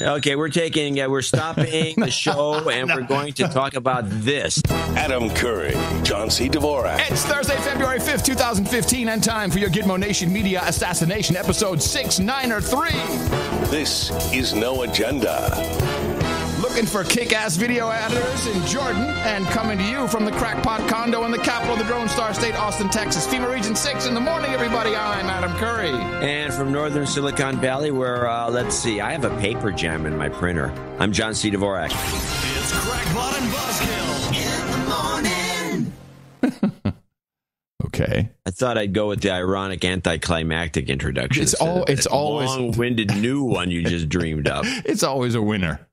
Okay, we're taking, uh, we're stopping the show, and we're going to talk about this. Adam Curry, John C. Dvorak. It's Thursday, February 5th, 2015, and time for your Gitmo Nation Media Assassination, episode 6, 9, or 3. This is No Agenda. Looking for kick ass video editors in Jordan and coming to you from the crackpot condo in the capital of the Drone Star State, Austin, Texas. FEMA Region 6 in the morning, everybody. I'm Adam Curry. And from northern Silicon Valley, where, uh, let's see, I have a paper jam in my printer. I'm John C. Dvorak. It's Crackpot and Buzzkill in the morning. Okay. I thought I'd go with the ironic anticlimactic introduction. It's all it's that always- long-winded new one you just dreamed up. It's always a winner.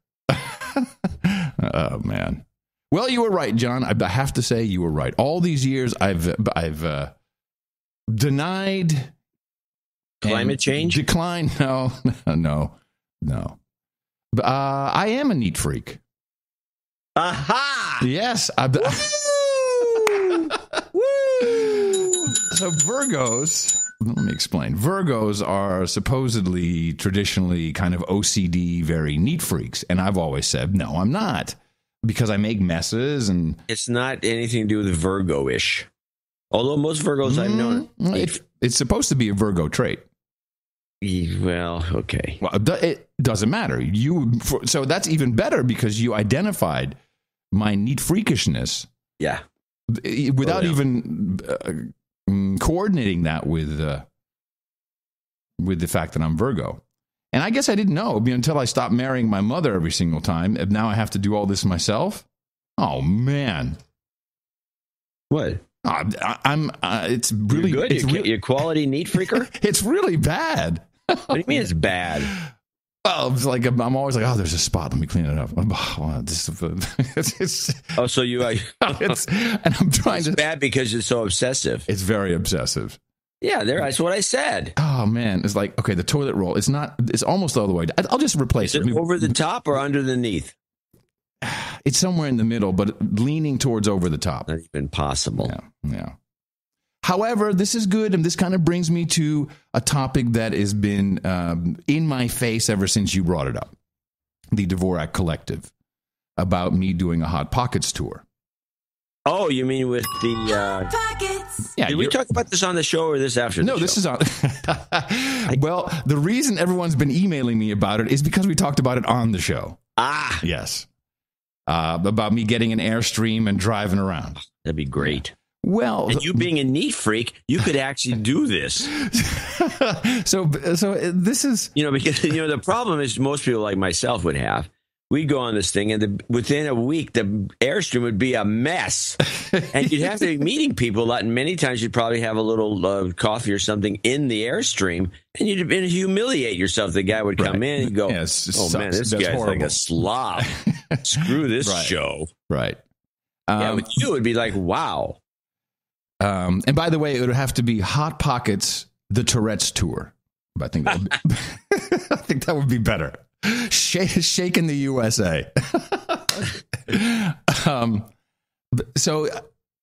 oh, man. Well, you were right, John. I have to say you were right. All these years, I've I've uh, denied Climate change? decline. No, no, no. Uh, I am a neat freak. Aha! Yes, I, so Virgos. Let me explain. Virgos are supposedly traditionally kind of OCD, very neat freaks, and I've always said no, I'm not because I make messes and It's not anything to do with Virgo-ish. Although most Virgos I've known, Mm, it, it's supposed to be a Virgo trait. well, okay. Well, it doesn't matter. You for, so that's even better because you identified my neat freakishness Yeah. without Oh, yeah. even uh, mm, coordinating that with uh, with the fact that I'm Virgo. And I guess I didn't know until I stopped marrying my mother every single time. And now I have to do all this myself. Oh man, What? Oh, I, I'm. Uh, it's really You're good. It's, You're, re- you're quality neat freaker. it's really bad. what do you mean it's bad? Well, it's like I'm, always like, oh, there's a spot. Let me clean it up. Oh, this it's, it's, Oh, so you uh, it's, and I'm trying it's to. bad because you're so obsessive. It's very obsessive. Yeah, there. That's what I said. Oh man, it's like okay, the toilet roll. It's not. It's almost all the other way. I- I'll just replace Is it. it over the top or underneath? It's somewhere in the middle, but leaning towards over the top. Not even possible. Yeah, yeah. However, this is good, and this kind of brings me to a topic that has been um, in my face ever since you brought it up the Dvorak Collective about me doing a Hot Pockets tour. Oh, you mean with the? Uh, Pockets. Yeah, did we talk about this on the show or this after? No, the this show? is on. well, the reason everyone's been emailing me about it is because we talked about it on the show. ah. Yes. Uh, about me getting an Airstream and driving around. That'd be great. Well, And you being a neat freak, you could actually do this. so so uh, this is You know, because you know the problem is most people like myself would have. We'd go on this thing, and the, within a week, the airstream would be a mess, and you'd have to be meeting people a lot. And many times, you'd probably have a little uh, coffee or something in the airstream, and you'd and humiliate yourself. The guy would come Right. in and go, Yeah, "Oh man, this That's guy's like a slob. Screw this Right. show." right. yeah, Um, with you, it'd be like, "Wow." Um, and by the way, it would have to be Hot Pockets, the Tourette's tour. I think that would be, I think that would be better. Shake, shaking the USA. um, so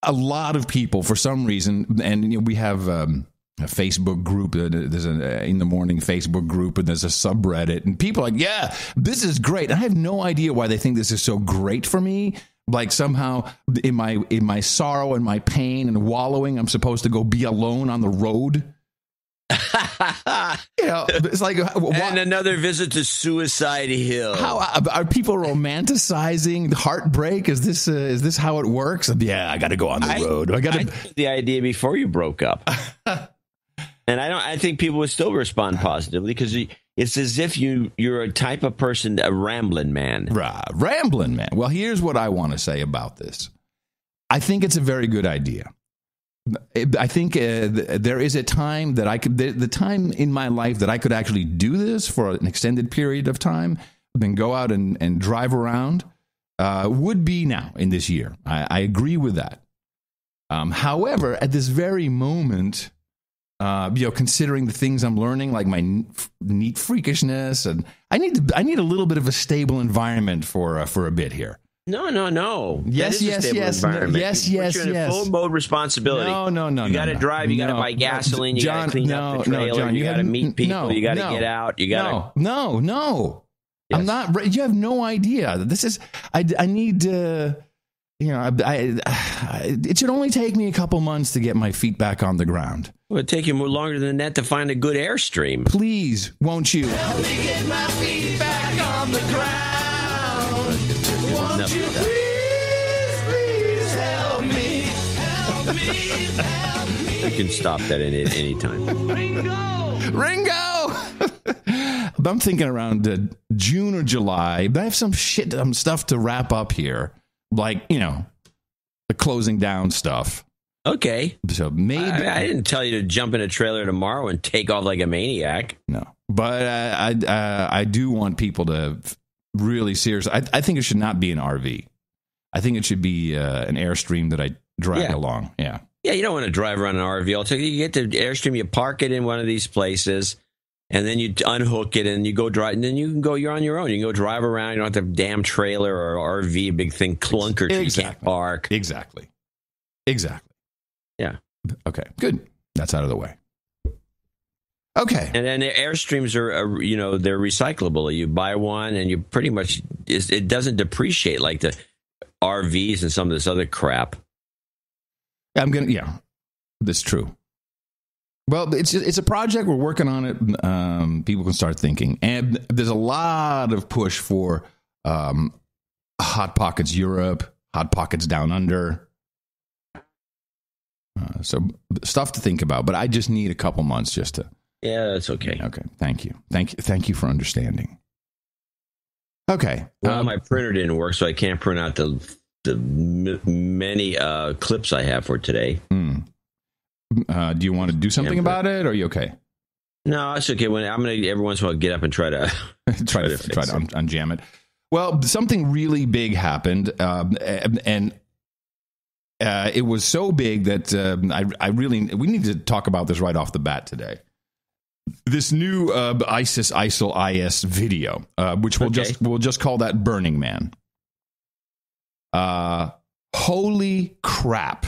a lot of people, for some reason, and you know, we have um, a Facebook group. uh, There's an uh, in the morning Facebook group, and there's a subreddit, and people like, "Yeah, this is great." I have no idea why they think this is so great for me. Like somehow in my in my sorrow and my pain and wallowing, I'm supposed to go be alone on the road. You know, it's like uh, why, and another visit to Suicide Hill. how uh, are people romanticizing heartbreak? Is this uh, is this how it works? Yeah, I got to go on the I- road. I got I to. had the idea before you broke up, and I don't. I think people would still respond positively because it's as if you you're a type of person, a rambling man. Rah, rambling, man. Well, here's what I want to say about this. I think it's a very good idea. I think uh, th- there is a time that I could, the, the time in my life that I could actually do this for an extended period of time, then go out and, and drive around, uh, would be now in this year. I, I agree with that. Um, however, at this very moment, uh, you know, considering the things I'm learning, like my neat freakishness, and I need to, I need a little bit of a stable environment for uh, for a bit here. No, no, no. Yes, That is a yes, yes, no, yes, yes, you in yes. Full mode responsibility. No, no, no, You no, got to no. drive. You got to buy gasoline. You got to clean no, up the trailer. John, you you got to meet people. you got to get out. You got to. No, no, no. I'm not. You have no idea. This is. I. I need. Uh, you know. I, I. It should only take me a couple months to get my feet back on the ground. It would take you more longer than that to find a good airstream. Please, won't you? Enough of that. You can stop that at any any time. Ringo. Ringo! I'm thinking around uh, June or July. I have some shit, some stuff to wrap up here, like you know, the closing down stuff. Okay. So maybe I, I didn't tell you to jump in a trailer tomorrow and take off like a maniac. no, but uh, I uh, I do want people to really serious. I, I think it should not be an RV. I think it should be uh, an airstream that I drag Yeah. along. Yeah. Yeah, you don't want to drive around an RV. I'll you, you get the Airstream, you park it in one of these places, and then you unhook it and you go drive, and then you can go, you're on your own. You can go drive around. You don't have to have a damn trailer or RV, big thing, clunker, so you can't Exactly. park. Exactly. Exactly. Yeah. Okay. Good. That's out of the way. Okay. And then the Airstreams are, uh, you know, they're recyclable. You buy one and you pretty much, it doesn't depreciate like the RVs and some of this other crap. I'm gonna. Yeah, that's true. Well, it's it's a project. We're working on it. Um, people can start thinking, and there's a lot of push for um, hot pockets Europe, hot pockets down under. Uh, so stuff to think about, but I just need a couple months just to. Yeah, that's okay. Okay, thank you, thank you, thank you for understanding. Okay, Well, um, my printer didn't work, so I can't print out the the m- many uh, clips I have for today. hmm. Uh, do you want to do something about it, or are you okay? No, it's okay. When I'm gonna every once in a while get up and try to. try to try to un- unjam it. Well, something really big happened, um, and, and uh, it was so big that um, I, I really we need to talk about this right off the bat today. This new uh, ISIS ISIL IS video, uh, which we'll Okay. just we'll just call that Burning Man. Uh, holy crap!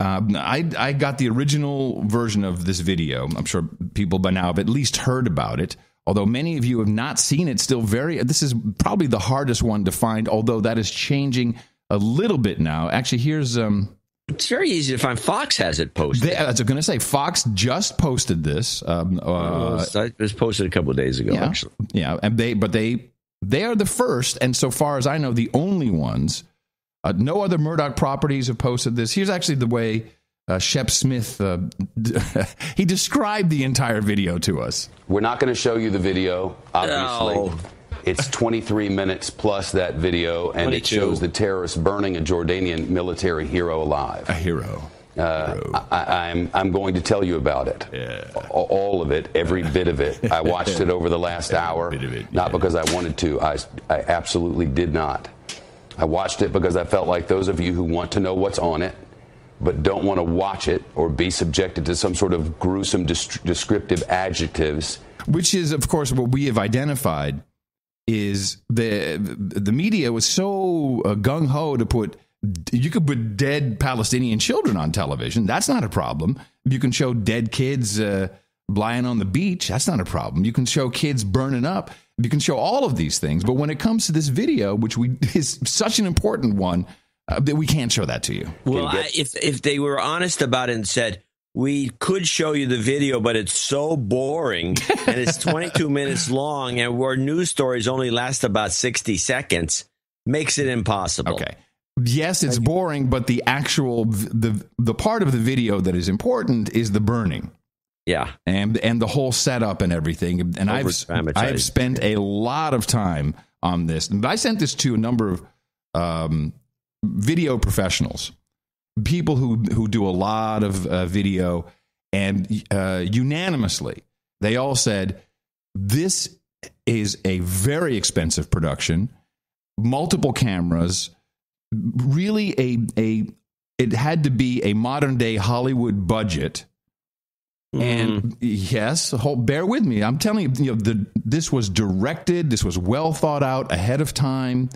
Um, I I got the original version of this video. I'm sure people by now have at least heard about it. Although many of you have not seen it, still very. This is probably the hardest one to find. Although that is changing a little bit now. Actually, here's um. It's very easy to find. Fox has it posted. They, I was going to say Fox just posted this. Um, Uh, uh, it was posted a couple of days ago. yeah, Actually, yeah, and they but they they are the first, and so far as I know, the only ones. Uh, no other Murdoch properties have posted this. Here's actually the way uh, Shep Smith uh, he described the entire video to us. We're not going to show you the video, obviously. No. It's 23 minutes plus that video, and it shows the terrorists burning a Jordanian military hero alive. A hero. Uh, I, I'm, I'm going to tell you about it. A- All of it, every bit of it. I watched it over the last hour. bit of it, Not yeah. because I wanted to, I, I absolutely did not. I watched it because I felt like those of you who want to know what's on it, but don't want to watch it or be subjected to some sort of gruesome descriptive adjectives which is of course what we have identified is the the media was so uh, gung ho to put you could put dead Palestinian children on television. That's not a problem. You can show dead kids uh, lying on the beach. That's not a problem. You can show kids burning up. You can show all of these things. But when it comes to this video, which we is such an important one, uh, that we can't show that to you. well, I, if if they were honest about it and said we could show you the video, but it's so boring and it's 22 minutes long, and our news stories only last about 60 seconds, makes it impossible. Okay. Yes, it's boring, but the actual the the part of the video that is important is the burning. Yeah. and and the whole setup and everything. And I've I've spent a lot of time on this. And I sent this to a number of um, video professionals, people who who do a lot of uh, video, and uh, unanimously they all said this is a very expensive production, multiple cameras, really a a it had to be a modern day Hollywood budget. And yes, hold, bear with me. I'm telling you, you know, the, this was directed. This was well thought out ahead of time.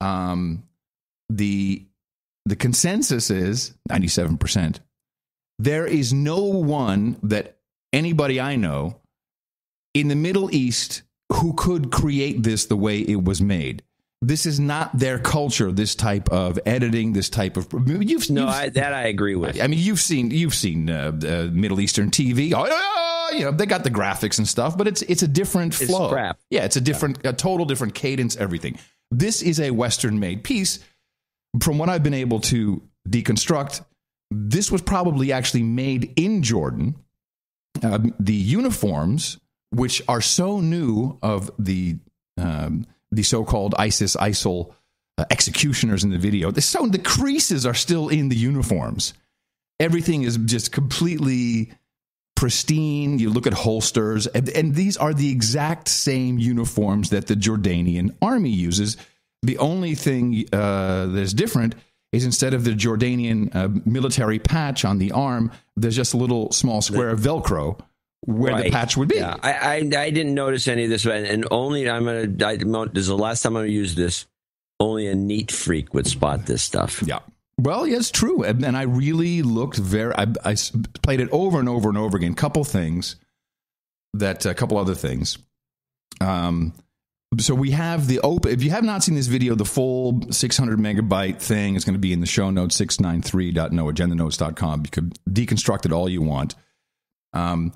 Um, the the consensus is 97 percent. There is no one that anybody I know in the Middle East who could create this the way it was made. This is not their culture. This type of editing, this type of you've No, you've- I, that I agree with. I mean, you've seen you've seen uh, uh, Middle Eastern TV. Oh, yeah, you know, they got the graphics and stuff, but it's it's a different It's flow. crap. Yeah, it's a different, a total different cadence. Everything. This is a Western made piece. From what I've been able to deconstruct, this was probably actually made in Jordan. Um, the uniforms, which are so new of the um, the so-called ISIS ISIL uh, executioners in the video, the, so the creases are still in the uniforms. Everything is just completely pristine. You look at holsters, and, and these are the exact same uniforms that the Jordanian army uses. The only thing uh, that's different is instead of the Jordanian uh, military patch on the arm, there's just a little small square of Velcro where the patch would be. Yeah, I, I I didn't notice any of this, and and only I'm gonna. I, this is the last time I'm gonna use this. Only a neat freak would spot this stuff. Yeah. Well, it's true, and, and I really looked very. I played it over and over and over again. Couple things that a couple other things. Um, so we have the open. If you have not seen this video, the full 600 megabyte thing is going to be in the show notes 693.noagendanotes.com. You could deconstruct it all you want. Um,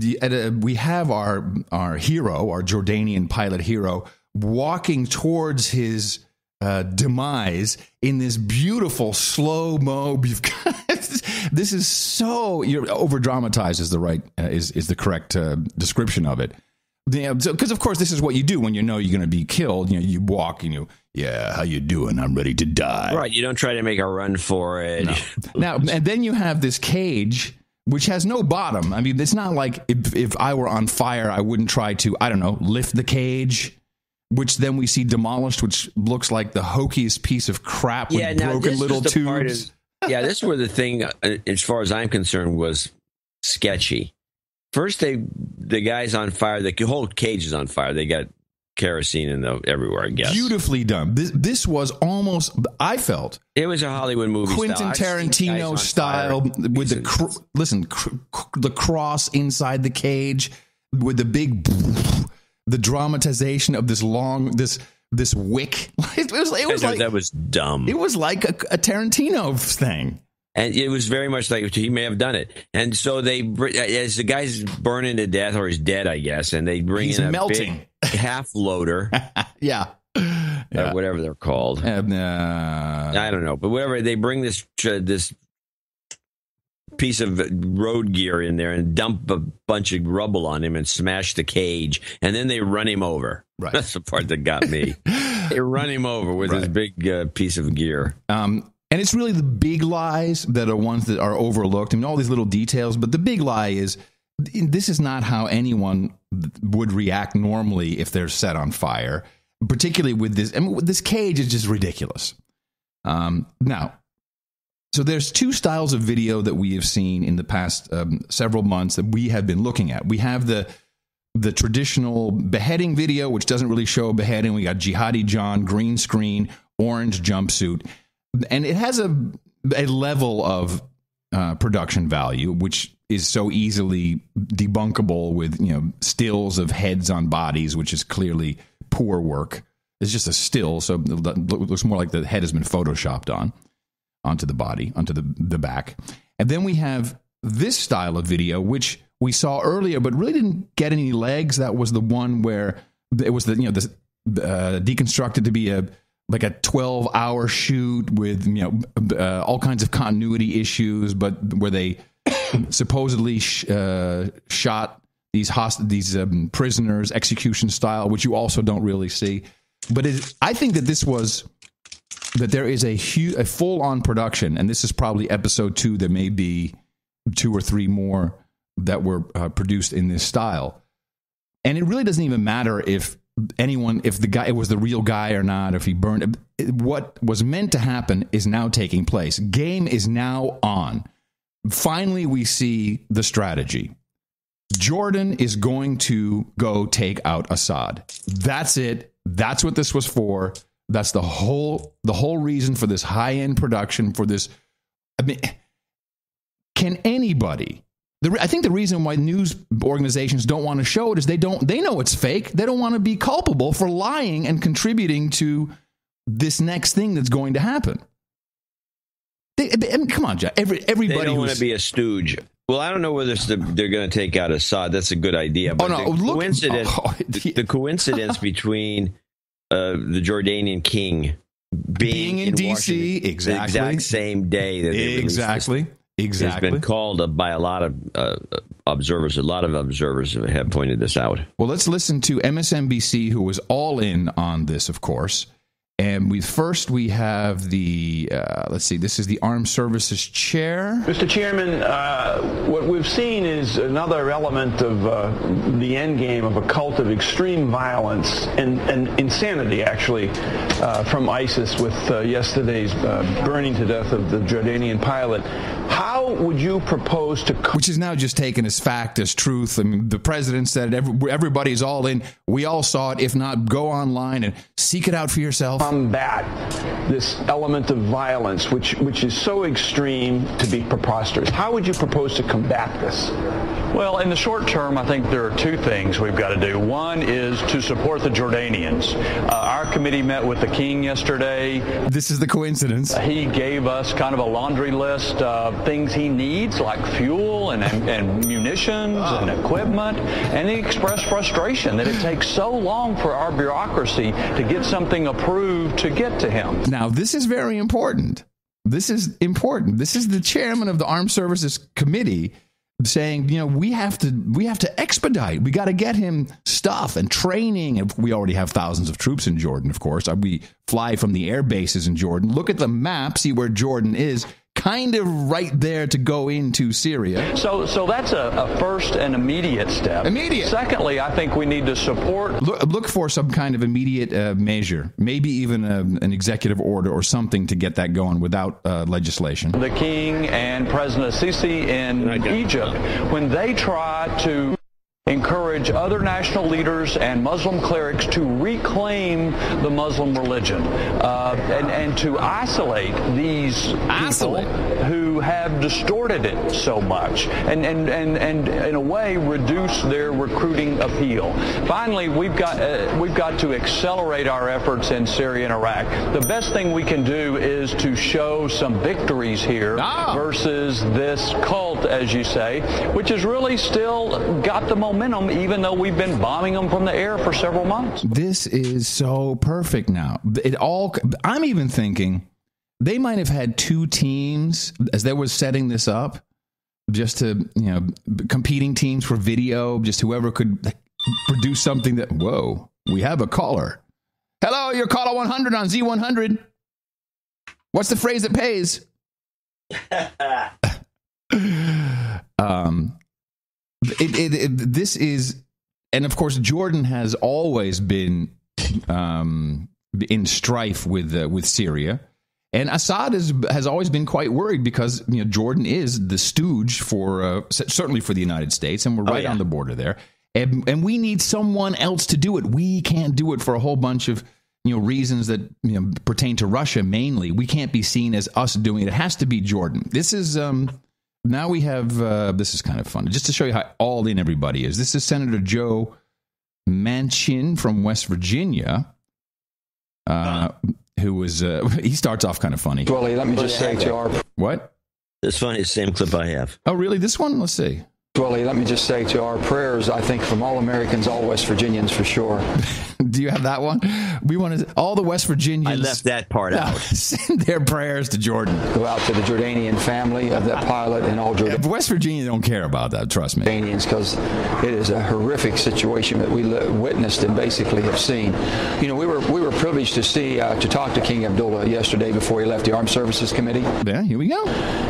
the a, we have our our hero, our Jordanian pilot hero, walking towards his uh, demise in this beautiful slow mo. this is so you're over dramatized is the right uh, is is the correct uh, description of it. Because of course this is what you do when you know you're going to be killed. You know you walk and you yeah how you doing? I'm ready to die. Right, you don't try to make a run for it. Now, and then you have this cage which has no bottom. I mean, it's not like if, if I were on fire, I wouldn't try to, I don't know, lift the cage, which then we see demolished, which looks like the hokiest piece of crap with yeah, broken little was the part tubes. of- yeah, this is where the thing, uh, as far as I'm concerned, was sketchy. First, they the guy's on fire. The whole cage is on fire. They got kerosene in the everywhere. I guess Beautifully done. This, this was almost, I felt, it was a Hollywood movie. Quentin style. I've seen guys Tarantino style fire. with the cr- listen cr- the cross inside the cage with the big the dramatization of this long this this wick it was it was That- like that was dumb. it was like a, a Tarantino thing and it was very much like he may have done it. And so they, as the guy's burning to death or he's dead, I guess, and they bring He's in a melting. big half loader, yeah or whatever they're called. Uh, I don't know, but whatever they bring this tr- this piece of road gear in there and dump a bunch of rubble on him and smash the cage, and then they run him over. Right. That's the part that got me. they run him over with this Right. big uh, piece of gear. Um, and it's really the big lies that are ones that are overlooked. I mean, all these little details, but the big lie is this is not how anyone would react normally if they're set on fire, particularly with this. I mean, this cage is just ridiculous. Um, now, so there's two styles of video that we have seen in the past um, several months that we have been looking at. We have the the traditional beheading video, which doesn't really show a beheading. We got Jihadi John, green screen, orange jumpsuit, and it has a a level of uh, production value, which is so easily debunkable with you know stills of heads on bodies, which is clearly poor work. It's just a still, so it looks more like the head has been photoshopped on onto the body, onto the the back, and then we have this style of video, which we saw earlier, but really didn't get any legs. That was the one where it was the you know this uh, deconstructed to be a like a 12 hour shoot with you know uh, all kinds of continuity issues, but where they supposedly sh- uh, shot these host- these um, prisoners execution style, which you also don't really see. But it, I think that this was that there is a huge, a full on production, and this is probably episode two. There may be two or three more that were uh, produced in this style, and it really doesn't even matter if anyone, if the guy, it was the real guy or not, if he burned. What was meant to happen is now taking place. Game is now on. Finally, we see the strategy. Jordan is going to go take out Assad. That's it. That's what this was for. That's the whole the whole reason for this high end production for this. I mean, can anybody The, re- I think the reason why news organizations don't want to show it is they don't they know it's fake. They don't want to be culpable for lying and contributing to this next thing that's going to happen. They, I mean, come on, Jack. Every everybody They don't want to be a stooge. Well, I don't know whether the, they're going to take out Assad. That's a good idea. But Oh, no, the look- coincidence, oh, the, the coincidence between uh, the Jordanian king being, Being in DC, exactly. the exact same day that this exactly has been called uh, by a lot of uh, observers. A lot of observers have pointed this out. Well, let's listen to MSNBC, who was all in on this, of course. And we first we have the uh, let's see, this is the Armed Services Chair. Mr. Chairman, uh, what we've seen is another element of uh, the end game of a cult of extreme violence and, and insanity, actually, uh, from ISIS with uh, yesterday's uh, burning to death of the Jordanian pilot. How would you propose to co- which is now just taken as fact, as truth. I mean, the president said every, everybody's all in. We all saw it. If not, go online and seek it out for yourself. Combat this element of violence, which, which is so extreme to be preposterous? How would you propose to combat this? Well, in the short term, I think there are two things we've got to do. One is to support the Jordanians. Uh, our committee met with the king yesterday. This is the coincidence. He gave us kind of a laundry list of things he needs, like fuel and, and, and munitions and equipment. And he expressed frustration that it takes so long for our bureaucracy to get something approved to get to him. Now, this is very important. This is important. This is the chairman of the Armed Services Committee saying, you know, we have to we have to expedite. We got to get him stuff and training. We already have thousands of troops in Jordan, of course. Uh, We fly from the air bases in Jordan. Look at the map, see where Jordan is. Kind of right there to go into Syria. So, so that's a, a first and immediate step. Immediate. Secondly, I think we need to support Look, look for some kind of immediate uh, measure, maybe even a, an executive order or something to get that going without uh, legislation. the king and President Sisi in Egypt when they try to encourage other national leaders and Muslim clerics to reclaim the Muslim religion uh, and, and to isolate these Isolate. people who have distorted it so much and, and, and, and in a way reduce their recruiting appeal. Finally, we've got, uh, we've got to accelerate our efforts in Syria and Iraq. The best thing we can do is to show some victories here Ah. versus this cult, as you say, which has really still got the momentum, even though we've been bombing them from the air for several months. This is so perfect now. It all I'm even thinking they might have had two teams as they were setting this up just to, you know, competing teams for video, just whoever could produce something that whoa, we have a caller. Hello, you're caller 100 on Z100. What's the phrase that pays? um it, it, it, this is and of course jordan has always been um, in strife with uh, with syria and assad is, has always been quite worried because you know jordan is the stooge for uh, certainly for the united states and we're right yeah. on the border there. And, and we need someone else to do it. We can't do it for a whole bunch of you know reasons that you know pertain to russia mainly. We can't be seen as us doing it. It has to be jordan. This is um now we have uh, this is kind of fun just to show you how all in everybody is. This is senator joe manchin from west virginia. Uh, who was uh, he starts off kind of funny. Willie, let me just say to our what? It's funny, the same clip I have. oh really? This one? Let's see Willie, let me just say to our prayers, I think from all Americans, all West Virginians for sure. do you have that one we want to all the west virginians I left that part No, out. send their prayers to jordan Go out to the Jordanian family of that pilot and all if west virginia don't care about that trust me Jordanians because it is a horrific situation that we witnessed and basically have seen. You know, we were we were privileged to see uh, to talk to King Abdullah yesterday before he left the Armed Services Committee. yeah here we go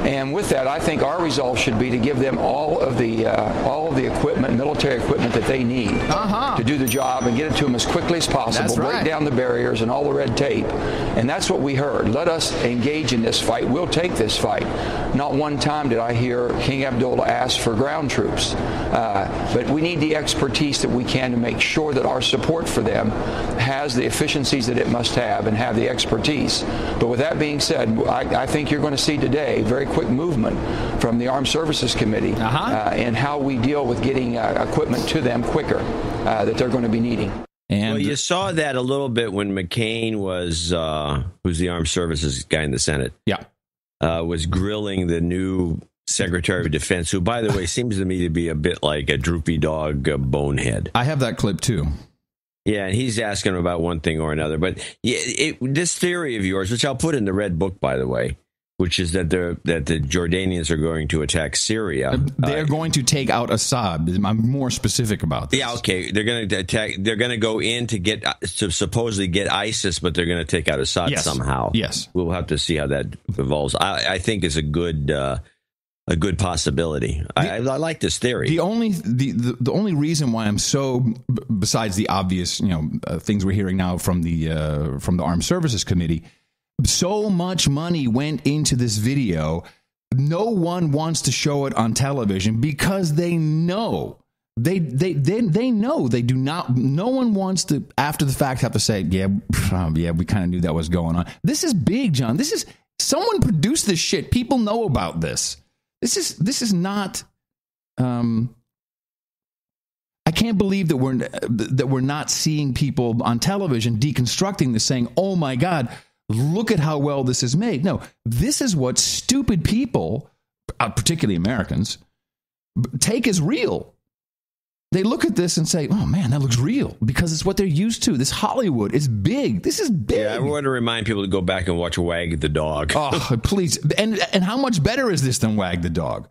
And with that, I think our resolve should be to give them all of the the uh, all of the equipment, military equipment that they need Uh-huh. to do the job and get it to them as quickly as possible. That's break right. down the barriers and all the red tape. And that's what we heard. Let us engage in this fight. We'll take this fight. Not one time did I hear King Abdullah ask for ground troops. Uh, but we need the expertise that we can to make sure that our support for them has the efficiencies that it must have and have the expertise. But with that being said, I, I think you're going to see today very quick movement from the Armed Services Committee Uh-huh. uh, and how we deal with getting uh, equipment to them quicker uh, that they're going to be needing. And Well, you saw that a little bit when McCain was, uh, who's the armed services guy in the Senate, yeah, uh, was grilling the new Secretary of Defense, who, by the way, seems to me to be a bit like a droopy dog uh, bonehead. I have that clip too. Yeah, and he's asking about one thing or another. But yeah, it, this theory of yours, which I'll put in the red book, by the way, which is that the that the Jordanians are going to attack Syria. They're Uh, going to take out Assad. I'm more specific about this. yeah, okay. They're going to attack. They're going to go in to get to supposedly get ISIS, but they're going to take out Assad Yes. somehow. Yes. we'll have to see how that evolves. I, I think it's a good uh, a good possibility. I, I, I like this theory. The only the, the the only reason why I'm so besides the obvious you know uh, things we're hearing now from the uh, from the Armed Services Committee, so much money went into this video. No one wants to show it on television because they know they they they they know they do not. No one wants to after the fact have to say yeah yeah we kind of knew that was going on. This is big, John. This is someone produced this shit. People know about this. This is this is not. Um, I can't believe that we're that we're not seeing people on television deconstructing this, saying, "Oh my God, look at how well this is made." No, this is what stupid people, uh, particularly Americans, take as real. They look at this and say, "Oh man, that looks real," because it's what they're used to. This Hollywood is big. This is big. yeah, I want to remind people to go back and watch Wag the Dog. Oh, please! And and how much better is this than Wag the Dog?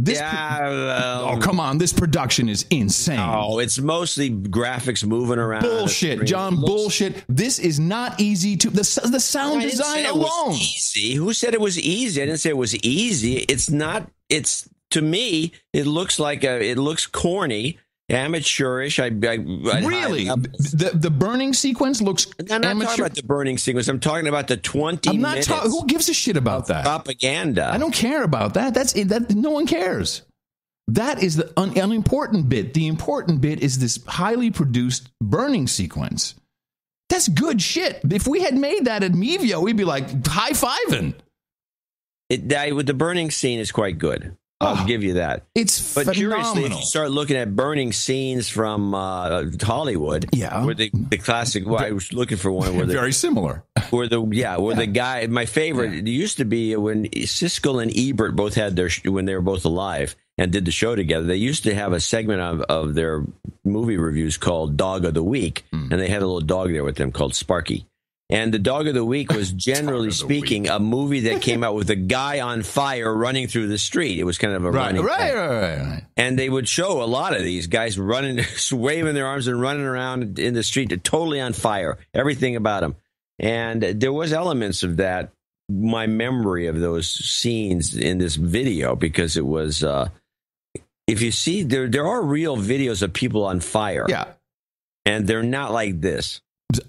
This yeah, oh come on! This production is insane. Oh, it's mostly graphics moving around. bullshit. John. Looks- bullshit. This is not easy to the the sound design say it was alone. easy. Who said it was easy? I didn't say it was easy. It's not. It's to me. It looks like a. It looks corny, amateurish. I, I, I Really, I, am the the burning sequence looks I'm not amateur. talking about the burning sequence. I'm talking about the 20 I'm not talking. Who gives a shit about that? propaganda. I don't care about that. That's that. No one cares. That is the un, unimportant bit. The important bit is this highly produced burning sequence. That's good shit. If we had made that at Mevio, we'd be like high fiving. It, with the burning scene is quite good. I'll Oh, give you that. It's But curiously, if you start looking at burning scenes from uh, Hollywood, Yeah. where the, the classic. Well, I was looking for one where the Very similar. where the yeah where the guy my favorite it used to be when Siskel and Ebert both had their when they were both alive and did the show together. They used to have a segment of, of their movie reviews called Dog of the Week, Hmm. and they had a little dog there with them called Sparky. And the dog of the week was generally speaking a movie that came out with a guy on fire running through the street. It was kind of a Right, running right, right, right, right. and they would show a lot of these guys running, waving their arms and running around in the street, totally on fire. Everything about them, and there was elements of that. My memory of those scenes in this video because it was. Uh, if you see there, there are real videos of people on fire, Yeah. and they're not like this.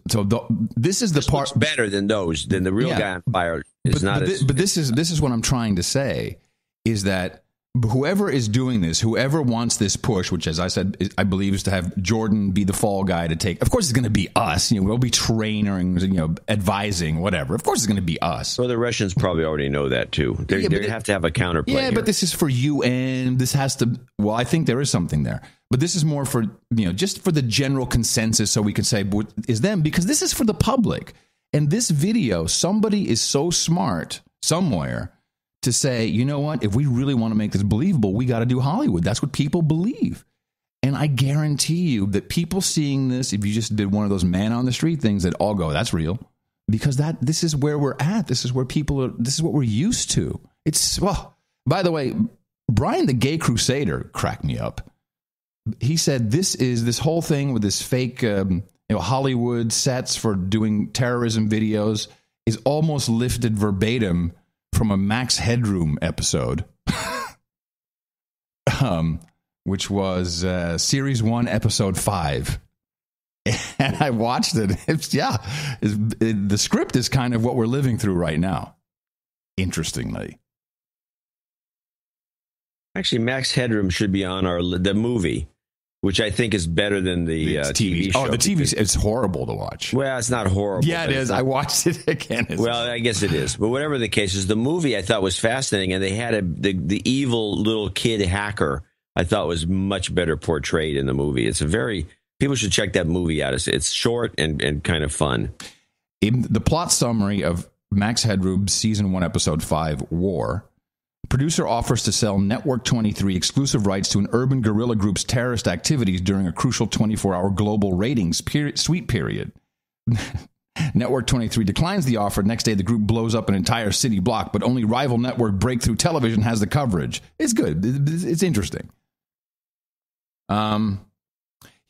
So the, this is the This part. better than those. Than the real Yeah. guy on fire is but, not but, as. but this is this is what I'm trying to say is that whoever is doing this, whoever wants this push, which as I said, is, I believe is to have Jordan be the fall guy to take. Of course, it's going to be us. You know, we'll be training, you know, advising, whatever. Of course, it's going to be us. so the Russians probably already know that too. They Yeah, they have to have a counterplay. Yeah, here. but this is for UN. This has to. Well, I think there is something there, but this is more for you know just for the general consensus, so we can say is them because this is for the public. And this video, somebody is so smart somewhere to say, you know what? If we really want to make this believable, we got to do Hollywood. That's what people believe. And I guarantee you that people seeing this, if you just did one of those man on the street things, that all go, that's real. Because that this is where we're at. This is where people are this is what we're used to. It's well, by the way, Brian the Gay Crusader cracked me up. He said this is this whole thing with this fake um, you know, Hollywood sets for doing terrorism videos is almost lifted verbatim from a Max Headroom episode. um, which was uh, series one, episode five. And I watched it. It's, yeah, it's, it, the script is kind of what we're living through right now. Interestingly, Actually, Max Headroom should be on our the movie, which I think is better than the uh, TV, show. Oh, the TV. It's horrible to watch. Well, it's not horrible. yeah, it's not- I watched it again. It's- Well, I guess it is. But whatever the case is, the movie I thought was fascinating, and they had a the, the evil little kid hacker. I thought was much better portrayed in the movie. It's a very people should check that movie out. It's, it's short and, and kind of fun. in the plot summary of Max Headroom season 1 episode 5 War producer offers to sell Network 23 exclusive rights to an urban guerrilla group's terrorist activities during a crucial 24-hour global ratings period, sweep period. Network 23 declines the offer. Next day, the group blows up an entire city block, but only rival network Breakthrough Television has the coverage. It's good. It's interesting. Um,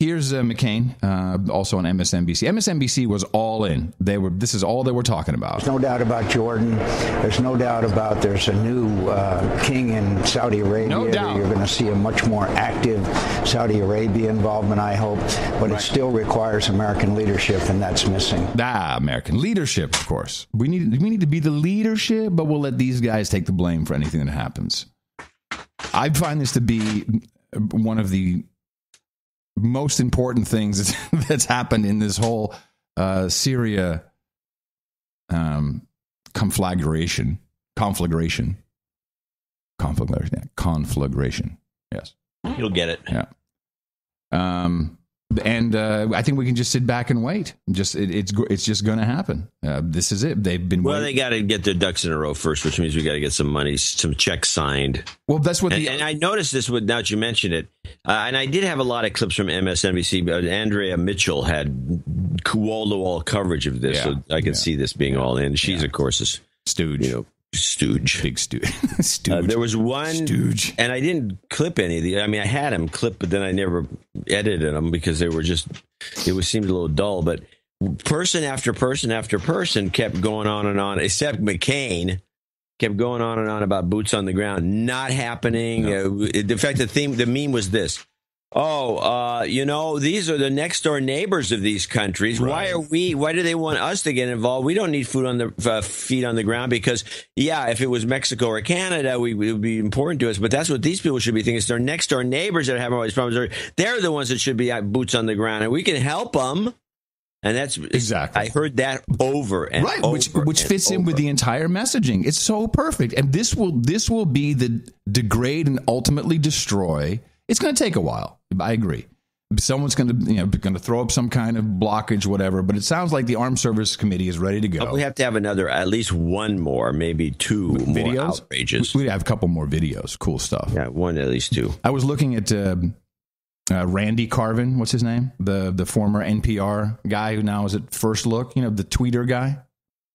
Here's uh, McCain, uh, also on MSNBC. MSNBC was all in. They were. This is all they were talking about. There's no doubt about Jordan. There's no doubt about there's a new uh, king in Saudi Arabia. No doubt. You're going to see a much more active Saudi Arabia involvement, I hope. But it still requires American leadership, and that's missing. Ah, American leadership, of course. We need we need to be the leadership, but we'll let these guys take the blame for anything that happens. I find this to be one of the most important things that's, happened in this whole uh, Syria um, conflagration, conflagration, conflagration, conflagration. Yes. You'll get it. Yeah. Um, and uh, I think we can just sit back and wait. Just it, it's it's just going to happen. Uh, this is it. They've been Well, waiting. they got to get their ducks in a row first, which means we got to get some money, some checks signed. well, that's what And, the and I noticed this with now that you mentioned it, uh, and I did have a lot of clips from MSNBC. But Andrea Mitchell had wall to wall coverage of this, Yeah. so I could Yeah. see this being all in. She's of course a stooge, you know stooge. big stooge, stooge. Uh, there was one Stooge. and I didn't clip any of the. I mean, I had them clipped, but then I never edited them because they were just. It was seemed a little dull, but person after person after person kept going on and on, except McCain. Kept going on and on about boots on the ground, not happening. Uh, in fact, the theme, the meme was this: Oh, uh, you know, these are the next door neighbors of these countries. Why are we? Why do they want us to get involved? We don't need food on the uh, feet on the ground because, yeah, if it was Mexico or Canada, we, it would be important to us. But that's what these people should be thinking. It's their next door neighbors that are having all these problems. They're, the ones that should be boots on the ground, and we can help them. And that's Exactly. I heard that over and right, over which which fits in with the entire messaging. It's so perfect, and this will this will be the degrade and ultimately destroy. It's going to take a while. I agree. Someone's going to you know going to throw up some kind of blockage, whatever. But it sounds like the Armed Service Committee is ready to go. We have to have another, at least one more, maybe two more videos. outrages. We have a couple more videos. Cool stuff. Yeah, one at least two. I was looking at uh, uh, Randy Carvin. What's his name? The the former NPR guy who now is at First Look. You know, the tweeter guy.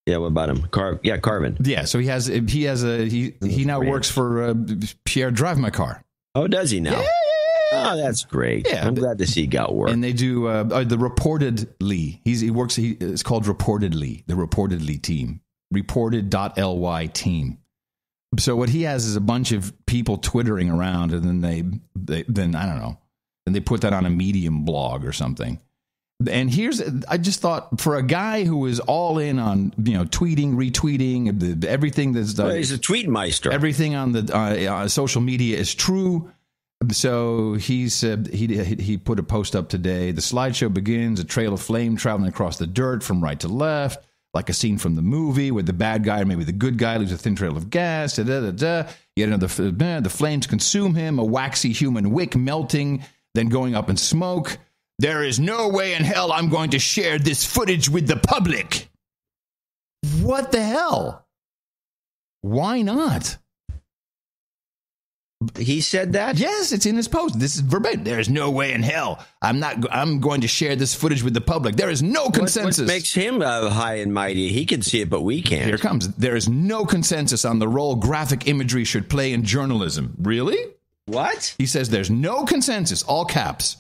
Yeah, what about him? Car- yeah, Carvin. Yeah. So he has he has a he he now Randy. works for uh, Pierre Drive My Car. Oh, does he now? Oh, that's great. Yeah. I'm glad to see he got work. And they do uh, uh, the reportedly. He's he works. He, it's called reportedly. The reportedly team. Reported.ly team. So what he has is a bunch of people twittering around, and then they, they then I don't know, and they put that on a Medium blog or something. And here's I just thought for a guy who is all in on you know tweeting, retweeting, the, everything that's Well, he's a tweetmeister. everything on the uh, uh, social media is true. So he said he he put a post up today. The slideshow begins a trail of flame traveling across the dirt from right to left, like a scene from the movie where the bad guy or maybe the good guy leaves a thin trail of gas. Da, da, da, da. Yet another uh, the flames consume him, a waxy human wick melting, then going up in smoke. There is no way in hell I'm going to share this footage with the public. What the hell? Why not? He said that? Yes, it's in his post. This is verbatim. There is no way in hell I'm not. I'm going to share this footage with the public. There is no consensus. What, makes him uh, high and mighty? He can see it, but we can't. Here it comes. There is no consensus on the role graphic imagery should play in journalism. Really? What? He says there's no consensus, all caps,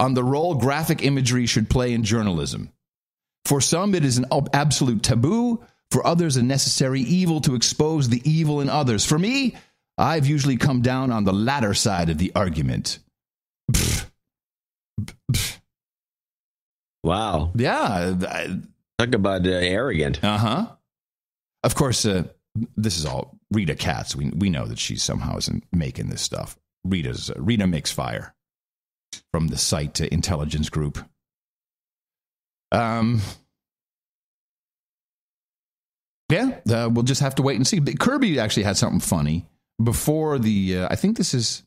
on the role graphic imagery should play in journalism. For some, it is an absolute taboo. For others, a necessary evil to expose the evil in others. For me, I've usually come down on the latter side of the argument. Pfft. Wow. Yeah. I- Talk about uh, arrogant. Uh huh. Of course, uh, this is all Rita Katz. We we know that she somehow isn't making this stuff. Rita's uh, Rita makes fire from the site intelligence group. Um. Yeah, uh, we'll just have to wait and see. But Kirby actually had something funny before the. Uh, I think this is.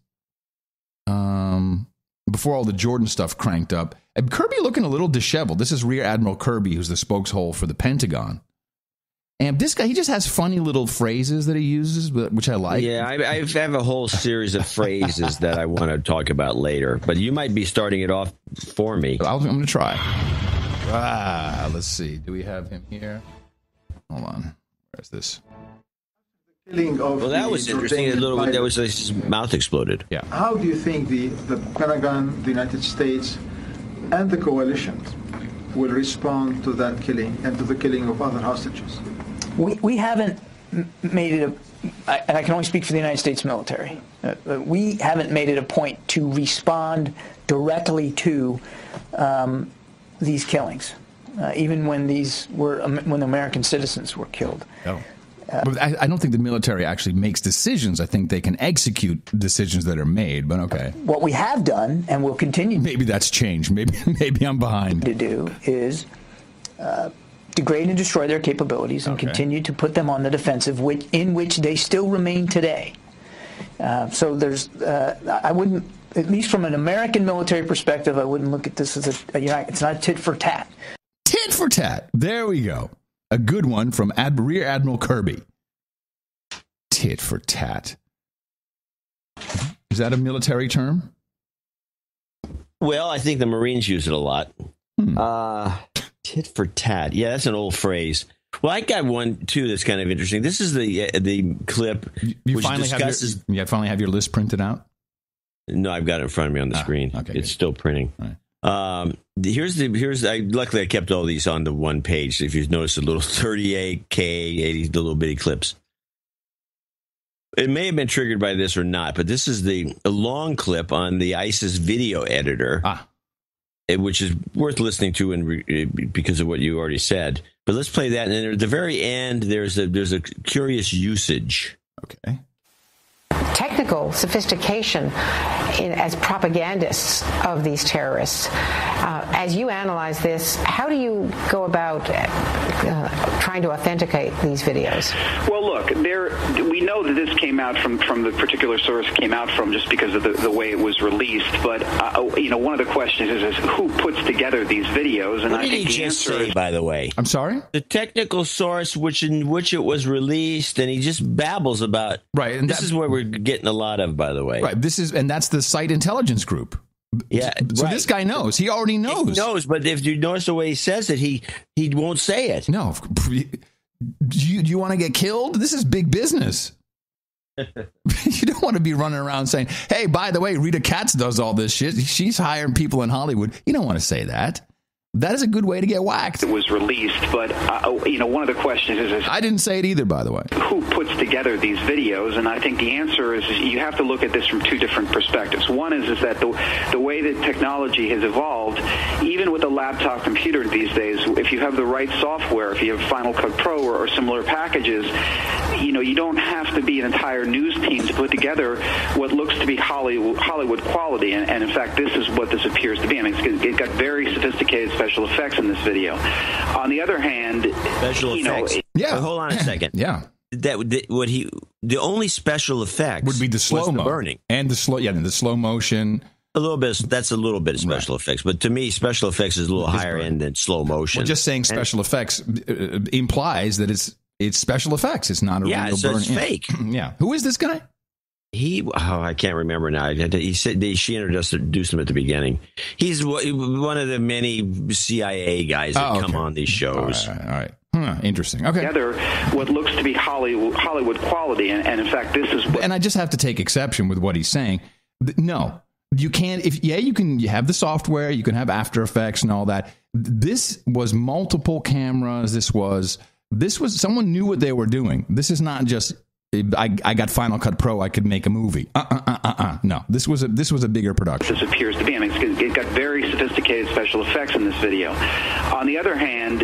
Um, before all the Jordan stuff cranked up, and Kirby looking a little disheveled. This is Rear Admiral Kirby, who's the spokeshole for the Pentagon. And this guy, he just has funny little phrases that he uses, but- which I like. Yeah, I, I have a whole series of phrases that I want to talk about later, but you might be starting it off for me. I'm going to try. Ah, let's see. Do we have him here? Hold on. Where's this? Well, that was interesting. A little, that was his mouth exploded. Yeah. How do you think the, the Pentagon, the United States, and the coalition will respond to that killing and to the killing of other hostages? We, we haven't made it a, I- and I can only speak for the United States military. Uh, uh, we haven't made it a point to respond directly to um, these killings, uh, even when these were um, when American citizens were killed. Oh. But I, I don't think the military actually makes decisions. I think they can execute decisions that are made. But okay, What we have done and will continue maybe that's changed. Maybe maybe I'm behind. to do is uh, degrade and destroy their capabilities and Okay. continue to put them on the defensive, which, in which they still remain today. Uh, so there's, uh, I wouldn't, at least from an American military perspective, I wouldn't look at this as a, you know, it's not tit for tat. Tit for tat. There we go. A good one from Ad- Rear Admiral Kirby. Tit for tat. Is that a military term? Well, I think the Marines use it a lot. Hmm. Uh, tit for tat. Yeah, that's an old phrase. Well, I got one too that's kind of interesting. This is the uh, the clip You which finally discusses. have your, you finally have your list printed out. No, I've got it in front of me on the Ah, screen. okay, it's good. still printing. Right. Um, here's the here's I luckily I kept all these on the one page. If you notice a little 38k 80 the little bitty clips. It may have been triggered by this or not, but this is the a long clip on the ISIS video editor, Ah, eh, which is worth listening to and eh, because of what you already said. But let's play that, and at the very end, there's a there's a curious usage. okay. Technical sophistication in, as propagandists of these terrorists. Uh, as you analyze this, how do you go about uh, trying to authenticate these videos? Well, look, there we know that this came out from from the particular source came out from just because of the, the way it was released. But uh, you know, one of the questions is, is who puts together these videos, and What I did he think the just say, is by the way? I'm sorry. the technical source which in which it was released and he just babbles about Right, and this that- is where we're getting a lot of by the way Right. This is and that's the site intelligence group. yeah So right. this guy knows. He already knows. he knows but if you notice the way he says it he he won't say it No. Do you, do you want to get killed? This is big business. you don't want to be running around saying, "Hey, by the way, Rita Katz does all this shit. She's hiring people in Hollywood." You don't want to say that. That is a good way to get whacked. it was released. But uh, you know, one of the questions is, is I didn't say it either, by the way. who puts together these videos and i think the answer is, is you have to look at this from two different perspectives one is, is that the, the way that technology has evolved even with a laptop computer these days if you have the right software if you have final cut pro or, or similar packages you know you don't have to be an entire news team to put together what looks to be hollywood, hollywood quality and, and in fact this is what this appears to be i mean it's, it got very sophisticated special effects in this video on the other hand special you know, effects Yeah. But hold on a second Yeah, that the, what he the only special effects would be the slow mo burning and the slow. Yeah, the slow motion. a little bit that's a little bit of special effects but to me special effects is a little higher burning. end than slow motion Well, just saying And- special effects uh, implies that it's it's special effects. It's not a Yeah, real so burn. it's yeah. fake. Yeah. Who is this guy? He, oh, I can't remember now. He said they, she introduced, introduced him at the beginning. He's one of the many CIA guys that Oh, come on these shows. All right. All right. Huh, interesting. Okay. together what looks to be Hollywood, Hollywood quality. And, and in fact, this is what and I just have to take exception with what he's saying. No, you can't. If yeah, you can. You have the software. You can have After Effects and all that. This was multiple cameras. This was this was someone knew what they were doing. This is not just I, I got Final Cut Pro. I could make a movie. Uh uh uh uh. uh. No, this was a this was a bigger production. This appears to be. I mean, it got very sophisticated special effects in this video. On the other hand,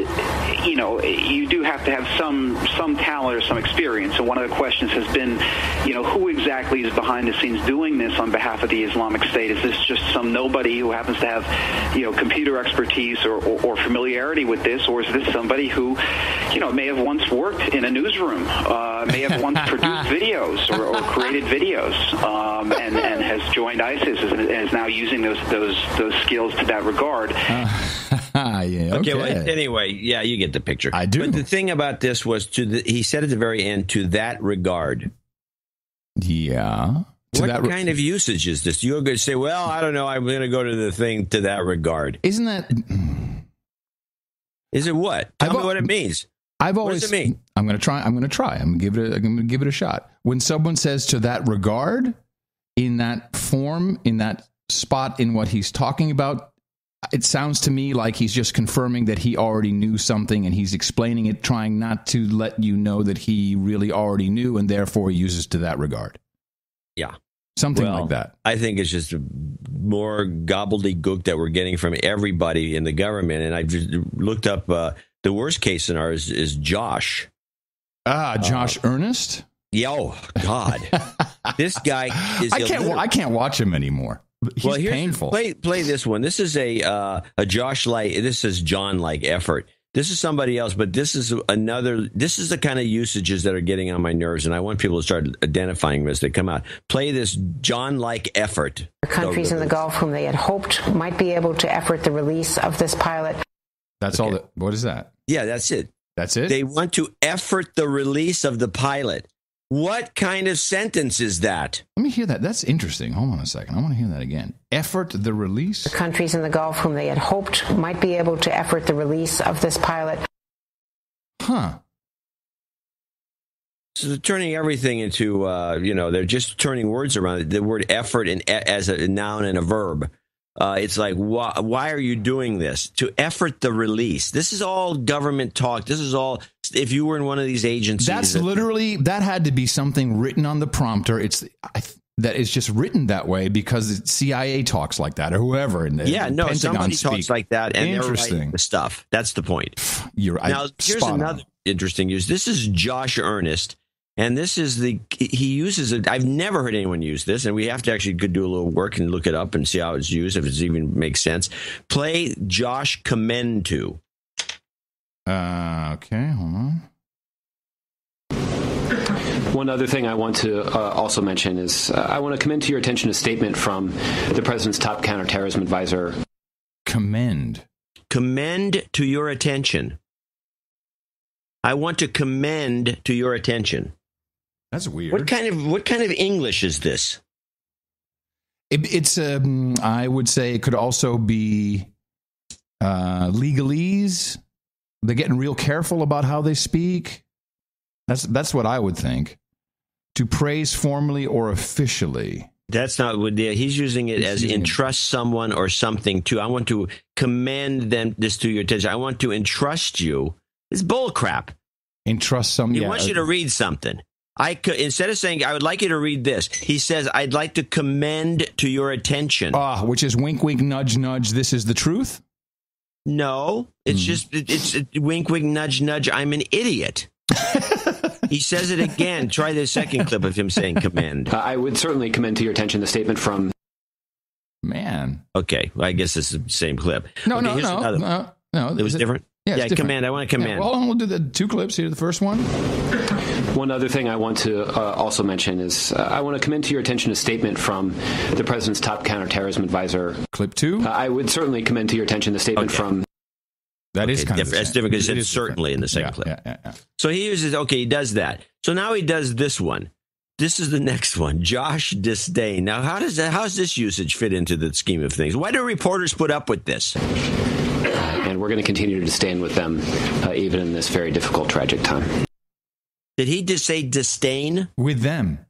you know, you do have to have some some talent or some experience. And one of the questions has been, you know, who exactly is behind the scenes doing this on behalf of the Islamic State? Is this just some nobody who happens to have, you know, computer expertise or, or, or familiarity with this, or is this somebody who, you know, may have once worked in a newsroom, uh, may have once produced videos or, or created videos, um, and, and has joined ISIS and is now using those those those skills to that regard. Ah, yeah. Okay. Okay. Well, anyway, yeah, you get the picture. I do. But the thing about this was to the, he said at the very end, to that regard. Yeah. To what that re- kind of usage is this? You're going to say, well, I don't know. I'm going to go to the thing to that regard. Isn't that? Is it what? Tell I've me al- what it means. I've What always. does it mean? I'm going to try. I'm going to try. I'm going to give it. A, I'm going to give it a shot. When someone says to that regard, in that form, in that spot, in what he's talking about, it sounds to me like he's just confirming that he already knew something, and he's explaining it, trying not to let you know that he really already knew, and therefore uses to that regard. Yeah. Something Well, like that. I think it's just more gobbledygook that we're getting from everybody in the government. And I just looked up uh, the worst case scenario is, is Josh. Ah, Josh Earnest. Yo, God, this guy is. I can't. illiterate. I can't watch him anymore. He's well, here's, painful. Play play this one. This is a uh, a Josh like. This is John like effort. This is somebody else, but this is another. This is the kind of usages that are getting on my nerves, and I want people to start identifying them as they come out. Play this John like effort. countries in the Gulf whom they had hoped might be able to effort the release of this pilot. That's all. That, what is that? Yeah, that's it. That's it. They want to effort the release of the pilot. What kind of sentence is that? Let me hear that. That's interesting. Hold on a second. I want to hear that again. Effort the release. The Countries in the Gulf whom they had hoped might be able to effort the release of this pilot. Huh. So they're turning everything into, uh, you know, they're just turning words around. The word effort and e- as a noun and a verb. Uh, it's like, why, why are you doing this? To effort the release. This is all government talk. This is all, if you were in one of these agencies. That's that- literally that had to be something written on the prompter. It's I, th- that is just written that way because the CIA talks like that or whoever. And yeah, no, Pentagon somebody speak. talks like that, and Interesting. the stuff. That's the point. You're I- now. Here's spot on. another interesting use. This is Josh Earnest, and this is the he uses it. I've never heard anyone use this, and we have to actually could do a little work and look it up and see how it's used, if it even makes sense. Play Josh commend to. Uh, okay, hold on. One other thing I want to uh, also mention is uh, I want to commend to your attention a statement from the president's top counterterrorism advisor. Commend. Commend to your attention. I want to commend to your attention. That's weird. What kind of what kind of English is this? It, it's um, I would say it could also be uh, legalese. They're getting real careful about how they speak. That's that's what I would think. To praise formally or officially. That's not what yeah, he's using it He's as using it. entrust someone or something to. I want to commend them this to your attention. I want to entrust you. It's bull crap. Entrust some. He yeah, wants you to read something. I could instead of saying I would like you to read this, he says I'd like to commend to your attention. Ah, which is wink, wink, nudge, nudge. This is the truth. No, it's Hmm. just it- it's it, wink, wink, nudge, nudge. I'm an idiot. he says it again. Try the second clip of him saying command. Uh, I would certainly commend to your attention the statement from Man. Okay, well, I guess it's the same clip. No, Okay, no, here's no, another- no, no. It was different. Yeah, yeah different. command. I want to Yeah, command. well, we'll do the two clips here. The first one. One other thing I want to uh, also mention is uh, I want to commend to your attention a statement from the president's top counterterrorism advisor. Clip two. Uh, I would certainly commend to your attention the statement Okay. from That is Okay, kind different. of That's different because It it's is different. certainly in the second Yeah, clip. yeah, yeah, yeah. So he uses okay, he does that. So now he does this one. This is the next one, Josh disdain. Now, how does that? How does this usage fit into the scheme of things? Why do reporters put up with this? and we're going to continue to stand with them uh, even in this very difficult, tragic time. Did he just say disdain? With them.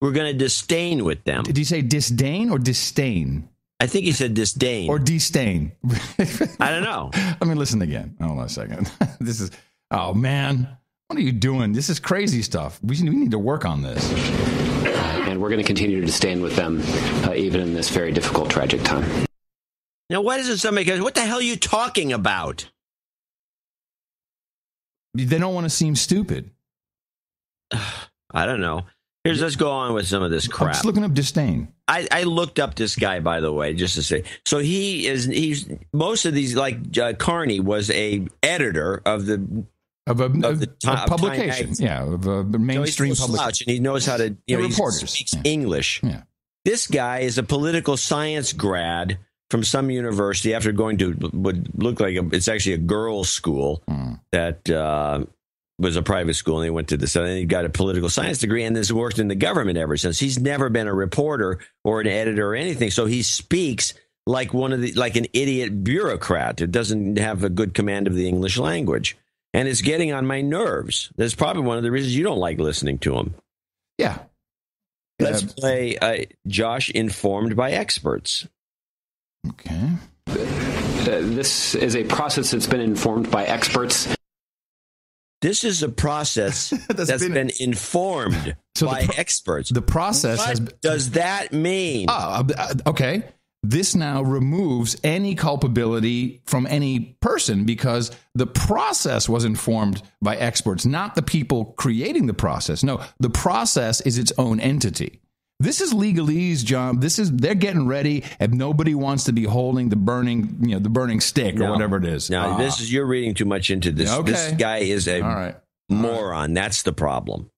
We're going to disdain with them. Did he say disdain or disdain I think he said disdain. or disdain? I don't know. Let me listen again. Hold on a second. this is. Oh man, What are you doing? This is crazy stuff. We, we need to work on this. And we're going to continue to stand with them, uh, even in this very difficult, tragic time. Now, why doesn't somebody go, what the hell are you talking about? They don't want to seem stupid. I don't know. Here's let's go on with some of this I'm crap. just looking up disdain. I, I looked up this guy, by the way, just to say. So he is. He's most of these, like uh, Carney, was a editor of the of a, of the a Ti- of Time publication. Yeah, of a So mainstream no publication. and he knows how to. You know, he reporters. speaks English. This guy is a political science grad from some university after going to would look like a, it's actually a girls' school Hmm. that uh, was a private school, and he went to the And he got a political science degree, and has worked in the government ever since. He's never been a reporter or an editor or anything, so he speaks like one of the like an idiot bureaucrat who doesn't have a good command of the English language, and it's getting on my nerves. That's probably one of the reasons you don't like listening to him. Yeah. Let's play uh, Josh informed by experts. Okay. Uh, this is a process that's been informed by experts. This is a process that's been, informed So the by pro- experts. The process what has. does that mean? Ah, uh, okay. This now removes any culpability from any person because the process was informed by experts, not the people creating the process. No, the process is its own entity. This is legalese, John. This is they're getting ready, and nobody wants to be holding the burning, you know, the burning stick or whatever it is. Now, Ah. this is you're reading too much into this. Okay. This guy is a right. moron. That's the problem.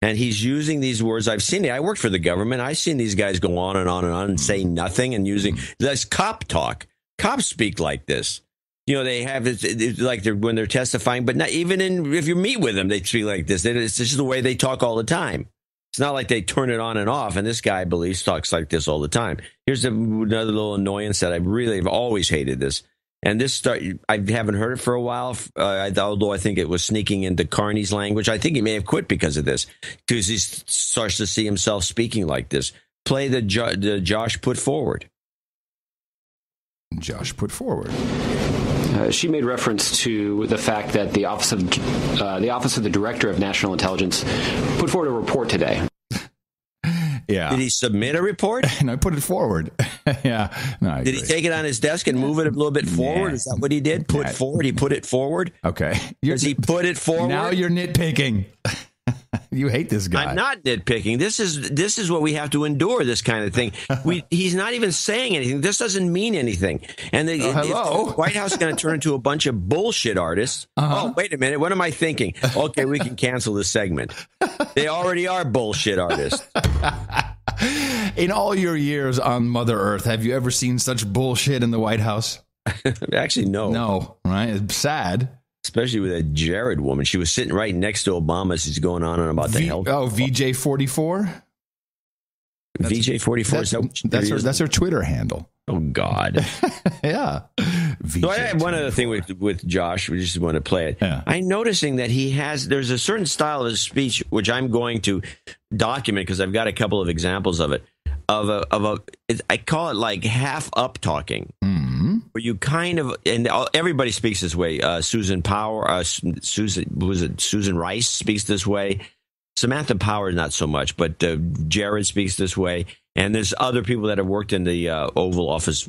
And he's using these words. I've seen it. I worked for the government. I've seen these guys go on and on and on and say nothing and using that's cop talk. Cops speak like this. You know, they have it's like they're when they're testifying, but not even in if you meet with them, they speak like this. It's just the way they talk all the time. It's not like they turn it on and off. And this guy, I believe, talks like this all the time. Here's another little annoyance that I really have always hated this. And this start, I haven't heard it for a while, uh, although I think it was sneaking into Carney's language. I think he may have quit because of this, because he starts to see himself speaking like this. Play the, jo- the Josh put forward. Josh put forward. Uh, she made reference to the fact that the office of uh, the office of the director of national intelligence put forward a report today. Yeah. Did he submit a report? and I put it forward. yeah. No, Did he take it on his desk and move it a little bit forward? Is that what he did? Put Yeah. forward? He put it forward? Okay. Does he put it forward? Now you're nitpicking. you hate this guy. I'm not nitpicking. This is this is what we have to endure. This kind of thing. We he's not even saying anything. This doesn't mean anything. And the, hello? the White House is going to turn into a bunch of bullshit artists. Uh-huh. Oh, wait a minute. What am I thinking? Okay, we can cancel this segment. They already are bullshit artists. In all your years on Mother Earth, have you ever seen such bullshit in the White House? Actually, no. No, right? It's sad. Especially with that Jarrett woman. She was sitting right next to Obama as he's going on and about the V- health. oh, VJ forty four. VJ forty four. That's, that's her. That's her Twitter handle. Oh God. yeah. So I have one other thing with with Josh. We just want to play it. Yeah. I'm noticing that he has. There's a certain style of his speech which I'm going to document because I've got a couple of examples of it. Of a of a, I call it like half up talking, mm-hmm. Where you kind of and all- everybody speaks this way. Uh, Susan Power, uh, Susan was it Susan Rice speaks this way. Samantha Power not so much, but uh, Jarrett speaks this way, and there's other people that have worked in the uh, Oval Office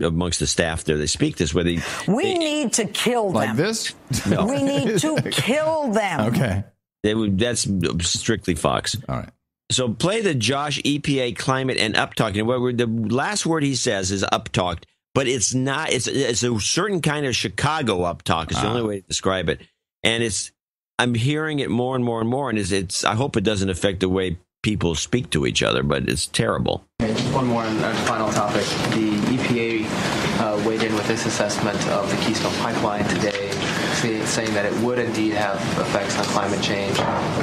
amongst the staff there. They speak this way. They, We need to kill them. Like this? No. We need to kill them. Okay. They would, that's strictly Fox. All right. So play the Josh EPA climate and up talking. What the last word he says is up talked, but it's not. It's it's a certain kind of Chicago up talk. Is the Ah. only way to describe it. And it's I'm hearing it more and more and more. And it's, it's I hope it doesn't affect the way people speak to each other, but it's terrible. Just one more and uh, final topic. The EPA uh, weighed in with this assessment of the Keystone Pipeline today, say, saying that it would indeed have effects on climate change.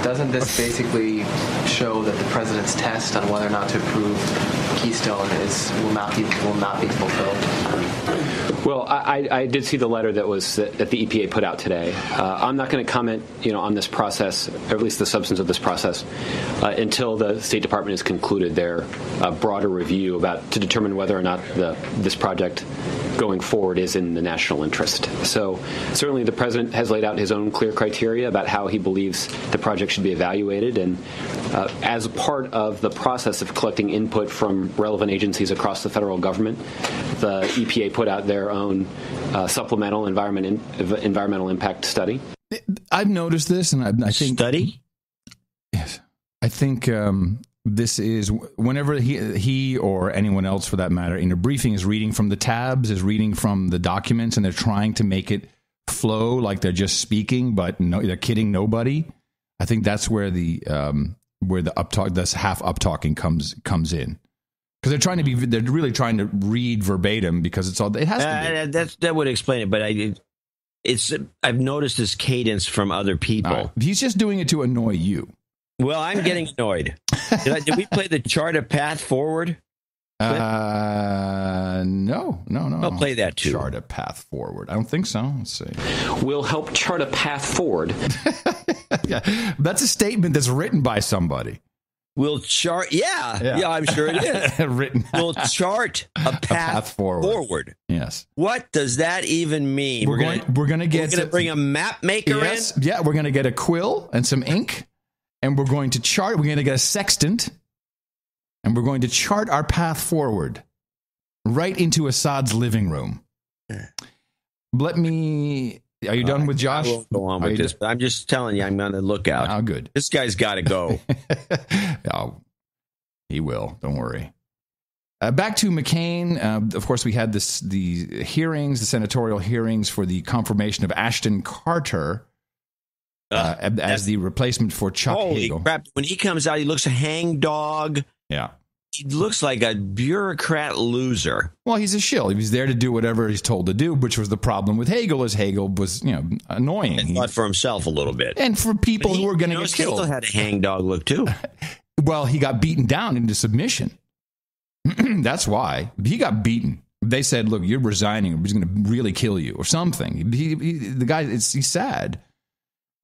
Doesn't this basically show that the president's test on whether or not to approve Keystone is will not be will not be fulfilled? Well, I, I did see the letter that was that, that the EPA put out today. Uh, I'm not going to comment, you know, on this process, or at least the substance of this process, uh, until the State Department has concluded their uh, broader review about to determine whether or not the this project going forward is in the national interest. So certainly the president. President has laid out his own clear criteria about how he believes the project should be evaluated. And uh, as part of the process of collecting input from relevant agencies across the federal government, the EPA put out their own uh, supplemental environment in, environmental impact study. I've noticed this, and I, I think study. Yes, I think um, this is whenever he he or anyone else for that matter in a briefing is reading from the tabs, is reading from the documents, and they're trying to make it flow like they're just speaking, but no, they're kidding nobody. I think that's where the um, where the up talk, this half up talking comes comes in because they're trying to be they're really trying to read verbatim because it's all it has to be. Uh, that that would explain it, but I it's I've noticed this cadence from other people. Uh, he's just doing it to annoy you. Well, I'm getting annoyed. did, I, did we play the chart of path forward? Uh, no, no, no. I'll play that too. Chart a path forward. I don't think so. Let's see. We'll help chart a path forward. yeah, that's a statement that's written by somebody. We'll chart. Yeah, yeah, Yeah. I'm sure it is. written. We'll chart a path, path forward. forward. Yes. What does that even mean? We're going- we're gonna get We're going to to- bring a map maker Yes. in. Yeah, we're going to get a quill and some ink, and we're going to chart. We're going to get a sextant, and we're going to chart our path forward right into Assad's living room. Let me. Are you done with Josh? I won't go on with this, but I'm just telling you, I'm on the lookout. Oh, good. This guy's got to go. Oh, he will. Don't worry. Uh, back to McCain. Uh, of course, we had this the hearings, the senatorial hearings for the confirmation of Ashton Carter uh, as the replacement for Chuck Holy Hagel. crap! When he comes out, he looks a hangdog. Yeah. He looks like a bureaucrat loser. Well, he's a shill. He was there to do whatever he's told to do, which was the problem with Hagel. Is Hagel was you know annoying, thought for himself a little bit. and for people he- who were going to get killed. Hagel had a hangdog look too. Well, he got beaten down into submission. That's why he got beaten. They said, "Look, you're resigning. We're going to really kill you, or something." He, he, the guy, it's, he's sad.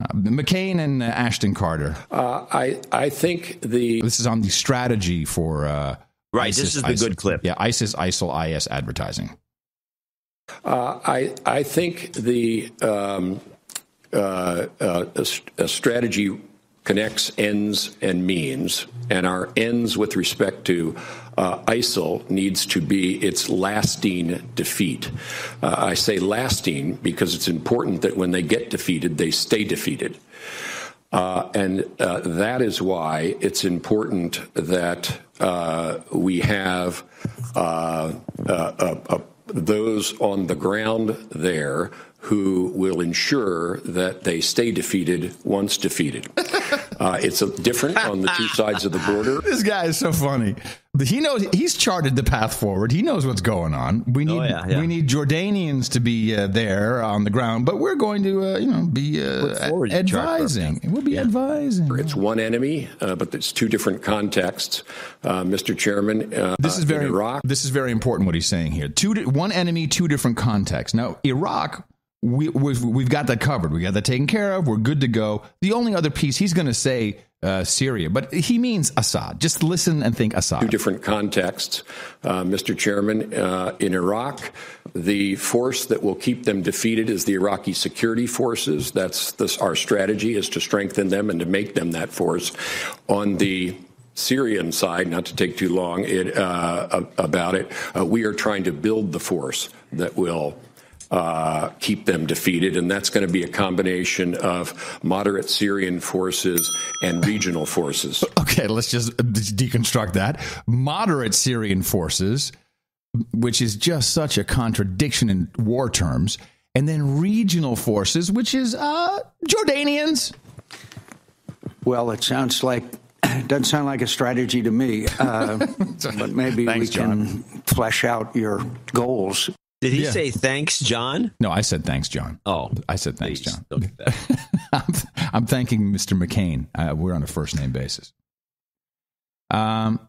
Uh, McCain and uh, Ashton Carter. Uh, I I think the This is on the strategy for uh, Right, this is the good clip. Yeah, ISIS, ISIL, IS advertising. Uh, I I think the um, uh, uh, a, a strategy connects ends and means, and our ends with respect to uh, ISIL needs to be its lasting defeat. Uh, I say lasting because it's important that when they get defeated, they stay defeated. Uh, and uh, that is why it's important that uh, we have uh, uh, uh, those on the ground there who will ensure that they stay defeated once defeated. Uh, it's a, different on the two sides of the border. This guy is so funny. He knows he's charted the path forward. He knows what's going on. We need Oh, yeah, yeah. we need Jordanians to be uh, there on the ground, but we're going to uh, you know be uh, forward to chart our advising. We'll be advising. It's one enemy, uh, but it's two different contexts. Uh, Mr. Chairman, uh, This is very Iraq. This is very important. What he's saying here: two, di- one enemy, two different contexts. Now, Iraq, we, we've we've got that covered. We got that taken care of. We're good to go. The only other piece he's going to say uh, Syria, but he means Assad. Just listen and think Assad. two different contexts, uh, Mr. Chairman. Uh, in Iraq, the force that will keep them defeated is the Iraqi security forces. That's this, our strategy is to strengthen them and to make them that force. On the Syrian side, not to take too long it, uh, about it, uh, we are trying to build the force that will uh, keep them defeated, and that's going to be a combination of moderate Syrian forces and regional forces. Okay, let's just uh, deconstruct that. Moderate Syrian forces, which is just such a contradiction in war terms, and then regional forces, which is uh, Jordanians. Well, it sounds like it doesn't sound like a strategy to me. Uh, but maybe Thanks, we can flesh out your goals. Did he Yeah. say thanks, John? No, I said thanks, John. Oh, I said thanks, please, John. that. I'm, I'm thanking Mr. McCain. Uh, we're on a first name basis. Um,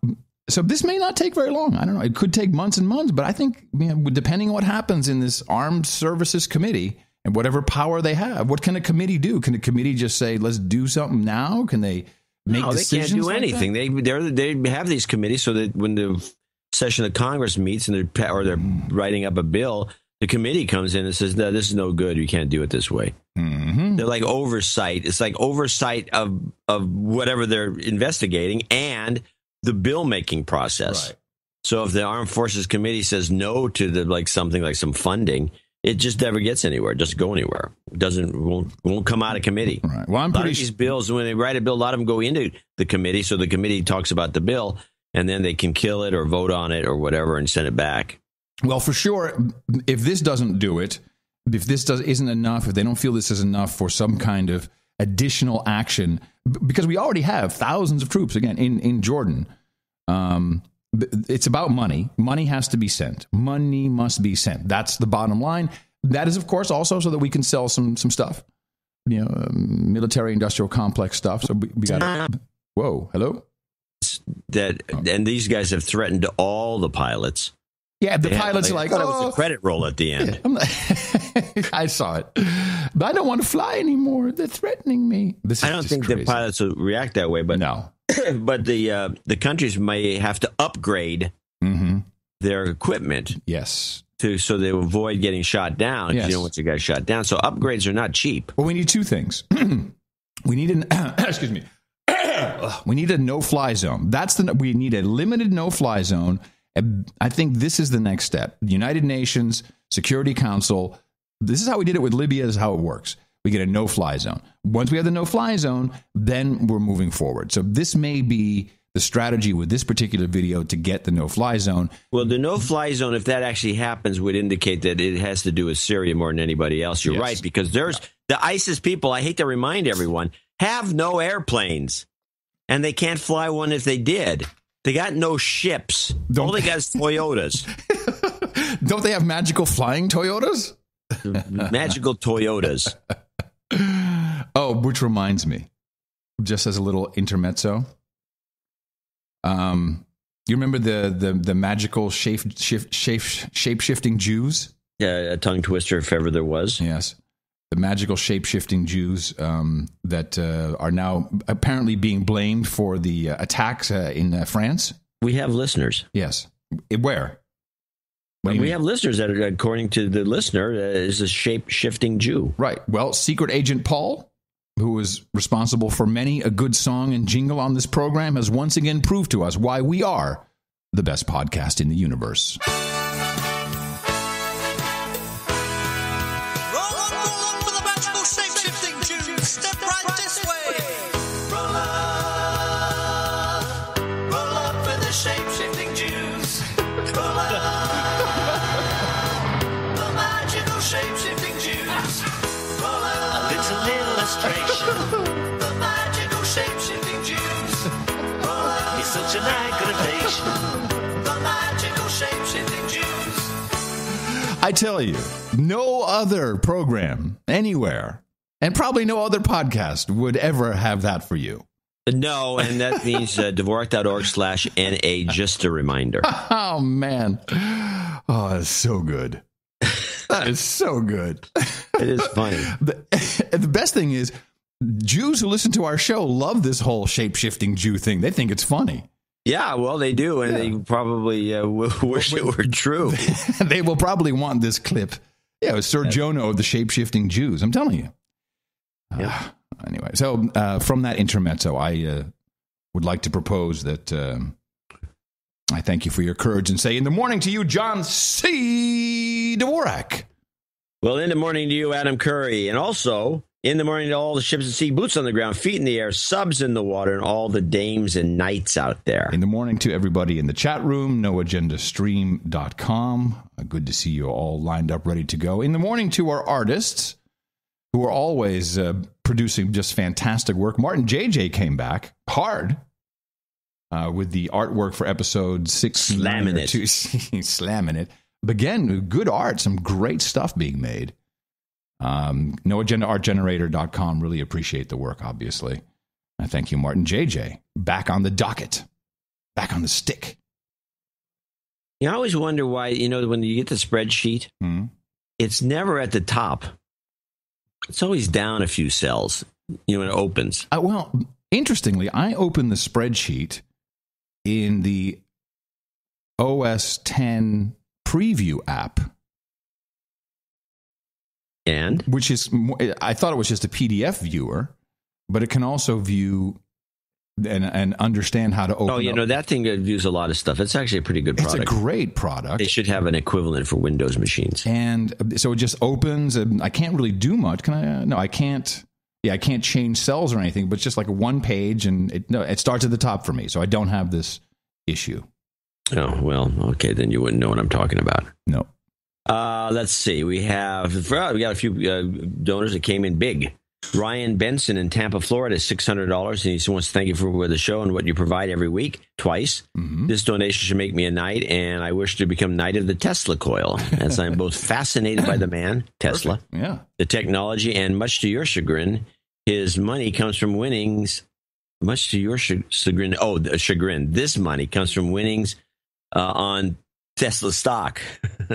so this may not take very long. I don't know. It could take months and months, but I think you know, depending on what happens in this Armed Services Committee and whatever power they have, what can a committee do? Can a committee just say, "Let's do something now"? Can they make no, they decisions? can't do like that? anything. They they're, they have these committees so that when the session of Congress meets and they're or they're writing up a bill, the committee comes in and says, "No, this is no good. You can't do it this way." Mm-hmm. They're like oversight. It's like oversight of of whatever they're investigating and the bill making process. Right. So if the Armed Forces Committee says no to the like something like some funding, it just never gets anywhere. It doesn't go anywhere. It doesn't won't won't come out of committee. Right. Well, I'm a lot pretty of these bills when they write a bill, a lot of them go into the committee, so the committee talks about the bill, and then they can kill it or vote on it or whatever and send it back. Well, for sure, if this doesn't do it, if this does isn't enough, if they don't feel this is enough for some kind of additional action, because we already have thousands of troops again in in Jordan. Um, it's about money. Money has to be sent. Money must be sent. That's the bottom line. That is, of course, also so that we can sell some some stuff, you know, um, military industrial complex stuff. So we, we got. Whoa, hello. That and these guys have threatened all the pilots. Yeah, the They had- pilots they are like, thought it oh, was a credit roll at the end. I'm like, I saw it, but I don't want to fly anymore. They're threatening me. This is I don't think crazy. the pilots will react that way, but no. but the uh, the countries may have to upgrade Mm-hmm. their equipment. Yes. To so they avoid getting shot down. Yes. You don't want your guy shot down. So upgrades are not cheap. Well, we need two things. we need an excuse me. We need a no-fly zone. That's the we need a limited no-fly zone. And I think this is the next step. United Nations Security Council. This is how we did it with Libya. Is how it works. We get a no-fly zone. Once we have the no-fly zone, then we're moving forward. So this may be the strategy with this particular video to get the no-fly zone. Well, the no-fly zone, if that actually happens, would indicate that it has to do with Syria more than anybody else. You're Yes. right because there's the ISIS people. I hate to remind everyone have no airplanes, and they can't fly one if they did. They got no ships. All they got is Toyotas, Don't they have magical flying Toyotas? magical Toyotas. Oh, which reminds me, just as a little intermezzo. Um, you remember the the the magical shape shift shape shape shifting Jews? Yeah, a tongue twister if ever there was. Yes, the magical shape shifting Jews um, that uh, are now apparently being blamed for the uh, attacks uh, in uh, France. We have listeners. Yes, where? We mean? have listeners that, are, according to the listener, uh, is a shape shifting Jew. Right. Well, Secret Agent Paul, who is responsible for many a good song and jingle on this program, has once again proved to us why we are the best podcast in the universe. I tell you, no other program anywhere, and probably no other podcast would ever have that for you. No, and that means uh, Dvorak.org slash NA, just a reminder. Oh, man. Oh, it's so good. That is so good. It is funny. The, the best thing is, Jews who listen to our show love this whole shape shifting Jew thing. They think it's funny. Yeah, well, they do, and they probably uh, wish it were true. they will probably want this clip. Yeah, it was Sir Jono of the shape shifting Jews. I'm telling you. Uh, anyway, so uh, from that intermezzo, I uh, would like to propose that um, I thank you for your courage and say in the morning to you, John C. Dvorak. Well, in the morning to you, Adam Curry, and also in the morning to all the ships at sea, boots on the ground, feet in the air, subs in the water, and all the dames and knights out there. In the morning to everybody in the chat room, noagendastream.com. Uh, good to see you all lined up, ready to go. In the morning to our artists who are always uh, producing just fantastic work. Martin JJ came back hard uh, with the artwork for episode six. Slamming it. slamming it. But again, good art, some great stuff being made. Um, noagendaartgenerator.com. Really appreciate the work, obviously. I thank you, Martin JJ. Back on the docket, back on the stick. You know, I always wonder why, you know, when you get the spreadsheet, Hmm. it's never at the top. It's always down a few cells, you know, when it opens. Uh, well, interestingly, I opened the spreadsheet in the OS 10 preview app And which is I thought it was just a PDF viewer, but it can also view and and understand how to open. Oh, you up- know that thing views a lot of stuff. It's actually a pretty good It's a great product. They should have an equivalent for Windows machines. and uh, so it just opens. And I can't really do much. Can I? Uh, no, I can't. Yeah, I can't change cells or anything. But it's just like one page, and it, no, it starts at the top for me, so I don't have this issue. Oh well, okay, then you wouldn't know what I'm talking about. No. Uh, let's see. We have we got a few uh, donors that came in big. Ryan Benson in Tampa, Florida, six hundred dollars, and he wants to thank you for the show and what you provide every week, twice. This donation should make me a knight, and I wish to become knight of the Tesla coil, as I'm both fascinated by the man Tesla, Yeah. the technology, and much to your chagrin, his money comes from winnings. Much to your chag- chagrin, oh, the chagrin. This money comes from winnings uh, on Tesla stock.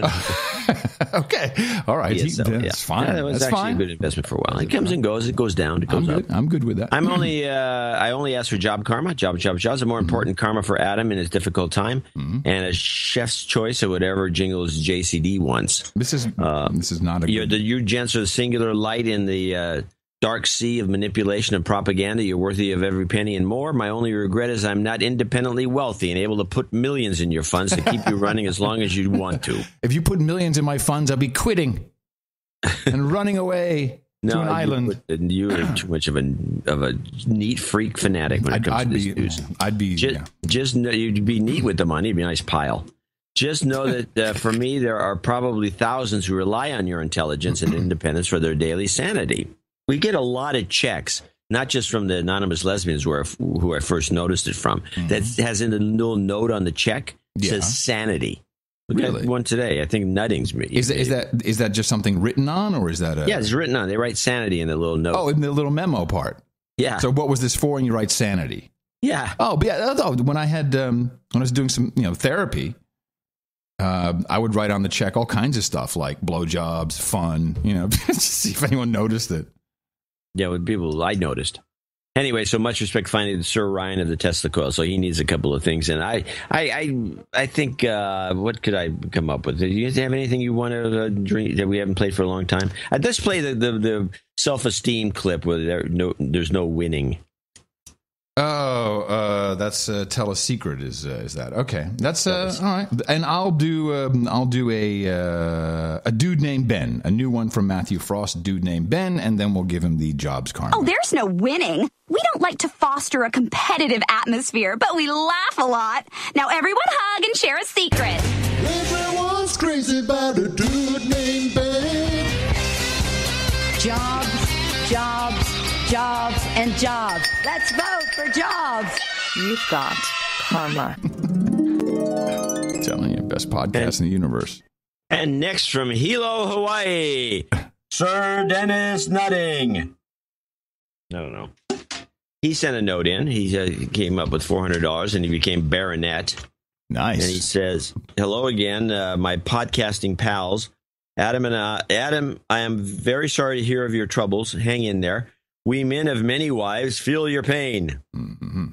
okay. All right. Yeah, so, that's yeah. fine. Yeah, that was that's actually fine. a good investment for a while. It comes and goes. It goes down. It goes I'm up. I'm good with that. I'm only. Uh, I only ask for job karma. Job, job, jobs. A Mm-hmm. more important karma for Adam in his difficult time, and a chef's choice of whatever jingles JCD wants. This is this is not a. You're the you gents are the singular light in the uh, dark sea of manipulation and propaganda. You're worthy of every penny and more. My only regret is I'm not independently wealthy and able to put millions in your funds to keep you running as long as you want to. If you put millions in my funds, I'll be quitting and running away to an you island. would- You are too much of a of a neat freak fanatic when it I'd, comes I'd to this be. news. I'd be. Just, yeah. just know you'd be neat with the money. It'd be a nice pile. Just know that uh, for me, there are probably thousands who rely on your intelligence and independence for their daily sanity. We get a lot of checks, not just from the anonymous lesbians where, who I first noticed it from, that has in a little note on the check Yeah. says sanity. Look Really? one today. I think Nutting's me. Is that, is that is that just something written on, or is that a? yeah, it's written on. They write sanity in the little note. Oh, in the little memo part. yeah. So what was this for? And you write sanity. yeah. Oh, but yeah. Oh, when I had um, when I was doing some you know therapy, uh, I would write on the check all kinds of stuff like blowjobs, fun. You know, see if anyone noticed it. Yeah, with people I noticed. Anyway, so much respect finally to Sir Ryan of the Tesla coil. So he needs a couple of things, and I, I, I, I think uh, what could I come up with? Do you have anything you want to uh, drink that we haven't played for a long time? Let's play the the, the self esteem clip where there no there's no winning. Oh, uh, that's uh, tell a secret. Is uh, is that okay? That's uh, all right. And I'll do um, I'll do a uh, a dude named Ben, a new one from Matthew Frost. Dude named Ben, and then we'll give him the jobs card. Oh, there's no winning. We don't like to foster a competitive atmosphere, but we laugh a lot. Now everyone hug and share a secret. Everyone's crazy about a dude named Ben. Jobs, jobs, jobs, and jobs. Let's vote for jobs. You've got karma. telling you, best podcast in the universe. And next from Hilo, Hawaii, Sir Dennis Nutting. No, no. He sent a note in. He uh, came up with four hundred dollars, and he became baronet. Nice. And he says, "Hello again, uh, my podcasting pals, Adam and uh, Adam. I am very sorry to hear of your troubles. Hang in there. We men of many wives feel your pain. Mm-hmm.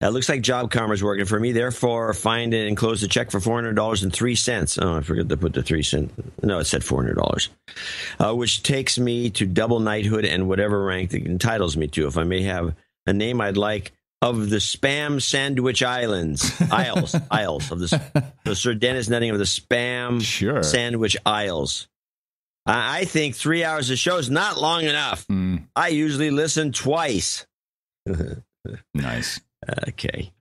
It looks like Job Karma is working for me. Therefore, find and enclose the check for four hundred dollars and three cents. Oh, I forgot to put the three cent. No, it said four hundred dollars, uh, which takes me to double knighthood and whatever rank that entitles me to. If I may have a name, I'd like of the Spam Sandwich Islands, Isles, Isles of the, the Sir Dennis Nutting of the Spam Sure. Sandwich Isles. I I think three hours of show is not long enough. Mm, I usually listen twice. nice. Okay.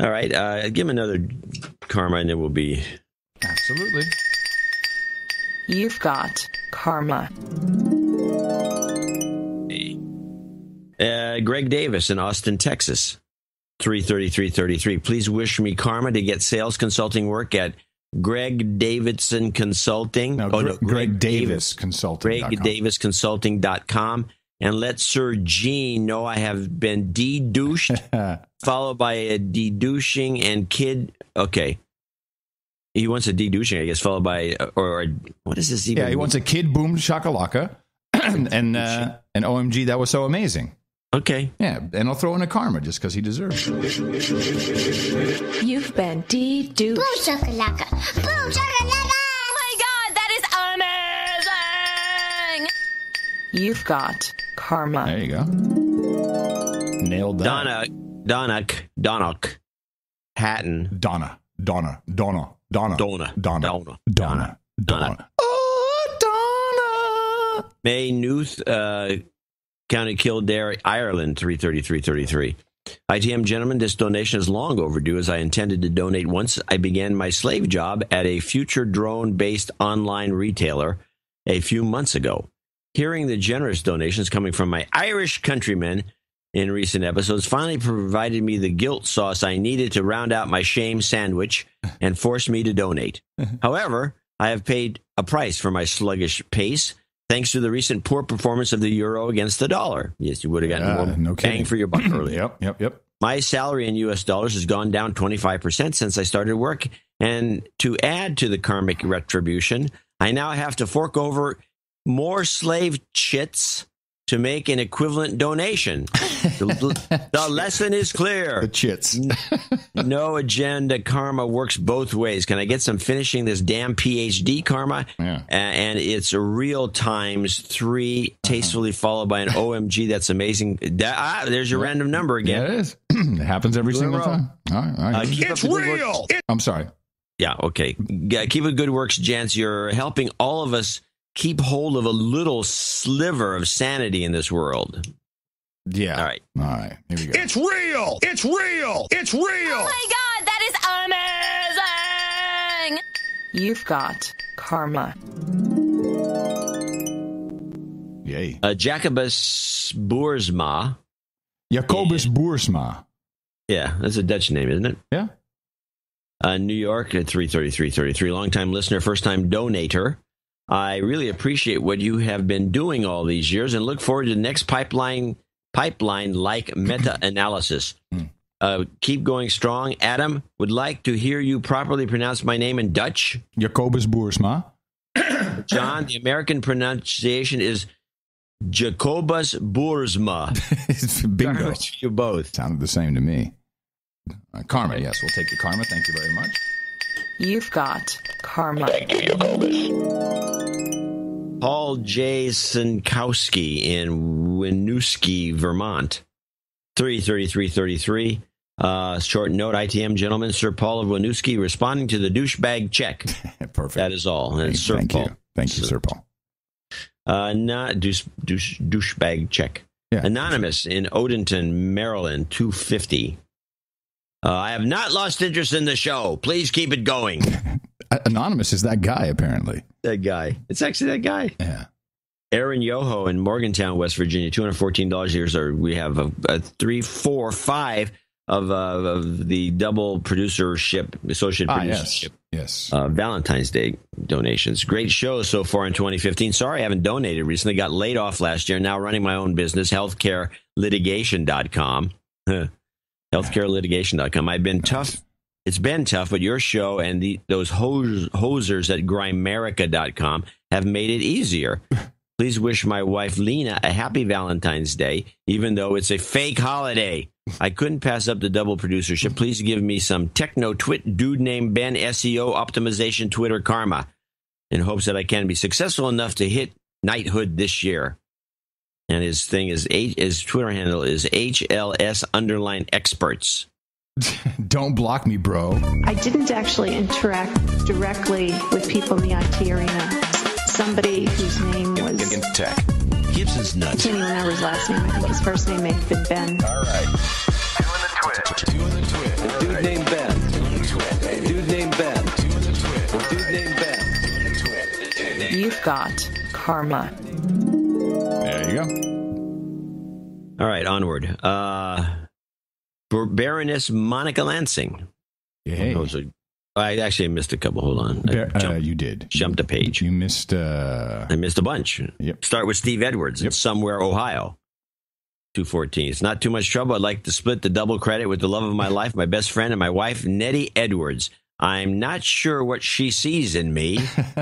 All right. Uh, give him another karma, and then we'll be. Absolutely. You've got karma. Uh, Greg Davis in Austin, Texas, three thirty three thirty three. Please wish me karma to get sales consulting work at Greg Davidson Consulting. No, oh, Gre- Greg Davis Consulting. Greg Davis Consulting.com. And let Sir Gene know I have been de-douched, followed by a de-douching and kid. Okay. He wants a de-douching, I guess, followed by, or, or what is this even? Yeah, he wants a kid boom shakalaka, and uh, and OMG, that was so amazing. Okay. Yeah, and I'll throw in a karma just because he deserves it. You've been de-duped. Boom shakalaka. Boom shakalaka. Oh my god, that is amazing. You've got karma. There you go. Nailed that. Donna, Donnock, Donnock, Hatton, Donna, Donna, Donna, Donna, Donna, Donna, Donna, Donna, Oh, Donna. Maynooth, uh, County Kildare, Ireland, 33333. ITM gentlemen, this donation is long overdue as I intended to donate once I began my slave job at a future drone based online retailer a few months ago. Hearing the generous donations coming from my Irish countrymen in recent episodes finally provided me the guilt sauce I needed to round out my shame sandwich and force me to donate. However, I have paid a price for my sluggish pace thanks to the recent poor performance of the euro against the dollar. Yes, you would have gotten Yeah, more no bang kidding. for your buck earlier. Yep, yep, yep. My salary in US dollars has gone down 25% since I started work. And to add to the karmic retribution, I now have to fork over more slave chits to make an equivalent donation. the, the lesson is clear. The chits. no agenda karma works both ways. Can I get some finishing this damn PhD karma? Yeah. And it's a real times three, tastefully followed by an OMG. That's amazing. That- ah, there's your random number again. Yeah, it is. it happens every Do it single wrong. time. All right, all right. Uh, keep up the good work. I'm sorry. Yeah, okay. Keep it good works, gents. You're helping all of us keep hold of a little sliver of sanity in this world. Yeah. All right. All right. Here we go. It's real. It's real. It's real. Oh my god, that is amazing! You've got karma. Yay. Uh, Jacobus Boersma. Jacobus Boersma. Yeah, that's a Dutch name, isn't it? Yeah. Uh, New York at 33333. Longtime listener, first time donator. I really appreciate what you have been doing all these years and look forward to the next pipeline pipeline like meta analysis. Uh, keep going strong. Adam would like to hear you properly pronounce my name in Dutch. Jacobus Boersma. John, the American pronunciation is Jacobus Boersma. Bingo. Sorry you both. Sounded the same to me. Uh, karma, yes. We'll take the karma. Thank you very much. You've got karma. Paul J. Sinkowski in Winooski, Vermont. 33333. Uh, short note, ITM gentleman, Sir Paul of Winooski, responding to the douchebag check. Perfect. That is all. And Sir Thank Paul. you. Thank you, Sir Paul. Uh, not douche, douche, douchebag check. Anonymous in Odenton, Maryland, 250. Uh, I have not lost interest in the show. Please keep it going. A- Anonymous is that guy, apparently. That guy. It's actually that guy. Yeah. Aaron Yoho in Morgantown, West Virginia, two hundred fourteen dollars. Here's our we have a, a three, four, five of uh, of the double producership, associate Ah, yes. producership. Yes. Uh, Valentine's Day donations. Great show so far in 2015. Sorry I haven't donated recently. Got laid off last year. Now running my own business, healthcarelitigation.com. Huh. Healthcarelitigation.com. I've been tough. It's been tough, but your show and the, those hos- hosers at grimerica.com have made it easier. Please wish my wife Lena a happy Valentine's Day, even though it's a fake holiday. I couldn't pass up the double producership. Please give me some techno twit dude named Ben SEO optimization Twitter karma in hopes that I can be successful enough to hit knighthood this year. And his thing is his Twitter handle is HLS underline experts. Don't block me, bro. I didn't actually interact directly with people in the IT arena. Somebody whose name was. tech. Gibson's I nuts. can't even remember his last name. I think his first name may have been Ben. All right. Dude named Ben. Dude named Ben. Dude named Ben. You've got karma. There you go. All right, onward. Uh, Bar- Baroness Monica Lansing. Yay. Those are- I actually missed a couple. Hold on. Bar- uh, you did. jumped a page. You missed. Uh, I missed a bunch. Yep. Start with Steve Edwards in somewhere, Ohio. 214. It's not too much trouble. I'd like to split the double credit with the love of my life, my best friend, and my wife, Nettie Edwards. I'm not sure what she sees in me,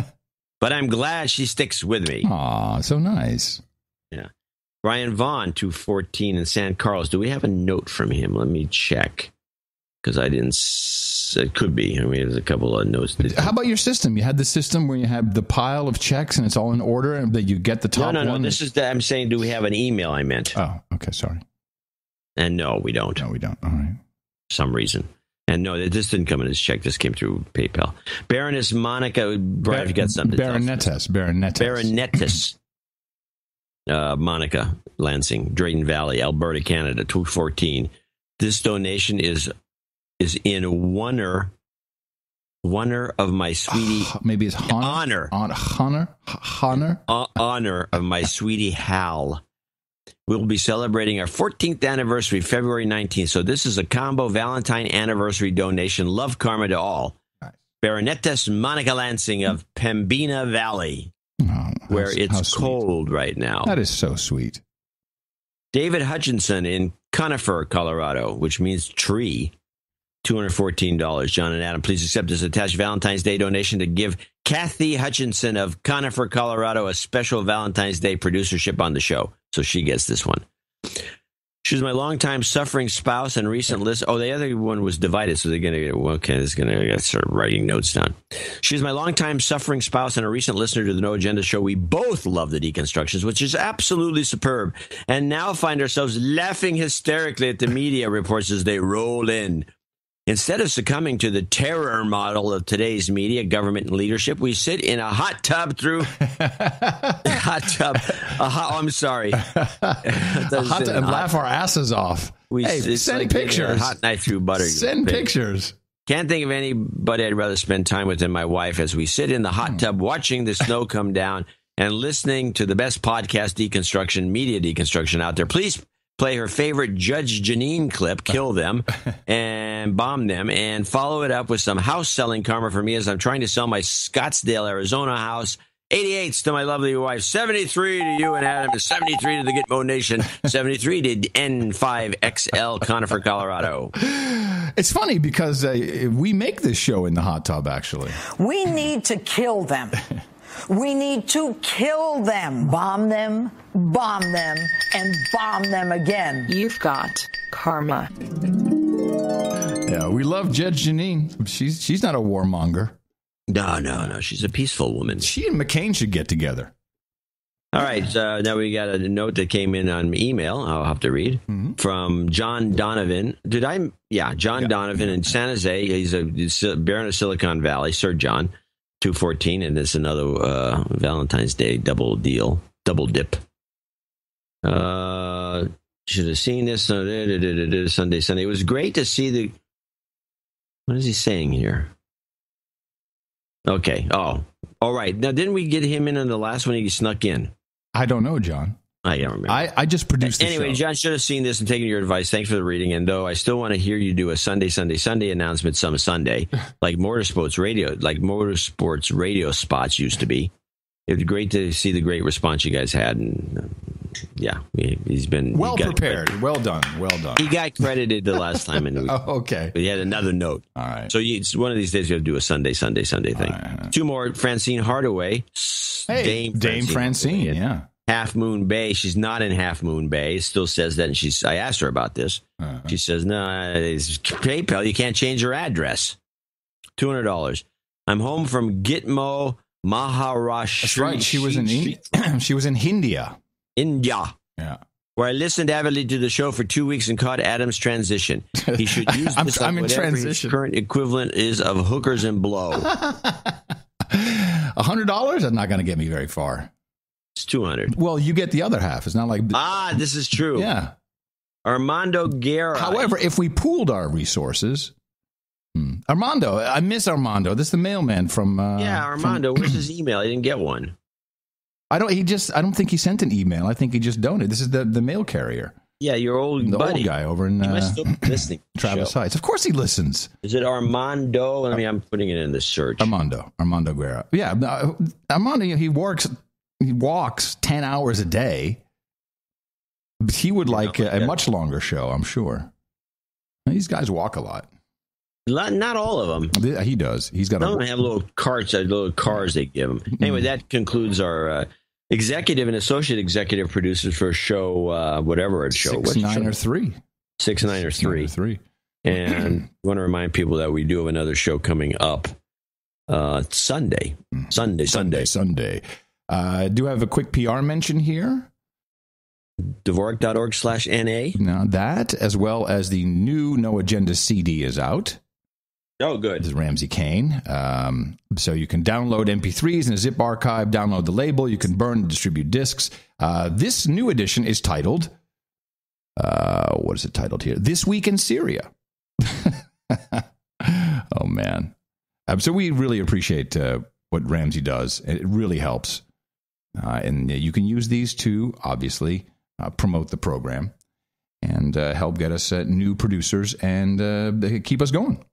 but I'm glad she sticks with me. Aw, so nice. Yeah. Brian Vaughn, 214 in San Carlos. Do we have a note from him? Let me check. because I didn't. S- it could be. I mean, there's a couple of notes. How about your system? You had the system where you have the pile of checks and it's all in order, and that you get the top no, no. one. This is. The, I'm saying, do we have an email? I meant. Oh, okay. Sorry. And no, we don't. No, we don't. All right. Some reason. And no, this didn't come in as check. This came through PayPal. Baroness Monica, Brian, if you got something. to tell us. Uh, Monica Lansing, Drayton Valley, Alberta, Canada, two fourteen. This donation is is in honor honor of my sweetie. Maybe it's honor. Honor. Honor. Honor. Uh, honor of my sweetie Hal. We'll be celebrating our 14th anniversary February 19th. So this is a combo Valentine anniversary donation. Love karma to all. Baronetess Monica Lansing of Pembina Valley, where how it's cold right now. That is so sweet. David Hutchinson in Conifer, Colorado, which means tree. $214. John and Adam, please accept this attached Valentine's Day donation to give Kathy Hutchinson of Conifer, Colorado, a special Valentine's Day producership on the show. So she gets this one. She's my longtime suffering spouse and recent list. Oh, the other one was divided, so they're going to get, okay, this is going to start writing notes down. She's my longtime suffering spouse and a recent listener to the No Agenda show. We both love the deconstructions, which is absolutely superb, and now find ourselves laughing hysterically at the media reports as they roll in. Instead of succumbing to the terror model of today's media, government, and leadership, we sit in a hot tub through hot tub. A hot, oh, I'm sorry. Hot and laugh our asses off. We hey, send like pictures. A hot night through butter. Send pig. pictures. Can't think of anybody I'd rather spend time with than my wife as we sit in the Hmm. hot tub watching the snow come down and listening to the best podcast deconstruction, media deconstruction out there. Please play her favorite Judge Jeanine clip, Kill Them, and Bomb Them, and follow it up with some house selling karma for me as I'm trying to sell my Scottsdale, Arizona house. 88s to my lovely wife, 73 to you and Adam, 73 to the Gitmo Nation, 73 to N5XL Conifer, Colorado. It's funny because uh, we make this show in the hot tub, actually. We need to kill them. We need to kill them, bomb them, bomb them, and bomb them again. You've got karma. Yeah, we love Judge Jeanine. She's she's not a warmonger. No, no, no. She's a peaceful woman. She and McCain should get together. All right. Uh, now we got a note that came in on email. I'll have to read from John Donovan. Did I? Yeah, John Donovan in San Jose. He's a he's a Baron of Silicon Valley. Sir John, two fourteen, and it's another uh, Valentine's Day double deal, double dip. Uh, should have seen this uh, da- da- da- da- da- Sunday. Sunday. It was great to see the. What is he saying here? Okay. Oh, all right. Now, didn't we get him in on the last one? He snuck in. I don't know, John. I can't remember. I, I just produced Anyway. John should have seen this and taken your advice. Thanks for the reading. And though I still want to hear you do a Sunday, Sunday, Sunday announcement some Sunday, like motorsports radio, like motorsports radio spots used to be. It It's great to see the great response you guys had. And uh, yeah, he, he's been well he got- prepared. Well done. Well done. He got credited the last time, and we, Oh, okay. but he had another note. All right. So you, it's one of these days you have to do a Sunday, Sunday, Sunday thing. Two more. Francine Hardaway, Hey, Dame, Dame Francine, Hardaway, yeah. Half Moon Bay. She's not in Half Moon Bay. It still says that, and she's. I asked her about this. Uh-huh. She says, "No, it's PayPal. You can't change your address. Two hundred dollars. I'm home from Gitmo, Maharashtra. That's right. She was in she was in India. India. Yeah. Where I listened avidly to the show for two weeks and caught Adam's transition. He should use I'm- this I'm in whatever his transition. current equivalent is of hookers and blow. A hundred dollars is not going to get me very far. It's two hundred. Well, you get the other half. It's not like Ah, this is true. yeah. Armando Guerra. However, if we pooled our resources, Hmm. Armando, I miss Armando. This is the mailman from. Uh, yeah, from- Armando, where's his email? I didn't get one. I don't. He just. I don't think he sent an email. I think he just donated. This is the the mail carrier, Yeah, your old the buddy. old guy over in uh, must still be listening. Travis. Heights. Of course, he listens. Is it Armando? I mean, I'm putting it in the search. Armando, Armando Guerra. Yeah, uh, Armando. He works. He walks ten hours a day. But He would like a, a much longer show. I'm sure. These guys walk a lot. Not, not all of them. He does. He's got Some a them have little carts, uh, little cars they give them. Mm-hmm. Anyway, that concludes our uh, executive and associate executive producers for a show, uh, whatever it's show. six nine show? or three. Six, nine, or three. Three. And we want to remind people that we do have another show coming up uh, Sunday. Sunday, Sunday. Sunday. Uh, do have a quick PR mention here. Dvorak.org slash NA. Now that, as well as the new No Agenda CD is out. Oh, good. This is Ramsey Kane. Um, so you can download MP3s in a zip archive, download the label, you can burn and distribute discs. Uh, this new edition is titled, uh, what is it titled here? This Week in Syria. oh, man. Um, so we really appreciate uh, what Ramsey does. It really helps. Uh, and you can use these to obviously uh, promote the program and uh, help get us uh, new producers and uh, keep us going.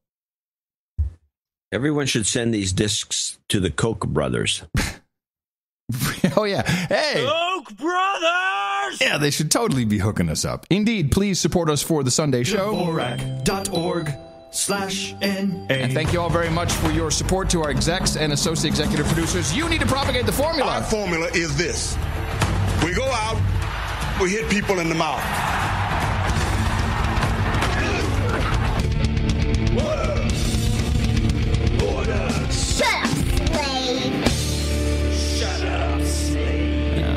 Everyone should send these discs to the Koch brothers. oh, yeah. Hey. Koch brothers! Yeah, they should totally be hooking us up. Indeed, please support us for the Sunday show. Dvorak.org slash N. And thank you all very much for your support to our execs and associate executive producers. You need to propagate the formula. Our formula is this we go out, we hit people in the mouth.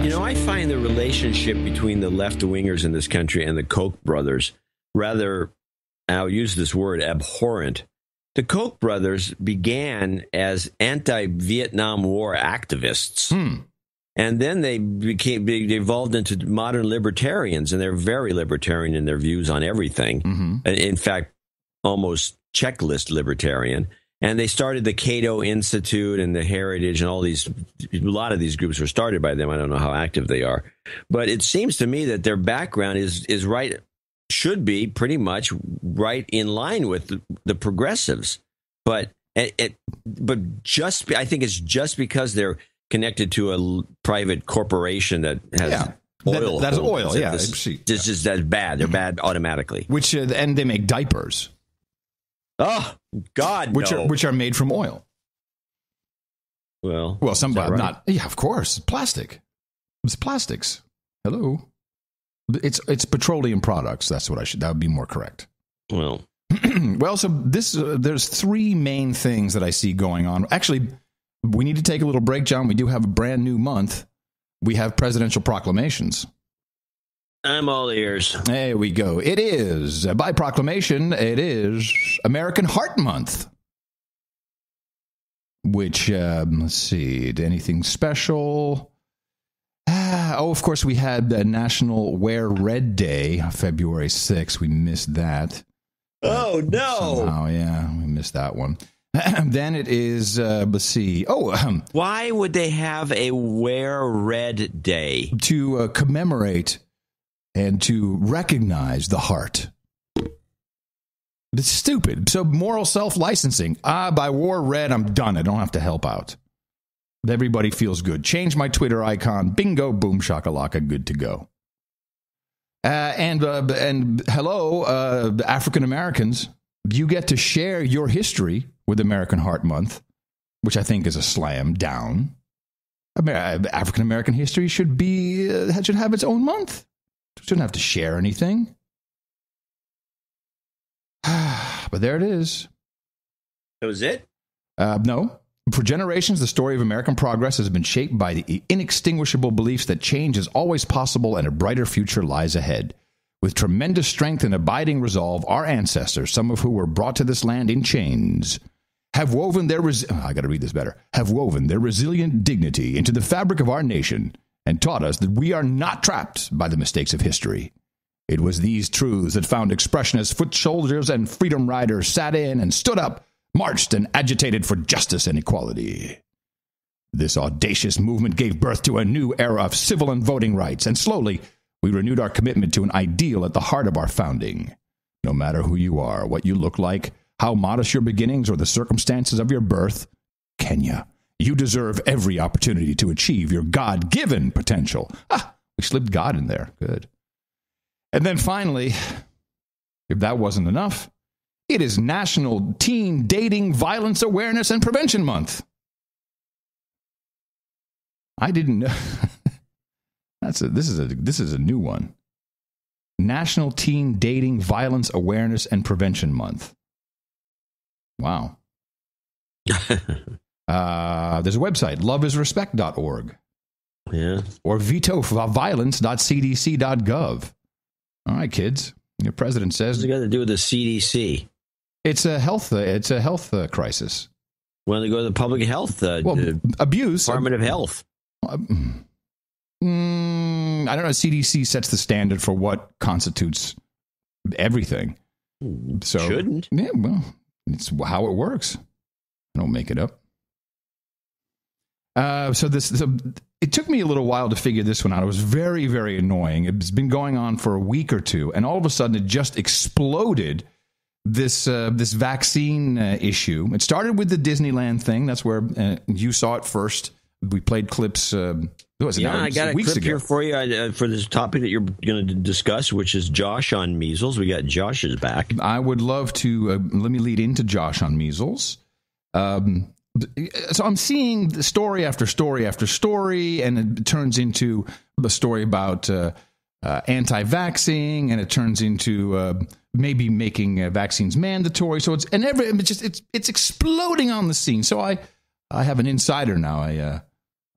You know, I find the relationship between the left wingers in this country and the Koch brothers rather, I'll use this word, abhorrent. The Koch brothers began as anti Vietnam War activists. Hmm. And then they became they evolved into modern libertarians, and they're very libertarian in their views on everything. Mm-hmm. And In fact, almost checklist libertarian. And they started the Cato Institute and the Heritage and all these. A lot of these groups were started by them. I don't know how active they are, but it seems to me that their background is is right. Should be pretty much right in line with the, the progressives, but it, it but just be- I think it's just because they're connected to a l- private corporation that has Yeah. That- oil. that's oil, yeah. This, this is that's bad. They're bad automatically. Which uh, and they make diapers, Oh God, which no. are which are made from oil. well, Well, some right? not. Yeah, of course, plastic. It's plastics. Hello. It's it's petroleum products. That's what I should. That would be more correct. Well, well, so this uh, there's three main things that I see going on. Actually, we need to take a little break, John. We do have a brand new month. We have presidential proclamations. I'm all ears. There we go. It is uh, by proclamation. It is American Heart Month. Which um, let's see, anything special? Oh, of course, we had the National Wear Red Day, February 6th. We missed that. Oh no! Somehow, yeah, we missed that one. then it is, uh, let's see. Oh, um, Why would they have a wear red day? to uh, commemorate and to recognize the heart. It's stupid. So moral self-licensing. Ah, by war red, I'm done. I don't have to help out. Everybody feels good. Change my Twitter icon. Bingo, boom, shakalaka, good to go. Uh, and uh, and hello, uh, African Americans. You get to share your history with American Heart Month, which I think is a slam down. African American history should be uh, should have its own month. Shouldn't have to share anything. but there it is. That was it. Uh, no. For generations, the story of American progress has been shaped by the inextinguishable beliefs that change is always possible and a brighter future lies ahead. With tremendous strength and abiding resolve, our ancestors, some of who were brought to this land in chains, have woven their res- oh, I got to read this better. Have woven their resilient dignity into the fabric of our nation and taught us that we are not trapped by the mistakes of history. It was these truths that found expression as foot soldiers and freedom riders sat in and stood up, marched and agitated for justice and equality. This audacious movement gave birth to a new era of civil and voting rights, and slowly we renewed our commitment to an ideal at the heart of our founding. No matter who you are, what you look like, how modest your beginnings, or the circumstances of your birth, Kenya, you deserve every opportunity to achieve your God given potential. Ah, we slipped God in there. Good. And then finally, if that wasn't enough, it is National Teen Dating Violence Awareness and Prevention Month. I didn't know. That's a, this is a this is a new one. National Teen Dating Violence Awareness and Prevention Month. Wow. uh, there's a website, loveisrespect.org. Yeah. Or vetoviolence.cdc.gov. All right, kids. Your president says What's it got to do with the CDC? It's a health. Uh, it's a health uh, crisis. When they go to the public health, uh, Well, the abuse. Department of Health. Mm, I don't know. CDC sets the standard for what constitutes everything. So Shouldn't. Yeah, well, it's how it works. I don't make it up. Uh, so this, so it took me a little while to figure this one out. It was very, very annoying. It's been going on for a week or two, and all of a sudden, it just exploded. This uh, this vaccine uh, issue. It started with the Disneyland thing. That's where uh, you saw it first. We played clips. Um, was it? Yeah, now? I got a clip ago. here for you uh, for this topic that you're going to discuss, which is Josh on measles. We got Josh's back. I would love to. Uh, let me lead into Josh on measles. Um, so I'm seeing story after story after story, and it turns into the story about uh, uh, anti-vaxxing, and it turns into uh, maybe making uh, vaccines mandatory. So it's and every it's just it's it's exploding on the scene. So I I have an insider now. I uh,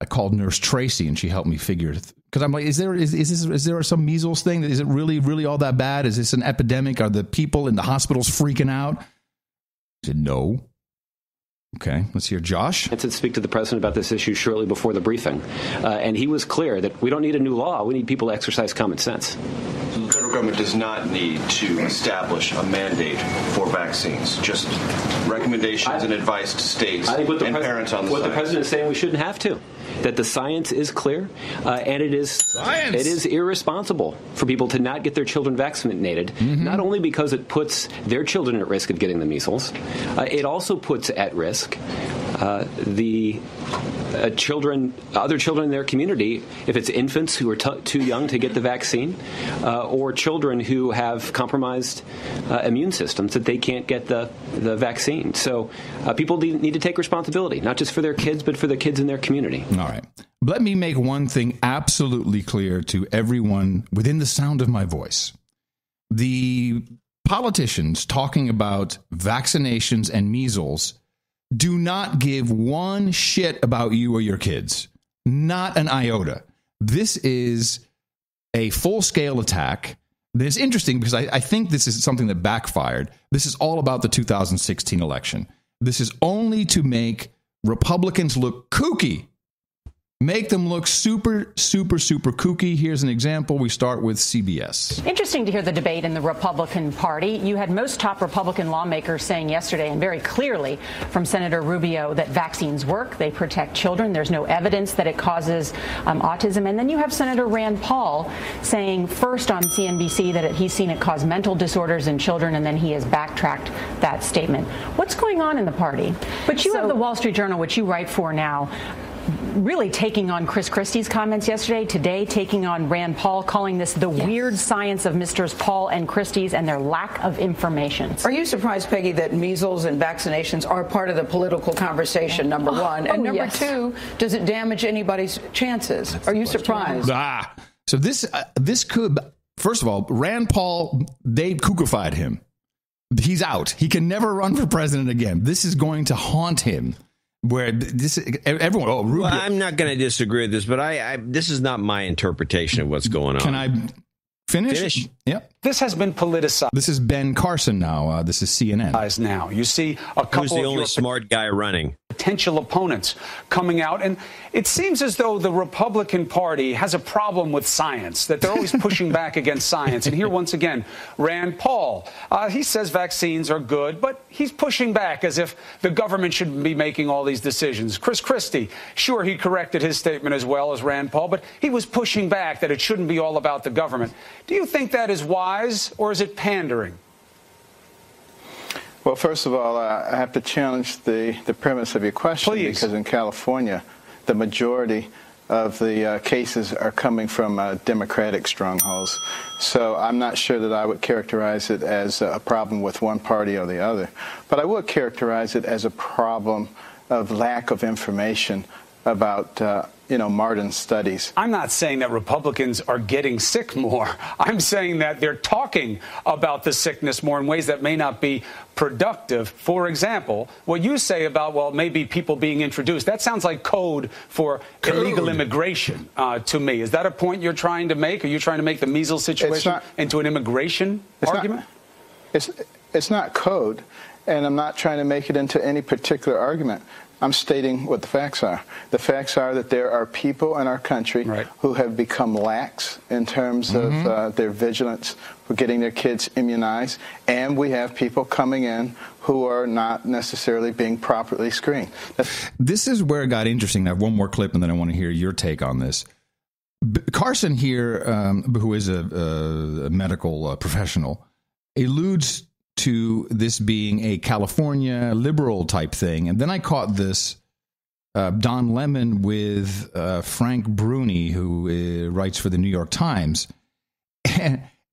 I called Nurse Tracy, and she helped me figure because I'm like, is there is is this, is there some measles thing? Is it really really all that bad? Is this an epidemic? Are the people in the hospitals freaking out? Said no. Okay, let's hear Josh. I did speak to the president about this issue shortly before the briefing, uh, and he was clear that we don't need a new law. We need people to exercise common sense. The federal government does not need to establish a mandate for vaccines, just recommendations and advice to states I think what the, and pres- parents on the what the president is saying we shouldn't have to. That the science is clear, uh, and it is Science. it is irresponsible for people to not get their children vaccinated. Mm-hmm. Not only because it puts their children at risk of getting the measles, uh, it also puts at risk uh, the uh, children, other children in their community, if it's infants who are t- too young to get the vaccine, uh, or children who have compromised uh, immune systems that they can't get the, the vaccine. So uh, people need, need to take responsibility, not just for their kids, but for the kids in their community. All right. Let me make one thing absolutely clear to everyone within the sound of my voice. The politicians talking about vaccinations and measles do not give one shit about you or your kids. Not an iota. This is a full scale attack. It's interesting because I, I think this is something that backfired. This is all about the 2016 election. This is only to make Republicans look kooky make them look super, super, super kooky. Here's an example. We start with CBS. Interesting to hear the debate in the Republican Party. You had most top Republican lawmakers saying yesterday, and very clearly from Senator Rubio, that vaccines work, they protect children. There's no evidence that it causes um, autism. And then you have Senator Rand Paul saying first on CNBC that it, he's seen it cause mental disorders in children, and then he has backtracked that statement. What's going on in the party? But you have the Wall Street Journal, which you write for now really taking on Chris Christie's comments yesterday, today taking on Rand Paul, calling this the weird science of Mr. Paul and Christie's and their lack of information. Are you surprised, Peggy, that measles and vaccinations are part of the political conversation, number one? And oh, number yes. two, does it damage anybody's chances? are you surprised? Ah, so this uh, this could first of all, Rand Paul they kookified him. He's out. He can never run for president again. This is going to haunt him. Where this everyone oh Rubio. Well, I'm not going to disagree with this, but I, I this is not my interpretation of what's going on. Can I finish? Finish. Yep. This has been politicized. This is Ben Carson now. Uh, this is CNN. Now you see a couple Who's the of only your smart guy running? Potential opponents coming out, and it seems as though the Republican Party has a problem with science. That they're always pushing back against science. And here, once again, Rand Paul. Uh, he says vaccines are good, but he's pushing back as if the government should be making all these decisions. Chris Christie, sure, he corrected his statement as well as Rand Paul, but he was pushing back that it shouldn't be all about the government. Do you think that is wise, or is it pandering? Well, first of all, uh, I have to challenge the, the premise of your question Please. because in California, the majority of the uh, cases are coming from uh, Democratic strongholds. So I'm not sure that I would characterize it as a problem with one party or the other. But I would characterize it as a problem of lack of information about uh, you know, Martin studies. I'm not saying that Republicans are getting sick more. I'm saying that they're talking about the sickness more in ways that may not be productive. For example, what you say about, well, maybe people being introduced, that sounds like code for illegal immigration uh, to me. Is that a point you're trying to make? Are you trying to make the measles situation not- into an immigration It's not- argument? It's, it's not code, and I'm not trying to make it into any particular argument. I'm stating what the facts are. The facts are that there are people in our country who have become lax in terms Mm-hmm. of uh, their vigilance for getting their kids immunized, and we have people coming in who are not necessarily being properly screened. That's- This is where it got interesting. I have one more clip, and then I want to hear your take on this. B- Carson here, um, who is a, a medical uh, professional, alludes to this being a California liberal type thing. And then I caught this uh, Don Lemon with uh, Frank Bruni, who uh, writes for the New York Times.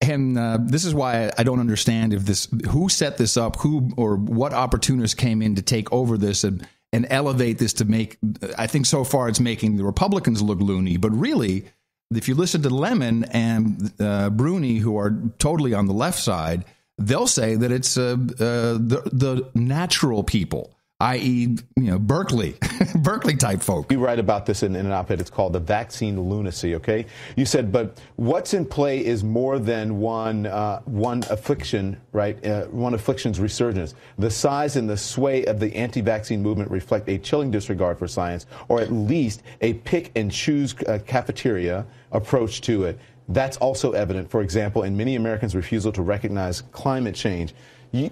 And, uh, this is why I don't understand if this who set this up, who or what opportunists came in to take over this and and elevate this to make. I think so far it's making the Republicans look loony, but really, if you listen to Lemon and uh, Bruni, who are totally on the left side, they'll say that it's uh, uh, the the natural people, i.e., you know, Berkeley, Berkeley type folk. You write about this in, in an op-ed. It's called the vaccine lunacy. Okay, you said, but what's in play is more than one uh, one affliction, right? Uh, one affliction's resurgence. The size and the sway of the anti-vaccine movement reflect a chilling disregard for science, or at least a pick and choose uh, cafeteria approach to it. That's also evident, for example, in many Americans' refusal to recognize climate change. You,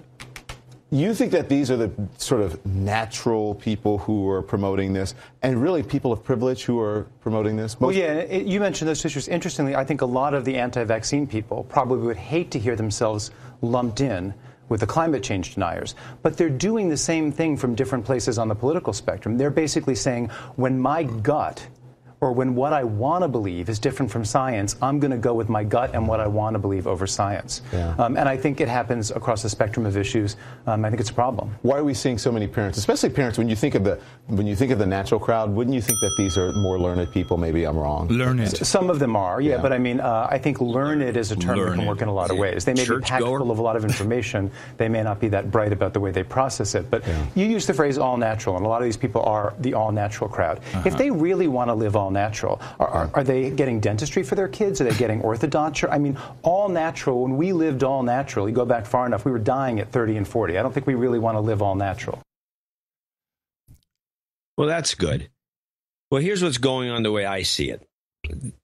you think that these are the sort of natural people who are promoting this, and really people of privilege who are promoting this? Well, yeah, it, you mentioned those issues. Interestingly, I think a lot of the anti vaccine people probably would hate to hear themselves lumped in with the climate change deniers. But they're doing the same thing from different places on the political spectrum. They're basically saying, when my gut or when what I want to believe is different from science, I'm going to go with my gut and what I want to believe over science. Yeah. Um, and I think it happens across the spectrum of issues. Um, I think it's a problem. Why are we seeing so many parents, especially parents, when you think of the when you think of the natural crowd? Wouldn't you think that these are more learned people? Maybe I'm wrong. Learned. Some of them are, yeah, Yeah. but I mean, uh, I think learned is a term that can work in a lot of ways. They may be packed full of a lot of information. They may not be that bright about the way they process it. But you use the phrase all natural, and a lot of these people are the all natural crowd. If they really want to live all natural, are, are, are they getting dentistry for their kids? Are they getting orthodonture? I mean, all natural, when we lived all natural, you go back far enough, we were dying at 30 and 40. I don't think we really want to live all natural. Well, that's good. Well, here's what's going on the way I see it.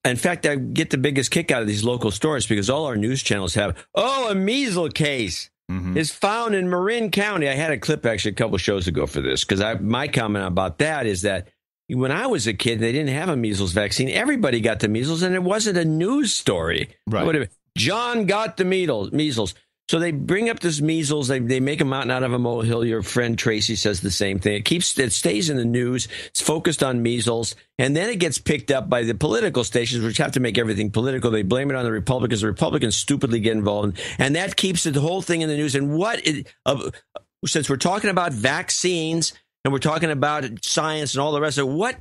In fact, I get the biggest kick out of these local stories because all our news channels have, oh, a measles case mm-hmm. is found in Marin County. I had a clip actually a couple shows ago for this because I my comment about that is that when I was a kid, they didn't have a measles vaccine. Everybody got the measles, and it wasn't a news story. Right. John got the measles. Measles. So they bring up this measles. They they make a mountain out of a molehill. Your friend Tracy says the same thing. It keeps it stays in the news. It's focused on measles, and then it gets picked up by the political stations, which have to make everything political. They blame it on the Republicans. The Republicans stupidly get involved, and that keeps the whole thing in the news. And what it, uh, since we're talking about vaccines and we're talking about science and all the rest of it, what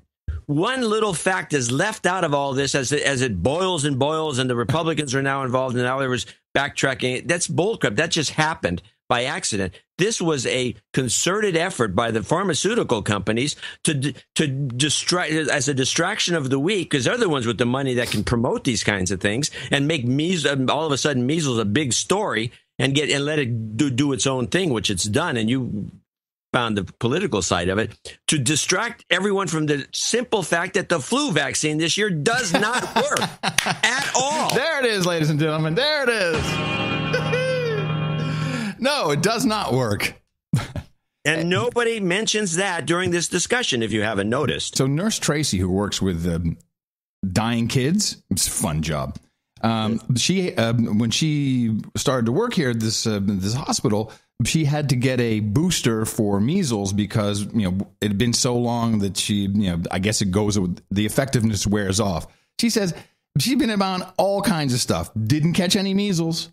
one little fact is left out of all this as it, as it boils and boils, and the Republicans are now involved, and now there was backtracking. That's bullcrap. That just happened by accident. This was a concerted effort by the pharmaceutical companies to to distract as a distraction of the week, because they're the ones with the money that can promote these kinds of things and make measles um, all of a sudden measles a big story and get and let it do, do its own thing, which it's done. And you found the political side of it to distract everyone from the simple fact that the flu vaccine this year does not work at all. There it is, ladies and gentlemen. There it is. no, it does not work. And nobody mentions that during this discussion, if you haven't noticed. So, Nurse Tracy, who works with um, dying kids, it's a fun job. Um, she, um, when she started to work here at this uh, this hospital, she had to get a booster for measles because you know it had been so long that she, you know, I guess it goes the effectiveness wears off. She says she's been around all kinds of stuff, didn't catch any measles.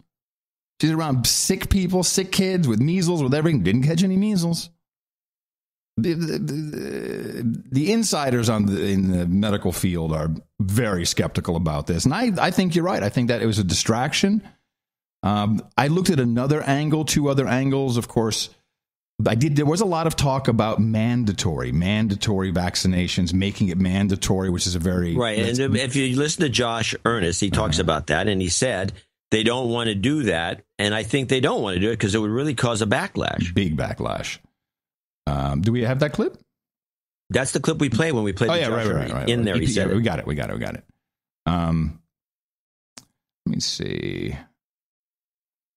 She's around sick people, sick kids with measles, with everything, didn't catch any measles. the, the, the, the insiders on the, in the medical field are very skeptical about this, and I, I think you're right. I think that it was a distraction. Um, I looked at another angle, two other angles. Of course, I did. There was a lot of talk about mandatory, mandatory vaccinations, making it mandatory, which is a very Right. And if you listen to Josh Earnest, he talks Uh-huh. about that and he said they don't want to do that. And I think they don't want to do it because it would really cause a backlash. big backlash. Um, do we have that clip? That's the clip we played when we played oh the yeah, right, right, right, right. in there. He Yeah, said we got it. We got it. We got it. Um, let me see.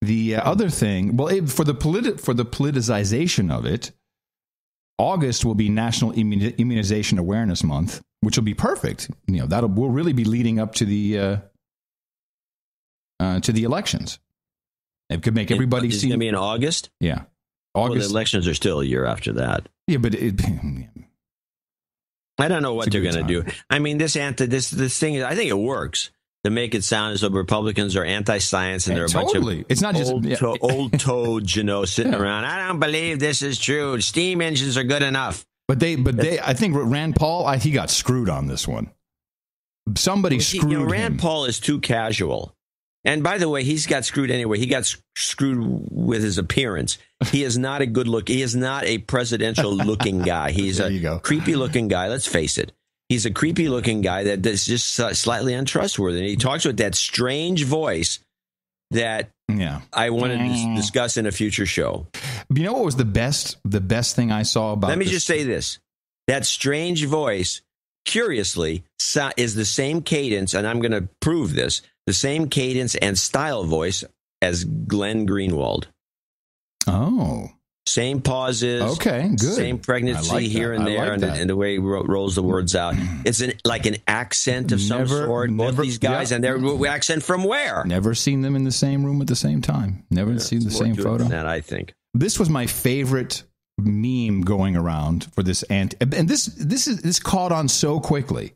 The uh, other thing, well, it, for the politi- for the politicization of it, August will be National Immu- Immunization Awareness Month, which will be perfect. You know, that'll will really be leading up to the uh, uh, to the elections. It could make everybody see. going to be in August. yeah, Well, August. the elections are still a year after that. yeah, but it, I don't know what they're going to do. I mean, this anti this this thing. I think it works to make it sound as though Republicans are anti-science and Yeah, they're a totally. bunch of It's not just- old, yeah. to- old toads, you know, sitting around. I don't believe this is true. Steam engines are good enough. But they, but they, I think Rand Paul, I, he got screwed on this one. Somebody He- screwed you know, Rand him. Paul is too casual. And by the way, he's got screwed anyway. He got screwed with his appearance. He is not a good look. He is not a presidential looking guy. He's a creepy looking guy. Let's face it. He's a creepy looking guy that is just uh, slightly untrustworthy. And he talks with that strange voice that Yeah. I want to discuss in a future show. You know what was the best, the best thing I saw about Let me this? just say this: that strange voice, curiously, is the same cadence, and I'm going to prove this: the same cadence and style voice as Glenn Greenwald. Oh, same pauses. Okay, good. Same pregnancy like here and there, like and, the, and the way he ro- rolls the words out. It's an like an accent of some Never- sort. Both these guys, yeah. and their accent from where? Never seen them in the same room at the same time. Never seen the same photo. that, I think. This was my favorite meme going around for this ant, and this this is this caught on so quickly.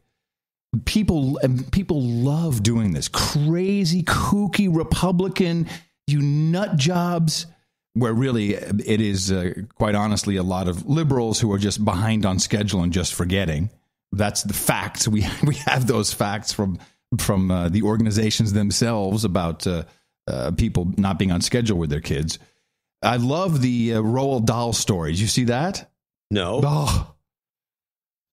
People and people love doing this crazy kooky Republican, you nut jobs. Where really it is, uh, quite honestly, a lot of liberals who are just behind on schedule and just forgetting. That's the facts. We we have those facts from from uh, the organizations themselves about uh, uh, people not being on schedule with their kids. I love the uh, Roald Dahl stories. You see that? No. Oh.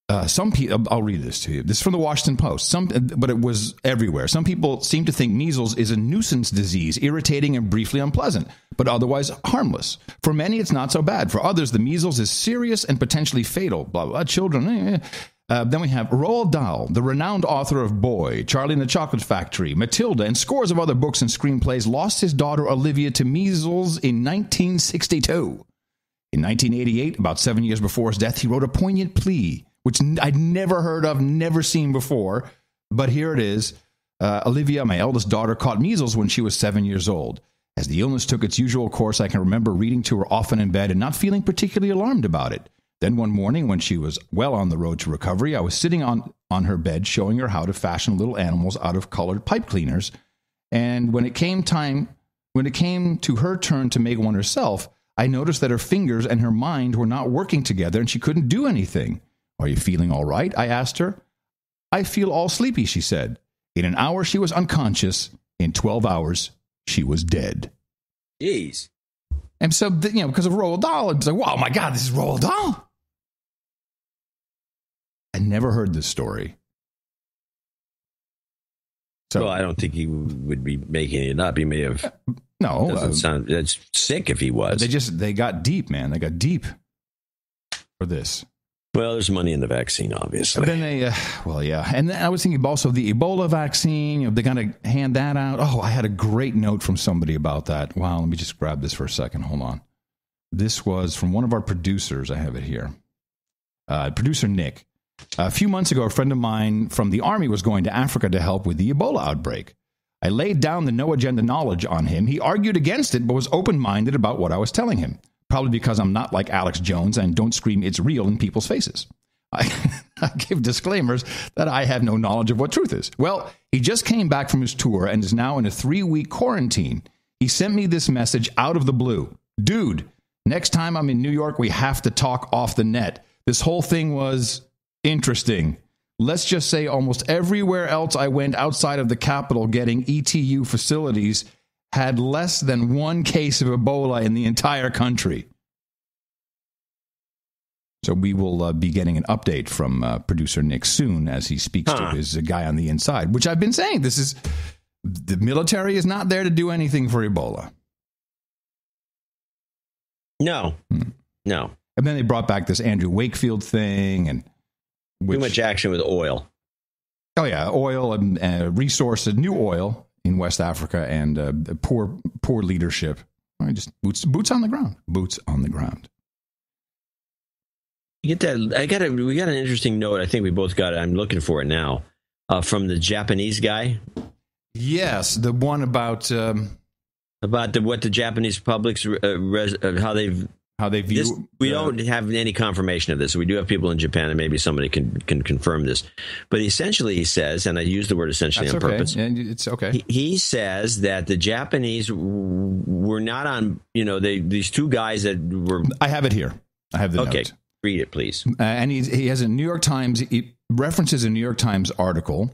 Uh, some people, I'll read this to you. This is from the Washington Post. Some, but it was everywhere. Some people seem to think measles is a nuisance disease, irritating and briefly unpleasant, but otherwise harmless. For many, it's not so bad. For others, the measles is serious and potentially fatal. Blah blah. Children. eh, eh. Uh, then we have Roald Dahl, the renowned author of Boy, Charlie and the Chocolate Factory, Matilda, and scores of other books and screenplays, lost his daughter Olivia to measles in 1962. In 1988, about seven years before his death, he wrote a poignant plea, which I'd never heard of, never seen before. But here it is. Uh, Olivia, my eldest daughter, caught measles when she was seven years old. As the illness took its usual course, I can remember reading to her often in bed and not feeling particularly alarmed about it. Then one morning, when she was well on the road to recovery, I was sitting on, on her bed showing her how to fashion little animals out of colored pipe cleaners. And when it came time, when it came to her turn to make one herself, I noticed that her fingers and her mind were not working together and she couldn't do anything. Are you feeling all right? I asked her. I feel all sleepy, she said. In an hour, she was unconscious. In 12 hours, she was dead. Jeez. And so, you know, because of Roald Dahl, it's like, wow, my God, this is Roald Dahl. I never heard this story. So, well, I don't think he would be making it up. He may have. No, doesn't uh, sound. That's sick if he was. they just they got deep, man. They got deep for this. Well, there's money in the vaccine, obviously. But then they, uh, well, yeah. And I was thinking also the Ebola vaccine. You know, they're going to hand that out. Oh, I had a great note from somebody about that. Wow, let me just grab this for a second. Hold on. This was from one of our producers. I have it here. Uh, producer Nick. A few months ago, a friend of mine from the army was going to Africa to help with the Ebola outbreak. I laid down the no agenda knowledge on him. He argued against it, but was open minded about what I was telling him. Probably because I'm not like Alex Jones and don't scream it's real in people's faces. I, I give disclaimers that I have no knowledge of what truth is. Well, he just came back from his tour and is now in a three week quarantine. He sent me this message out of the blue Dude, Next time I'm in New York, we have to talk off the net. This whole thing was interesting. Let's just say almost everywhere else I went outside of the capital getting ETU facilities had less than one case of Ebola in the entire country. So we will uh, be getting an update from uh, producer Nick soon as he speaks Huh. to his uh, guy on the inside, which I've been saying. This is the military is not there to do anything for Ebola. No, no. And then they brought back this Andrew Wakefield thing, and Too much action with oil. oh yeah, oil and uh, resources, new oil in West Africa, and uh, poor poor leadership. I just boots boots on the ground, boots on the ground. You get that? I got a. We got an interesting note. I think we both got it. I'm looking for it now. Uh, from the Japanese guy Yes, the one about um, about the, what the Japanese public's uh, res, uh, how they've how they view. this, we uh, don't have any confirmation of this. We do have people in Japan, and maybe somebody can can confirm this. But essentially, he says, and I use the word essentially That's on okay. purpose. And it's okay. He, he says that the Japanese were not on. You know, they these two guys that were. I have it here. I have the okay. note. Read it, please. Uh, and he, he has a New York Times, he references a New York Times article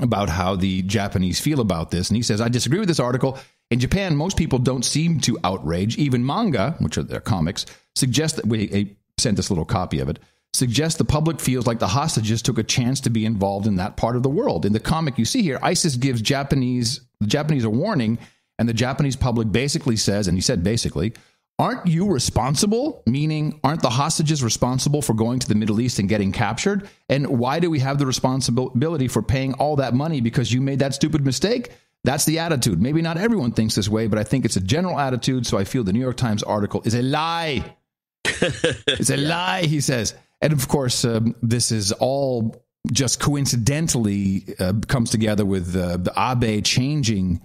about how the Japanese feel about this. And he says, I disagree with this article. In Japan, most people don't seem to outrage. Even manga, which are their comics, suggest that we sent this little copy of it. Suggests the public feels like the hostages took a chance to be involved in that part of the world. In the comic you see here, ISIS gives Japanese the Japanese a warning, and the Japanese public basically says, and he said basically, aren't you responsible? Meaning, aren't the hostages responsible for going to the Middle East and getting captured? And why do we have the responsibility for paying all that money because you made that stupid mistake? That's the attitude. Maybe not everyone thinks this way, but I think it's a general attitude. So I feel the New York Times article is a lie. it's a lie, he says. And of course, um, this is all just coincidentally uh, comes together with uh, the Abe changing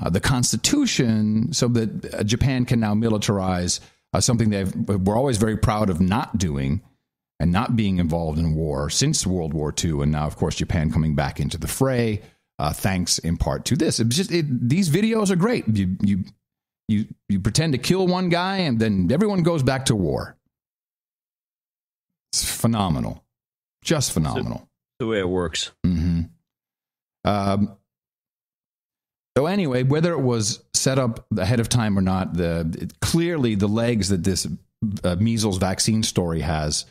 uh, the constitution so that uh, Japan can now militarize uh, something they we're always very proud of not doing and not being involved in war since World War II. And now, of course, Japan coming back into the fray, uh, thanks in part to this. It's just it, these videos are great. You you you you pretend to kill one guy, and then everyone goes back to war. It's phenomenal, just phenomenal. The way it works. hmm Um, so anyway, whether it was set up ahead of time or not, the it, clearly the legs that this uh, measles vaccine story has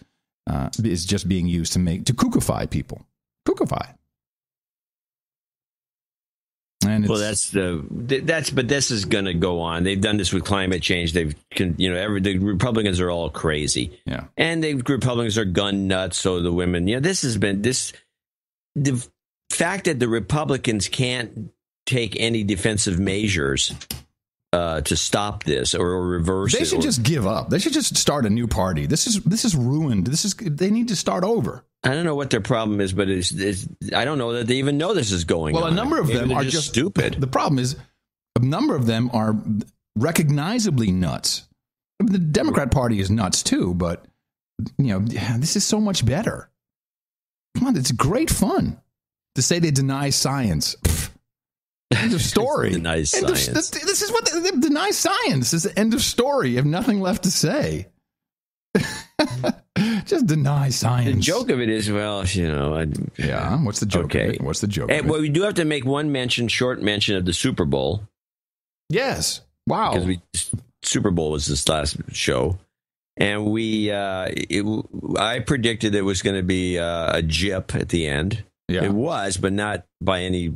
uh, is just being used to make to kookify people. Kookify. And it's, well, that's the that's but this is going to go on. They've done this with climate change. They've you know every the Republicans are all crazy. Yeah. and the Republicans are gun nuts. So the women, you know, this has been this the fact that the Republicans can't take any defensive measures uh, to stop this or, or reverse they should or- just give up. They should just start a new party. This is this is ruined. This is they need to start over. I don't know what their problem is, but it's, it's I don't know that they even know this is going Well, on. a number of Maybe them are just stupid. The problem is, a number of them are recognizably nuts. I mean, the Democrat Party is nuts too, but you know, this is so much better. Come on, it's great fun to say they deny science. Pfft. End of story. Deny End of- science. this, this is what they, they deny science. This is the end of story. You have nothing left to say. Just deny science. The joke of it is, well, you know, I, yeah. What's the joke? of Okay. it? What's the joke? It? well, we do have to make one mention, short mention of the Super Bowl yes. Wow. because we Super Bowl was this last show, and we uh, it, I predicted it was going to be uh, a jip at the end. Yeah. It was, but not by any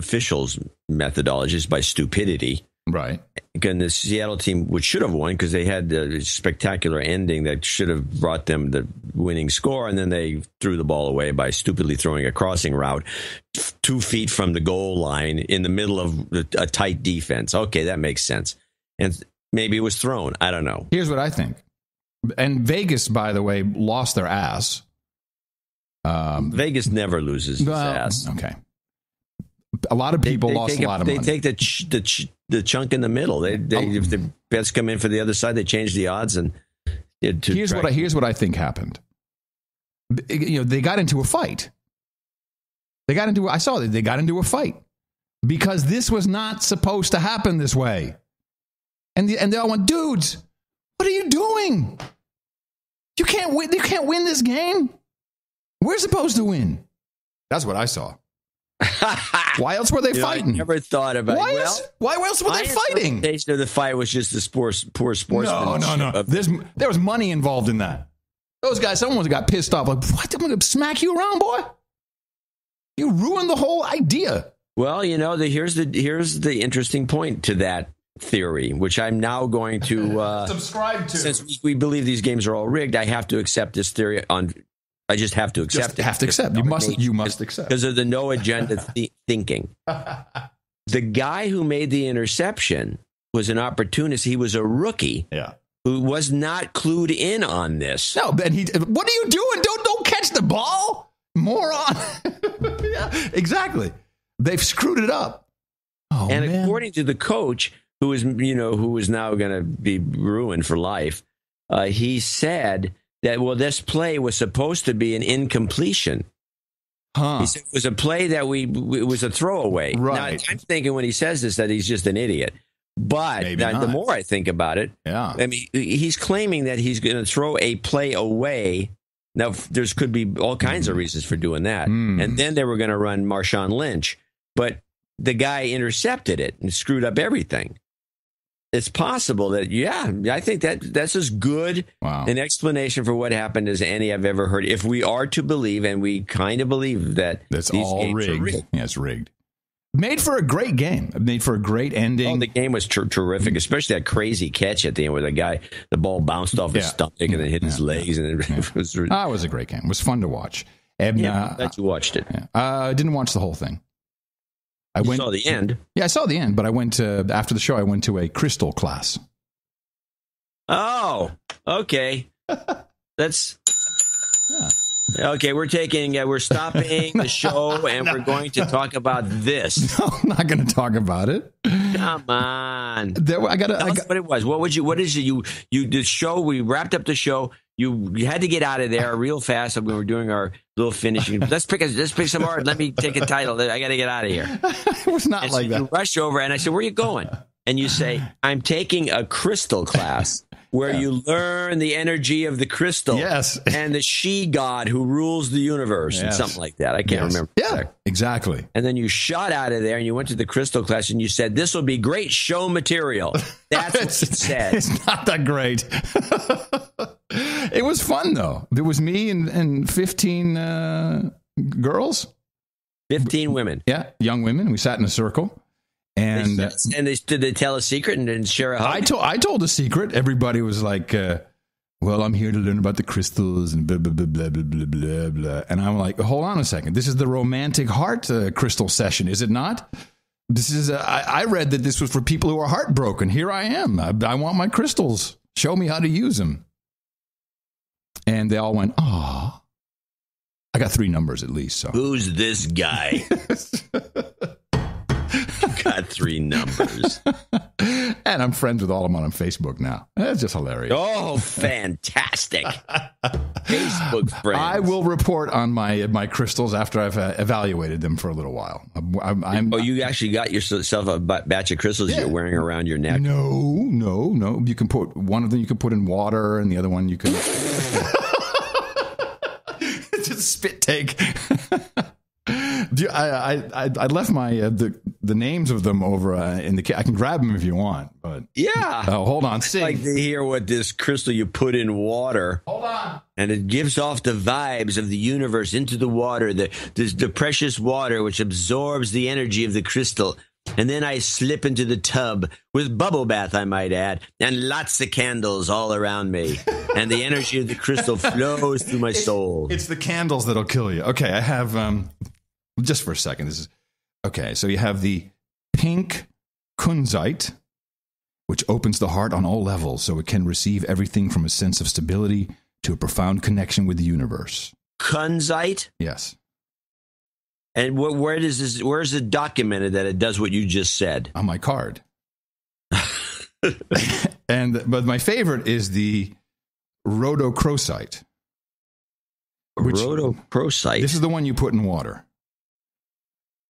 officials' methodologies, by stupidity. Right. Again, the Seattle team, which should have won because they had a spectacular ending that should have brought them the winning score, and then they threw the ball away by stupidly throwing a crossing route two feet from the goal line in the middle of a tight defense. Okay, that makes sense. And maybe it was thrown. I don't know. Here's what I think. And Vegas, by the way, lost their ass. Um, Vegas never loses its well, ass. Okay. A lot of people they lost take a lot of they money. take the ch- the ch- the chunk in the middle. They, they Oh. if the bets come in for the other side, they change the odds and. to here's what I, here's what I think happened. You know, they got into a fight. They got into I saw that they got into a fight because this was not supposed to happen this way. And the, and they all went, dudes, What are you doing? You can't win. You can't win this game. We're supposed to win. That's what I saw. Why else were they You know, I fighting? never thought about Why well, else- why else were they fighting? interpretation of the fight was just the sports, poor No, sportsmanship. no, no. of- There's there was money involved in that. Those guys, someone got pissed off. Like, what? I'm gonna smack you around, boy. You ruined the whole idea. Well, you know, the, here's the here's the interesting point to that theory, which I'm now going to uh, Subscribe to. Since we, we believe these games are all rigged, I have to accept this theory. On, I just have to accept Just it. have to accept. You must. You must accept. because of the no agenda th- thinking. The guy who made the interception was an opportunist. He was a rookie. Yeah. Who was not clued in on this. No, and he. What are you doing? Don't don't catch the ball, moron. yeah, exactly. They've screwed it up. Oh and man. according to the coach, who is you know who is now going to be ruined for life, uh, he said that well, this play was supposed to be an incompletion. Huh. He said it was a play that we it was a throwaway. Right. Now, I'm thinking when he says this that he's just an idiot. But now, the more I think about it, Yeah. I mean, he's claiming that he's going to throw a play away. Now, there's could be all kinds Hmm. of reasons for doing that. And then they were going to run Marshawn Lynch, but the guy intercepted it and screwed up everything. It's possible that, yeah, I think that that's as good Wow. an explanation for what happened as any I've ever heard. If we are to believe, and we kind of believe that That's all are rigged. Yeah, it's rigged. Made for a great game. Made for a great ending. Oh, the game was ter- terrific, especially that crazy catch at the end where the guy, the ball bounced off his Yeah. stomach and then hit his legs, and it was. Ah, it was a great game. It was fun to watch. And, Yeah, uh, that you watched it. uh, I didn't watch the whole thing. I You saw the end. Yeah, I saw the end, but I went to after the show. I went to a crystal class. Oh, okay. That's okay. We're taking, uh, we're stopping the show, and we're going to talk about this. No, I'm not going to talk about it. Come on. There, I got Tell us what it was. What would you? What is it? You you the show? We wrapped up the show. You, you had to get out of there real fast. when We were doing our little finishing. Let's pick a, let's pick some art. Let me take a title. I got to get out of here. it was not And so like that. You rush over, and I said, "Where are you going?" And you say, "I'm taking a crystal class." Where you learn the energy of the crystal, Yes. and the she god who rules the universe, and something like that. I can't Yes. remember. Yeah, exactly. And then you shot out of there and you went to the crystal class and you said, This will be great show material. That's what you said. It's not that great. it was fun though. There was me and, and 15 uh, girls. 15 women. Yeah, young women. We sat in a circle. And uh, and they, did they tell a secret and then share a hug? I told I told a secret. Everybody was like, uh, "Well, I'm here to learn about the crystals and blah blah blah blah blah blah blah." blah. And I'm like, "Hold on a second. This is the romantic heart uh, crystal session, is it not?" This is. Uh, I, I read that this was for people who are heartbroken. Here I am. I, I want my crystals. Show me how to use them. And they all went, "Ah." I got three numbers at least. So Who's this guy? Three numbers. and I'm friends with all of them on Facebook now. That's just hilarious. Oh, fantastic. Facebook friends. I will report on my my crystals after I've uh, evaluated them for a little while. I'm, I'm, oh, you actually got yourself a batch of crystals you're wearing around your neck. no, no, no. You can put one of them. You can put in water, and the other one you can just spit take. Do you- I, I I I left my uh, the the names of them over uh, in the. ca- I can grab them if you want, but Yeah. Oh, hold on. I'd like to hear what this crystal you put in water. Hold on. And it gives off the vibes of the universe into the water, the, the, the precious water which absorbs the energy of the crystal. And then I slip into the tub with bubble bath, I might add, and lots of candles all around me. and the energy of the crystal flows through my soul. It's the candles that'll kill you. Okay, I have um just for a second. This is okay. So you have the pink kunzite, which opens the heart on all levels, so it can receive everything from a sense of stability to a profound connection with the universe. Kunzite? Yes. And wh- where does this, where is it documented that it does what you just said? On my card. and but my favorite is the rhodochrosite. Rhodochrosite. This is the one you put in water.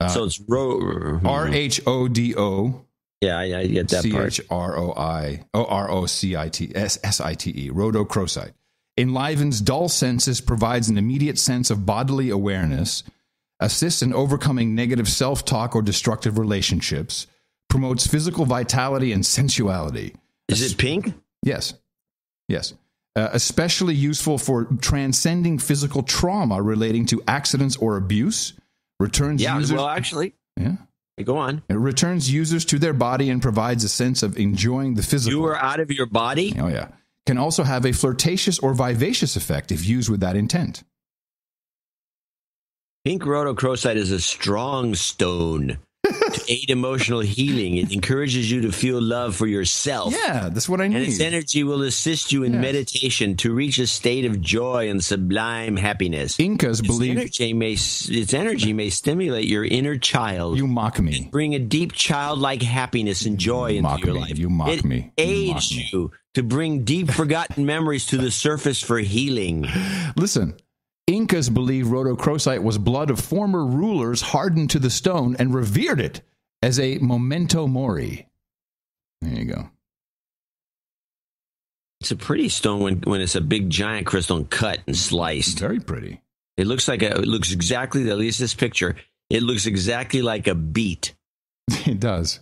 So it's ro- R H O D O Yeah, I, I get that C. H R O I O R O C I T S S I T E, rhodochrosite. Enlivens dull senses, provides an immediate sense of bodily awareness, assists in overcoming negative self talk or destructive relationships, promotes physical vitality and sensuality. Is it pink? Yes. Yes. Uh, especially useful for transcending physical trauma relating to accidents or abuse. Returns Yeah, users. well, actually, yeah. go on. It returns users to their body and provides a sense of enjoying the physical. You are out of your body? Oh, yeah. Can also have a flirtatious or vivacious effect if used with that intent. Pink rhodochrosite is a strong stone to aid emotional healing. It encourages you to feel love for yourself. Yeah, that's what I need. And its energy will assist you in Yes. meditation to reach a state of joy and sublime happiness. Incas its believe- energy may its energy may stimulate your inner child. You mock me. Bring a deep childlike happiness and joy into mock your me. life. You mock it me. You mock aids me. you to bring deep forgotten memories to the surface for healing. Listen, Incas believe rhodochrosite was blood of former rulers hardened to the stone and revered it as a memento mori. There you go. It's a pretty stone when, when it's a big giant crystal and cut and sliced. Very pretty. It looks like a, it looks exactly at least this picture. It looks exactly like a beet. It does.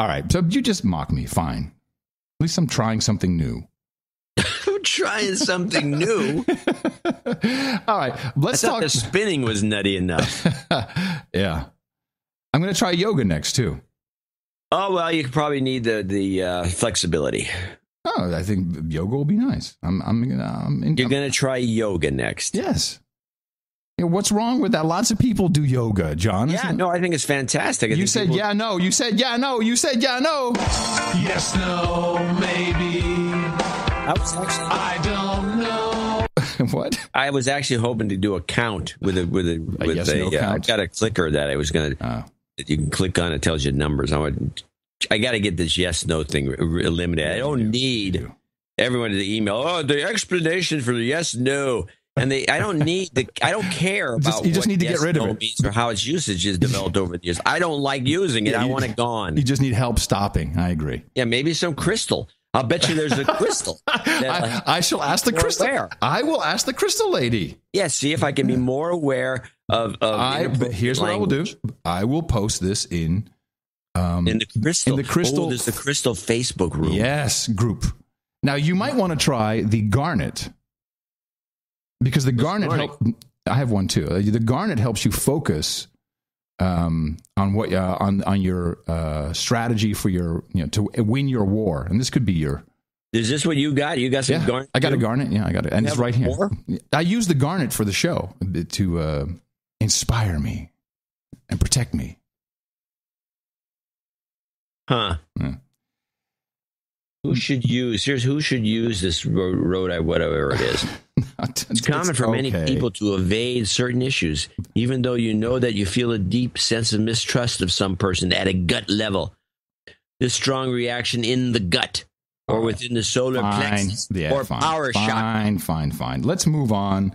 All right. So you just mock me. Fine. At least I'm trying something new. I'm trying something new. All right. Let's I talk. the spinning was nutty enough. yeah. I'm going to try yoga next, too. Oh well, you probably need the the uh, flexibility. Oh, I think yoga will be nice. I'm, I'm, gonna- I'm in, You're gonna try yoga next. Yes. Yeah, what's wrong with that? Lots of people do yoga, John. Yeah, no, I think it's fantastic. I You said people- yeah, no. You said yeah, no. You said yeah, no. Yes, no, maybe. I was actually, I don't know. what? I was actually hoping to do a count with a with a with yes, a. no count? I've got a clicker that I was gonna. Oh. you can click on. It tells you numbers. I would. I got to get this yes no thing eliminated. I don't need everyone to email. Oh, the explanation for the yes no. And they, I don't need the, I don't care about. Just- you just what need to get yes, rid of no it. means or how its usage is developed over the years. I don't like using it. Yeah, I want it gone. You just need help stopping. I agree. Yeah, maybe some crystal. I'll bet you there's a crystal. I, I shall ask the crystal. aware. I will ask the crystal lady. yeah, see if I can be more aware of. of I here's what I will do. I will post this in um In the crystal. in the crystal Oh, there's the crystal Facebook room. Yes, group. Now you might want to try the garnet because the garnet help. I have one too. The garnet helps you focus um, on what uh, on on your uh, strategy for your you know to win your war, and this could be your. Is this what you got? You got some Yeah, garnet? I got a garnet. Yeah, I got it, and You it's right here. more? I use the garnet for the show to uh, inspire me and protect me. Huh. Yeah. Who should use? Here's who should use this road, road whatever it is. It's common for many people to evade certain issues, even though you know that you feel a deep sense of mistrust of some person at a gut level. This strong reaction in the gut or within the solar Fine. plexus Yeah, or fine. power fine, shock. Fine, fine, fine. Let's move on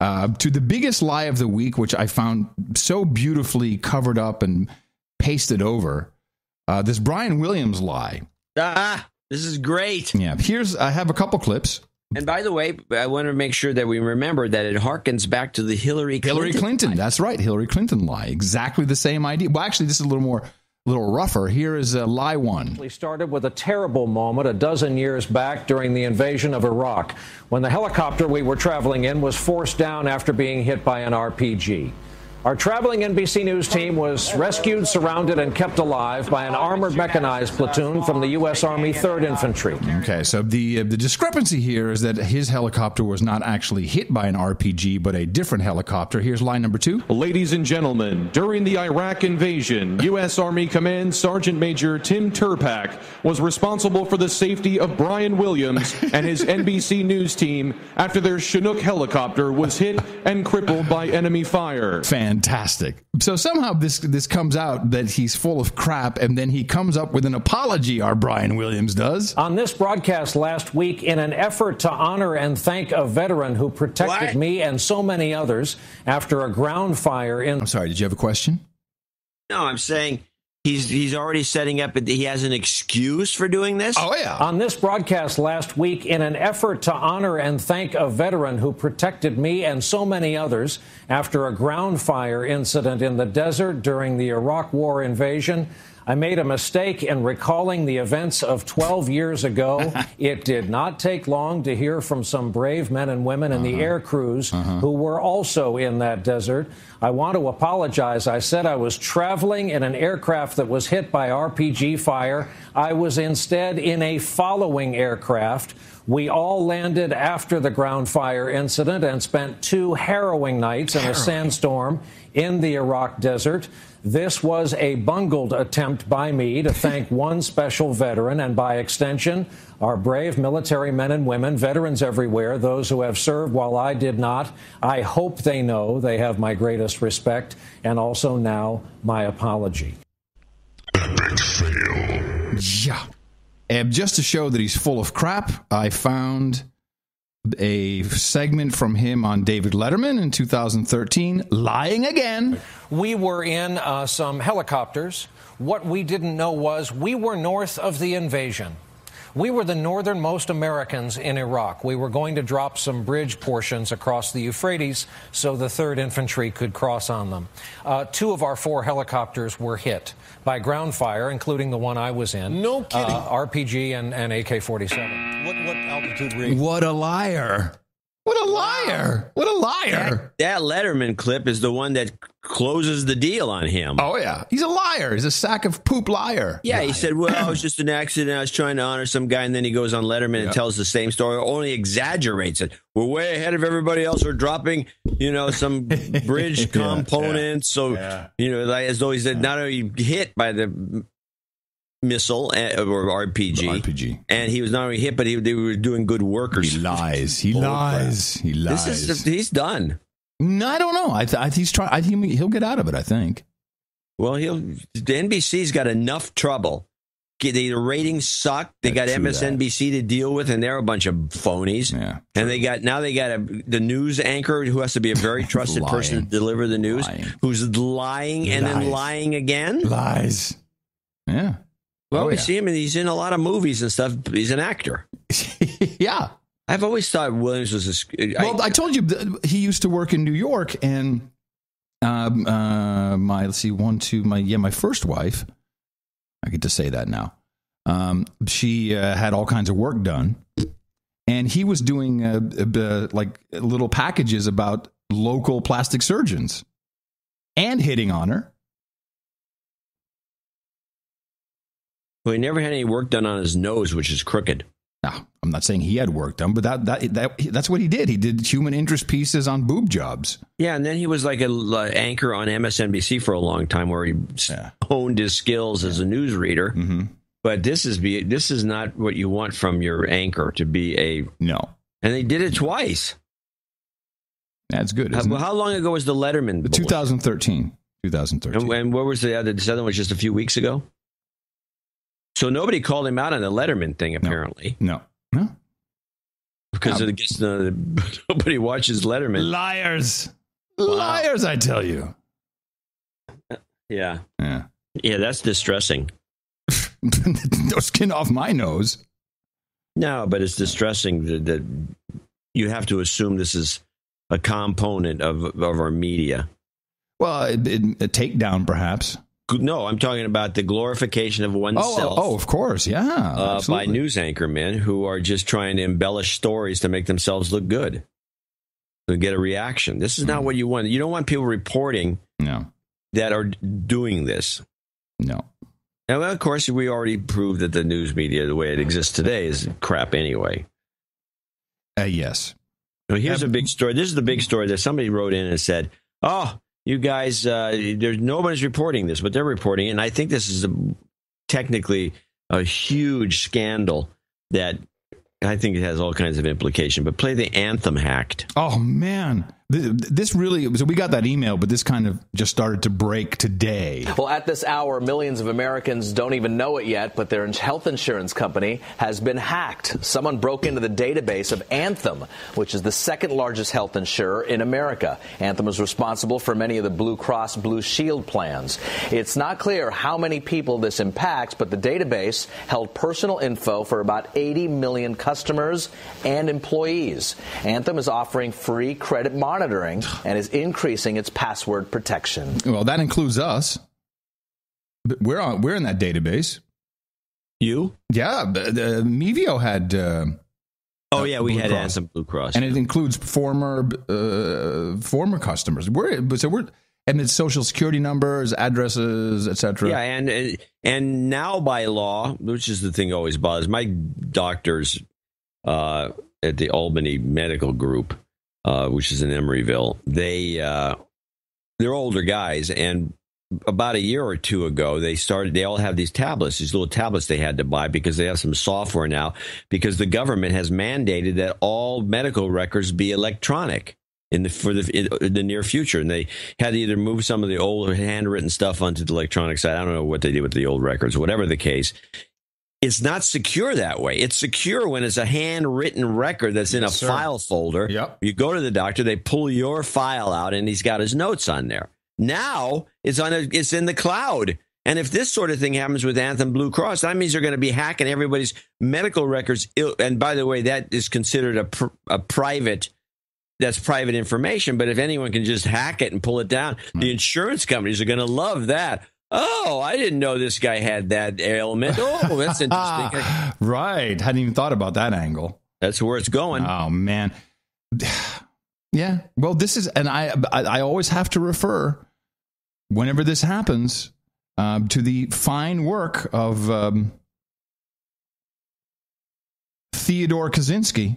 uh, to the biggest lie of the week, which I found so beautifully covered up and pasted over. Uh, this Brian Williams lie. Ah, this is great. Yeah, here's I have a couple clips. And by the way, I want to make sure that we remember that it harkens back to the Hillary Clinton. Hillary Clinton. That's right, Hillary Clinton lie. Exactly the same idea. Well, actually, this is a little more, a little rougher. Here is uh, lie one. We started with a terrible moment a dozen years back during the invasion of Iraq when the helicopter we were traveling in was forced down after being hit by an RPG. Our traveling NBC News team was rescued, surrounded, and kept alive by an armored mechanized platoon from the U.S. Army 3rd Infantry. Okay, so the uh, the discrepancy here is that his helicopter was not actually hit by an RPG, but a different helicopter. Here's line number two. Ladies and gentlemen, during the Iraq invasion, U.S. Army Command Sergeant Major Tim Terpak was responsible for the safety of Brian Williams and his NBC News team after their Chinook helicopter was hit and crippled by enemy fire. Fantastic. So somehow this this comes out that he's full of crap, and then he comes up with an apology. Our Brian Williams does. On this broadcast last week, in an effort to honor and thank a veteran who protected What? me and so many others after a ground fire in. I'm sorry. Did you have a question? No, I'm saying he's he's already setting up. He has an excuse for doing this. Oh yeah. On this broadcast last week, in an effort to honor and thank a veteran who protected me and so many others after a ground fire incident in the desert during the Iraq War invasion. I made a mistake in recalling the events of 12 years ago. it did not take long to hear from some brave men and women in the uh-huh. air crews uh-huh. who were also in that desert. I want to apologize. I said I was traveling in an aircraft that was hit by RPG fire. I was instead in a following aircraft. We all landed after the ground fire incident and spent two harrowing nights in a sandstorm in the Iraq desert. This was a bungled attempt by me to thank one special veteran and, by extension, our brave military men and women, veterans everywhere, those who have served while I did not. I hope they know they have my greatest respect and also now my apology. Epic fail. Yeah. And just to show that he's full of crap, I found a segment from him on David Letterman in 2013, lying again. We were in uh, some helicopters. What we didn't know was we were north of the invasion. We were the northernmost Americans in Iraq. We were going to drop some bridge portions across the Euphrates so the 3rd Infantry could cross on them. Uh, two of our four helicopters were hit by ground fire, including the one I was in. No kidding. Uh, RPG and, and AK 47. What, what altitude were you? What a liar. What a liar. What a liar. That Letterman clip is the one that closes the deal on him. Oh, yeah. He's a liar. He's a sack of poop liar. Yeah, he said, "Well, it was just an accident. I was trying to honor some guy," and then he goes on Letterman and tells the same story, only exaggerates it. We're way ahead of everybody else. We're dropping, you know, some bridge Yeah, components. So, you know, like, as though he he's not only hit by the missile uh, or RPG, RPG, and he was not only hit, but he, they were doing good work. Or He lies. He lies. He lies. This is he's done. No, I don't know. I, th- I he's trying. I think he'll get out of it. I think. Well, he'll. The NBC's got enough trouble. The ratings suck. They got true that. MSNBC to deal with, and they're a bunch of phonies. Yeah, and they got now they got a, the news anchor who has to be a very trusted person to deliver the news, who's lying and then lying again. Lies. Yeah. Well, Oh, we yeah. see him, and he's in a lot of movies and stuff. He's an actor. yeah. I've always thought Williams was a. sc- Well, I, told you he used to work in New York, and um, uh, my let's see, one, two, my yeah, my first wife. I get to say that now. Um, she uh, had all kinds of work done, and he was doing uh, like little packages about local plastic surgeons, and hitting on her. Well, he never had any work done on his nose, which is crooked. Now, I'm not saying he had work done, but that, that that that's what he did. He did human interest pieces on boob jobs. Yeah, and then he was like a l- anchor on MSNBC for a long time, where he s- honed his skills as a newsreader. Mm-hmm. But this is be this is not what you want from your anchor to be a no. And they did it twice. That's good. How, how long ago was the Letterman? The 2013. 2013. And, and what was the other? This other one was just a few weeks ago. So nobody called him out on the Letterman thing, apparently, No. No. because No. I guess nobody watches Letterman. Liars. Liars, I tell you. Yeah, Yeah. yeah, that's distressing. no skin off my nose. No, but it's distressing that, that you have to assume this is a component of of our media. Well, it, it, a takedown, perhaps. No, I'm talking about the glorification of Oh, oneself. oh, of course. Yeah. uh, by news anchormen who are just trying to embellish stories to make themselves look good, to get a reaction. This is not Mm. what you want. You don't want people reporting No. that are doing this. No. And well, of course, we already proved that the news media, the way it exists today, is crap anyway. Uh, yes. Here's a big story. This is the big story that somebody wrote in and said, "Oh, you guys, uh, there's nobody's reporting this, but they're reporting it." And I think this is a, technically a huge scandal that I think it has all kinds of implication. But play the anthem hacked. Oh man, This really, so we got that email, but this kind of just started to break today. Well, at this hour, millions of Americans don't even know it yet, but their health insurance company has been hacked. Someone broke into the database of Anthem, which is the second largest health insurer in America. Anthem is responsible for many of the Blue Cross Blue Shield plans. It's not clear how many people this impacts, but the database held personal info for about 80 million customers and employees. Anthem is offering free credit monitoring and is increasing its password protection. Well, that includes us. We're on. We're in that database. You? Yeah. The, the Mevio had. Uh, Oh yeah, we Blue had Cross. Anthem Blue Cross. and it includes former uh, former customers. We're so we're and it's social security numbers, addresses, etc. Yeah, and and- and now by law, which is the thing always bothers my doctors uh, at the Albany Medical Group, uh, which is in Emeryville. They uh, they're older guys, and about a year or two ago, they started. They all have these tablets, these little tablets they had to buy because they have some software now. Because the government has mandated that all medical records be electronic in the for the in the near future, and they had to either move some of the old handwritten stuff onto the electronic side. I don't know what they did with the old records, whatever the case. It's not secure that way. It's secure when it's a handwritten record that's in Yes, a sir. file folder. Yep. You go to the doctor, they pull your file out, and he's got his notes on there. Now it's on a, it's in the cloud. And if this sort of thing happens with Anthem Blue Cross, that means they're going to be hacking everybody's medical records. And by the way, that is considered a, pr- a private. That's private information. But if anyone can just hack it and pull it down, the hmm. insurance companies are going to love that. Oh, I didn't know this guy had that ailment. Oh, that's interesting. right. Hadn't even thought about that angle. That's where it's going. Oh man. Yeah. Well, this is, and I, I, I always have to refer whenever this happens um, to the fine work of um, Theodore Kaczynski.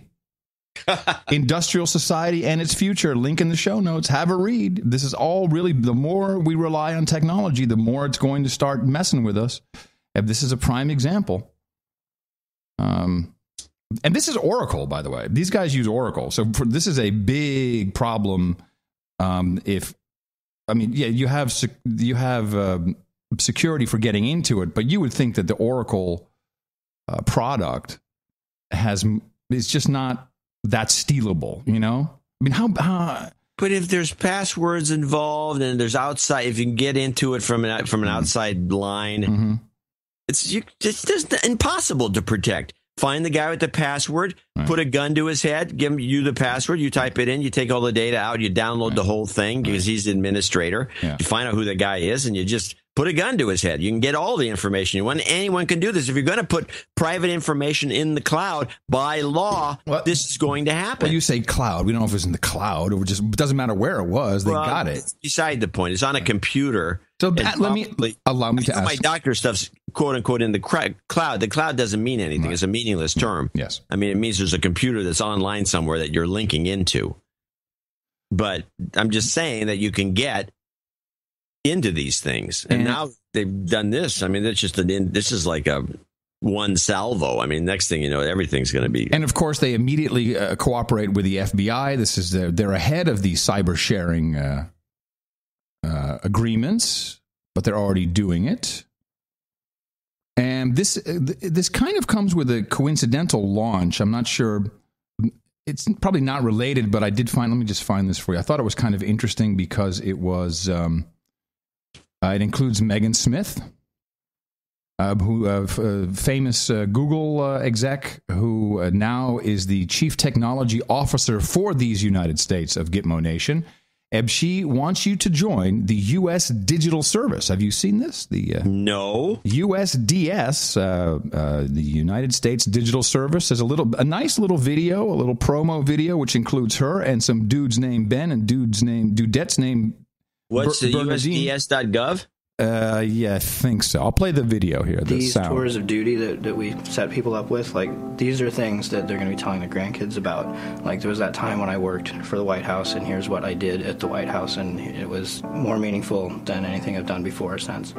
Industrial Society and its future. Link in the show notes. Have a read. This is all really the more we rely on technology, the more it's going to start messing with us. And this is a prime example. Um, and this is Oracle, by the way. These guys use Oracle, so for, this is a big problem. Um, if I mean, yeah, you have sec- you have um, security for getting into it, but you would think that the Oracle uh, product has is just not that stealable. You know, I mean, how, how But if there's passwords involved and there's outside, if you can get into it from an from an mm-hmm. outside line, mm-hmm. it's you, it's just impossible to protect. Find the guy with the password, put a gun to his head, give him you the password, you type it in, you take all the data out, you download the whole thing because he's the administrator. You find out who the guy is, and you just put a gun to his head. You can get all the information you want. Anyone can do this. If you're going to put private information in the cloud by law, this is going to happen. Well, you say cloud. We don't know if it's in the cloud or just it doesn't matter where it was. They Well, got it. Beside the point, it's on a computer. So Pat, let me allow me to ask. My doctor stuff's quote unquote in the cra- cloud. The cloud doesn't mean anything. It's a meaningless term. Yes. I mean, it means there's a computer that's online somewhere that you're linking into. But I'm just saying that you can get into these things, and, And- now they've done this. I mean, it's just an. This is like a one salvo. I mean, next thing you know, everything's going to be. And of course, they immediately uh, cooperate with the FBI. This is their, they're ahead of the cyber sharing uh, uh, agreements, but they're already doing it. And this uh, th- this kind of comes with a coincidental launch. I'm not sure. It's probably not related, but I did find. Let me just find this for you. I thought it was kind of interesting because it was. Um, uh, it includes Megan Smith, uh, who uh, uh, famous uh, Google uh, exec, who uh, now is the chief technology officer for these United States of Gitmo Nation. Eb, she wants you to join the U.S. Digital Service. Have you seen this? The uh, no USDS, uh, uh, the United States Digital Service, has a little, a nice little video, a little promo video, which includes her and some dudes named Ben and dudes named Dudette's name. What's Ber- the Bernardine. USDS.gov? Uh, yeah, I think so. I'll play the video here. The these sound. tours of duty that, that we set people up with, like these are things that they're going to be telling their grandkids about. Like there was that time when I worked for the White House, and here's what I did at the White House, and it was more meaningful than anything I've done before or since.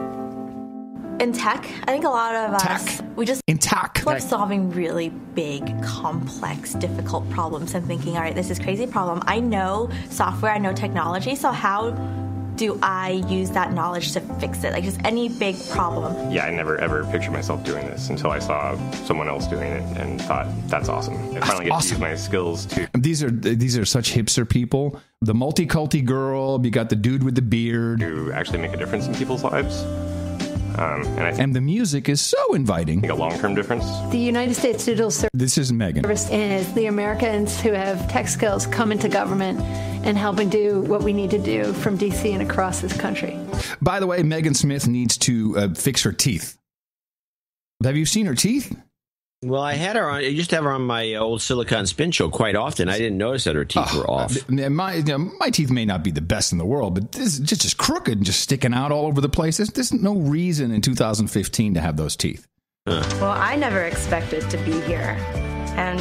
In tech, I think a lot of us we just in tech we're solving really big, complex, difficult problems and thinking, all right, this is crazy problem. I know software, I know technology, so how do I use that knowledge to fix it? Like just any big problem. Yeah, I never ever pictured myself doing this until I saw someone else doing it and thought that's awesome. I finally get to use my skills to These are these are such hipster people. The multi-culti girl. You got the dude with the beard. to actually make a difference in people's lives. Um, and I think And the music is so inviting. a long-term difference. The United States Digital This is Megan. Is the Americans who have tech skills come into government and helping do what we need to do from DC and across this country. By the way, Megan Smith needs to uh, fix her teeth. Have you seen her teeth? Well, I had her on. I used to have her on my old Silicon Spin show quite often. I didn't notice that her teeth were off. Uh, My you know, my teeth may not be the best in the world, but this is just, just crooked and just sticking out all over the place. There's, there's no reason in 2015 to have those teeth. Well, I never expected to be here. And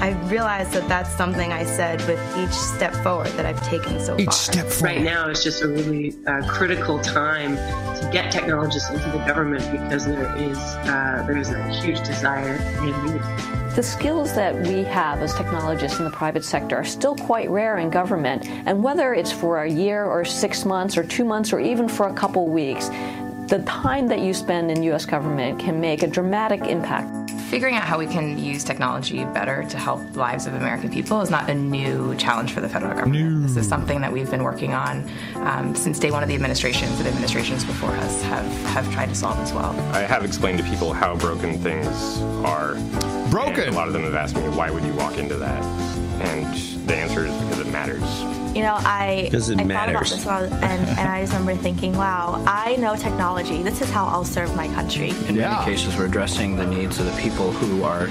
I realize that that's something I said with each step forward that I've taken so far. Each step forward. Right now is just a really uh, critical time to get technologists into the government because there is uh, there is a huge desire and need. The skills that we have as technologists in the private sector are still quite rare in government, and whether it's for a year or six months or two months or even for a couple weeks, the time that you spend in U.S. government can make a dramatic impact. Figuring out how we can use technology better to help the lives of American people is not a new challenge for the federal government. This is something that we've been working on um, since day one of the administration. The administrations before us have, have tried to solve as well. I have explained to people how broken things are. Broken. a lot of them have asked me, "Why would you walk into that?" And the answer is because it matters. You know, I, it I thought about this while, and, and I just remember thinking, wow, I know technology. This is how I'll serve my country. In many cases, we're addressing the needs of the people who are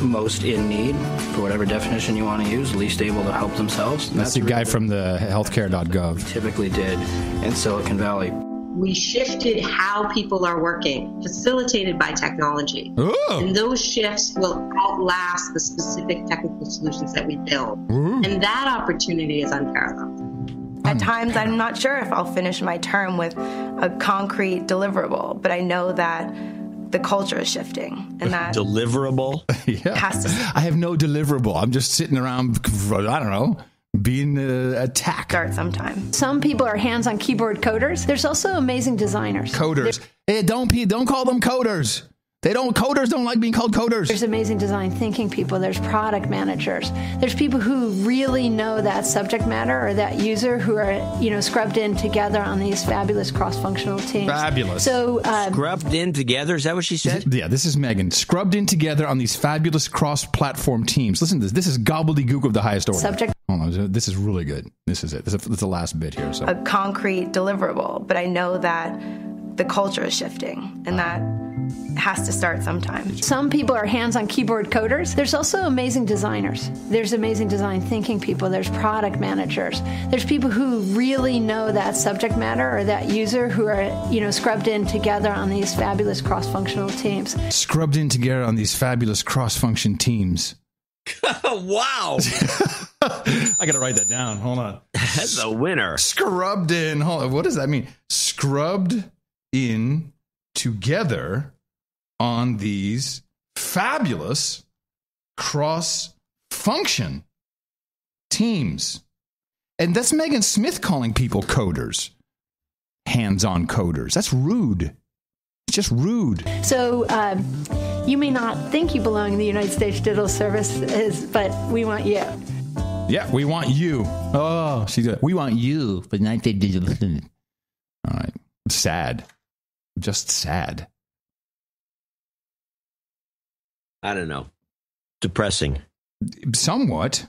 most in need, for whatever definition you want to use, least able to help themselves. And That's the guy from the healthcare.gov. typically did in Silicon Valley. We shifted how people are working, facilitated by technology. And those shifts will outlast the specific technical solutions that we build. And that opportunity is unparalleled. At times, I'm not sure if I'll finish my term with a concrete deliverable, but I know that the culture is shifting and that Deliverable. yeah. has to I have no deliverable. I'm just sitting around, I don't know, being uh, attacked. start sometime. Some people are hands on keyboard coders. There's also amazing designers. Coders. Hey, don't don't call them coders. They don't. Coders don't like being called coders. There's amazing design thinking people. There's product managers. There's people who really know that subject matter or that user who are, you know, scrubbed in together on these fabulous cross-functional teams. Fabulous. So, uh, Scrubbed in together. Is that what she said? Yeah, this is Megan. Scrubbed in together on these fabulous cross-platform teams. Listen to this. This is gobbledygook of the highest order. Subject- Hold on. This is really good. This is it. This is, this is the last bit here. So a concrete deliverable, but I know that the culture is shifting and that has to start sometime. Some people are hands on keyboard coders. There's also amazing designers. There's amazing design thinking people. There's product managers. There's people who really know that subject matter or that user who are, you know, scrubbed in together on these fabulous cross functional teams. scrubbed in together on these fabulous cross-function teams. wow. I got to write that down. Hold on. That's a winner. Scrubbed in. Hold on. What does that mean? Scrubbed in together on these fabulous cross function teams. And that's Megan Smith calling people coders, hands on coders. That's rude. It's just rude. So um, you may not think you belong in the United States Digital Services, but we want you. Yeah, we want you. Oh, she's a, we want you, but not the digital. All right. Sad. Just sad. I don't know. Depressing. Somewhat.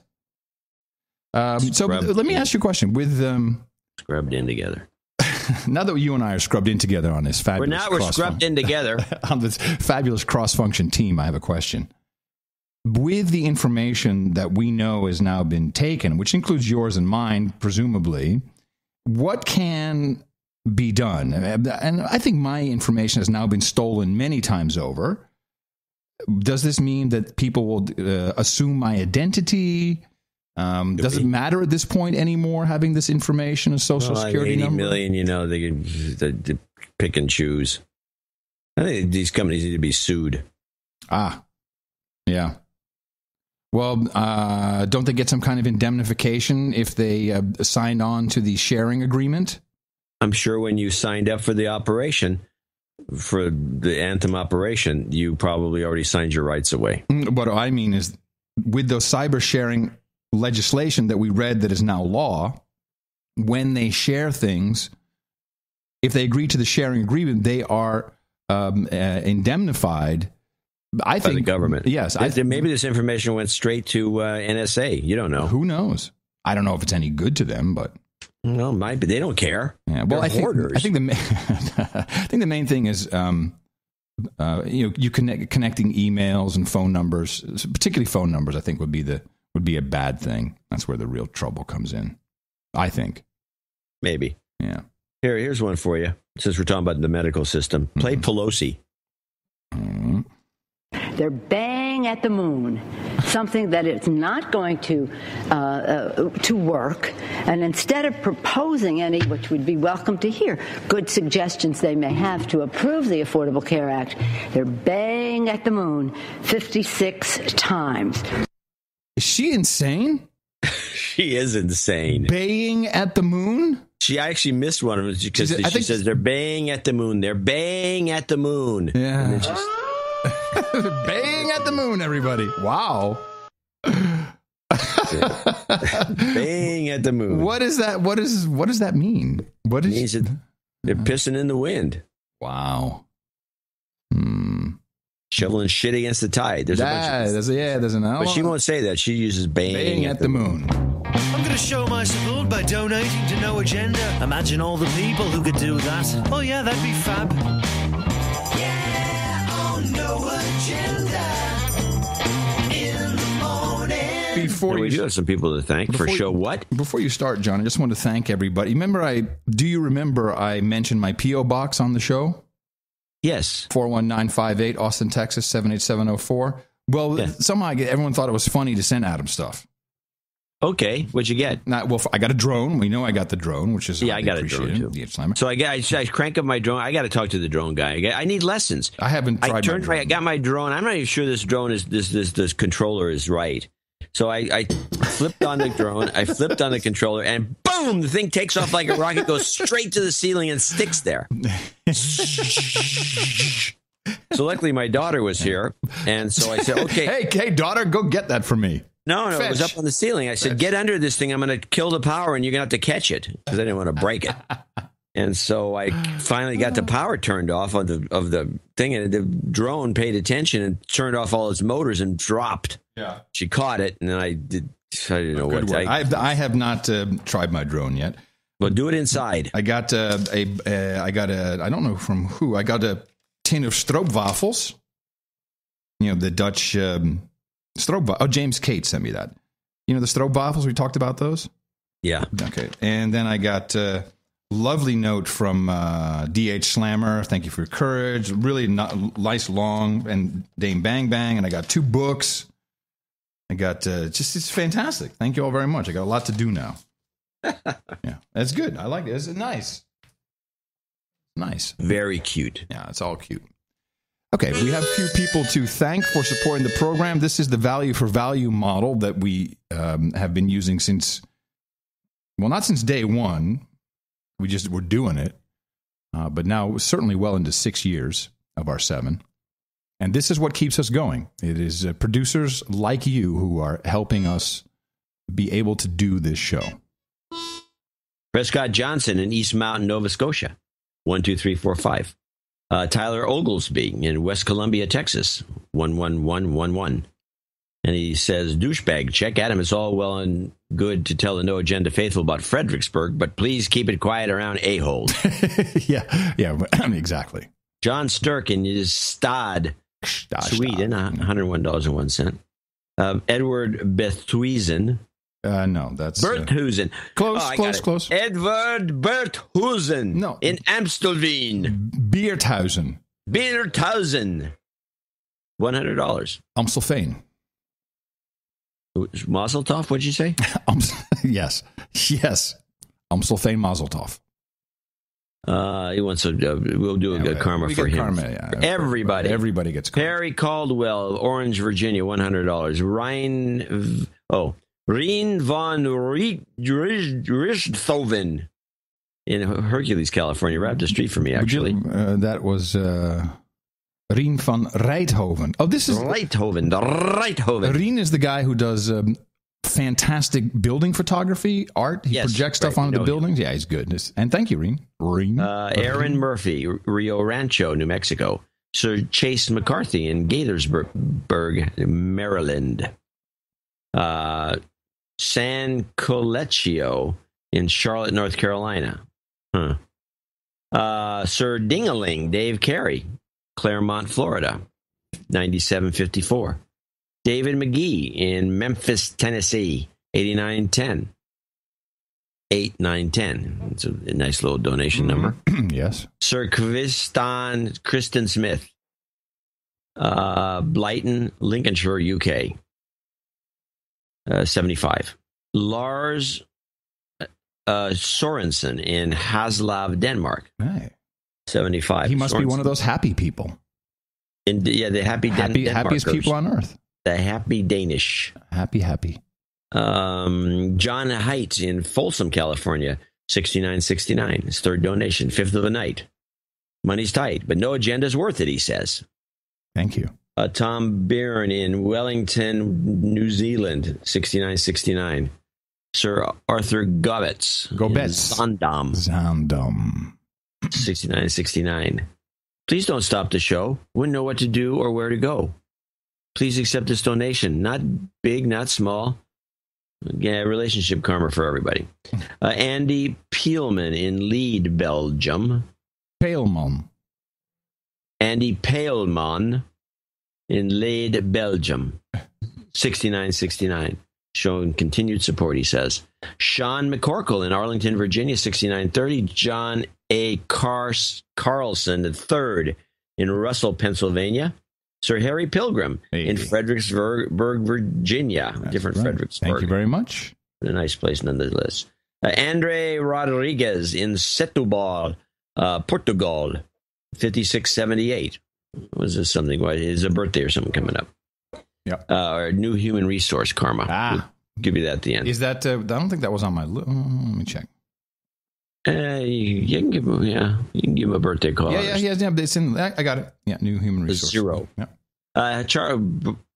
Um, so let me ask you a question. With um, Scrubbed in together. now that you and I are scrubbed in together on this We're fabulous, not. We're scrubbed in together. on this fabulous cross-function team, I have a question. With the information that we know has now been taken, which includes yours and mine, presumably, what can be done? And I think my information has now been stolen many times over. Does this mean that people will uh, assume my identity? Um, does it matter at this point anymore having this information, a social Well, like security 80 number? million, you know, they, they, they pick and choose. I think these companies need to be sued. Ah, yeah. Well, uh, don't they get some kind of indemnification if they uh, signed on to the sharing agreement? I'm sure when you signed up for the operation, for the Anthem operation, you probably already signed your rights away. Mm, What I mean is, with the cyber sharing legislation that we read that is now law, when they share things, if they agree to the sharing agreement, they are um, uh, indemnified. I by think the government. Yes, I maybe this information went straight to uh, NSA. You don't know. Who knows? I don't know if it's any good to them, but well, might be. They don't care. Yeah, well, They're I think. I think the I think the main thing is um, uh, you know you connect connecting emails and phone numbers, particularly phone numbers. I think would be the would be a bad thing. That's where the real trouble comes in. I think maybe. Yeah. Here, here's one for you. Since we're talking about the medical system, play Mm-hmm. Pelosi. They're bang at the moon, something that is not going to uh, uh, to work. And instead of proposing any, which would be welcome to hear, good suggestions they may have to approve the Affordable Care Act, they're bang at the moon 56 times. Is she insane? She is insane. Baying at the moon? She actually missed one of them because She she, I think- says they're baying at the moon. They're baying at the moon. Yeah. And Baying at the moon, everybody! Wow. baying at the moon. What is that? What is what does that mean? What is means that they're pissing in the wind. Wow. Hmm. Shoveling shit against the tide. There's a bunch Yeah, of there's a, yeah, there's an But she won't say that. She uses baying, Baying at the moon. I'm going to show my support by donating to No Agenda. Imagine all the people who could do that. Oh, yeah, that'd be fab. Before we you do have some people to thank for show you- what? Before you start, John, I just want to thank everybody. Remember, I do you remember I mentioned my PO box on the show? Yes, four one nine five eight, Austin, Texas seven eight seven zero four. Well, somehow everyone thought it was funny to send Adam stuff. Okay, what'd you get? Not, well, I got a drone. We know I got the drone, which is Yeah, I got a drone too. The So I got I, I crank up my drone. I got to talk to the drone guy. I, get- I need lessons. I haven't tried I my turned right. I got my drone. I'm not even sure this drone is this this this controller is right. So I, I flipped on the drone. I flipped on the controller, and boom! The thing takes off like a rocket, goes straight to the ceiling, and sticks there. so luckily, my daughter was here, and so I said, "Okay, Hey, hey, daughter, go get that for me. no, no, it was up on the ceiling. I said, "Get under this thing. I'm going to kill the power, and you're going to have to catch it because I didn't want to break it." And so I finally got the power turned off of the of the thing, and the drone paid attention and turned off all its motors and dropped. Yeah. She caught it, and then I did. I didn't know what. I, have, I have not uh, tried my drone yet. But do it inside. I got uh, a, uh, I got a, I don't know from who. I got a tin of stroopwafels. You know the Dutch um, stroop. Oh, James Kate sent me that. You know the stroopwafels. We talked about those. Yeah. Okay. And then I got a lovely note from uh, DH Slammer. Thank you for your courage. Really not, nice, long, and Dame Bang Bang. And I got two books. I got uh, just, it's fantastic. Thank you all very much. I got a lot to do now. yeah. That's good. I like it. It's nice. Nice. Very cute. Yeah, it's all cute. Okay, we have a few people to thank for supporting the program. This is the value for value model that we um, have been using since, well, not since day one. We just were doing it, uh, but now certainly well into six years of our seven. And this is what keeps us going. It is uh, producers like you who are helping us be able to do this show. Prescott Johnson in East Mountain, Nova Scotia. One, two, three, four, five. Uh, Tyler Oglesby in West Columbia, Texas. One, one, one, one, one. And he says, douchebag, check Adam. It's all well and good to tell the no agenda faithful about Fredericksburg, but please keep it quiet around a hole. yeah, yeah, exactly. John Sturk in his Stad, Sweden, $101.01. Um, Edward Bethuizen. Uh, no, that's. uh, Berthusen. Close, Oh, close, close. Edward Berthusen. No. In Amstelveen. Beerthausen. Beerthausen. $100. Amstelveen. Mazel tov, what'd you say? Yes, yes. Amstelveen Mazel Tov. Uh, he wants to. Uh, we'll do a good karma for him. karma, yeah. For everybody. Everybody gets karma. Perry Caldwell, Orange, Virginia, one hundred dollars. Ryan, oh, Rien von Richthoven in Hercules, California, right up the street from me. Would you- Actually, uh, that was uh, Rien van Rijthoven. Oh, this is Rijthoven, the Rijthoven. Rien is the guy who does um, fantastic building photography, art. He Yes, projects stuff right, onto the him. buildings. Yeah, he's good. And thank you, Rien. Rien. Uh, Aaron Murphy, Rio Rancho, New Mexico. Sir Chase McCarthy in Gaithersburg, Maryland. Uh, San Colecchio in Charlotte, North Carolina. Huh. Uh, Sir Dingaling, Dave Carey, Clermont, Florida, 9754. David McGee in Memphis, Tennessee, 8910. 8910. It's a nice little donation number. yes. Sir Kvistan Kristen Smith, uh, Blighton, Lincolnshire, UK, uh, 75. Lars uh, Sorensen in Haslev, Denmark, Hey. 75. He must be one of those happy people. In, yeah, the happy, Den- Happy, happiest people on earth. The happy Danish. Happy, happy. Um, John Height in Folsom, California, 6969. His third donation, fifth of the night. Money's tight, but no agenda's worth it, he says. Thank you. Uh, Tom Byrne in Wellington, New Zealand, 6969. Sir Arthur Gobbets. Gobbets. Zaandam, Zaandam. 6969. Please don't stop the show. Wouldn't know what to do or where to go. Please accept this donation. Not big, not small. Yeah, relationship karma for everybody. Uh, Andy Peelman in Leeds, Belgium. Palemon. Andy Paelman in Leeds, Belgium. 6969. Showing continued support, he says. Sean McCorkle in Arlington, Virginia, 6930. John A. Cars- Carlson III in Russell, Pennsylvania. Sir Harry Pilgrim in Fredericksburg, Virginia. Different right. Fredericksburg. Thank you very much. A nice place nonetheless. Uh, Andre Rodriguez in Setúbal, uh, Portugal, 5678. Was this something? What is a birthday or something coming up? Yeah. Uh, or new human resource karma. Ah. We'll give you that at the end. Is that? Uh, I don't think that was on my list. let me check. Uh, you, you can give him, yeah, you can give him a birthday call. yeah, yeah, yeah, yeah. It's in. I got it. Yeah, new human resource. Zero. Yeah. Uh, Char-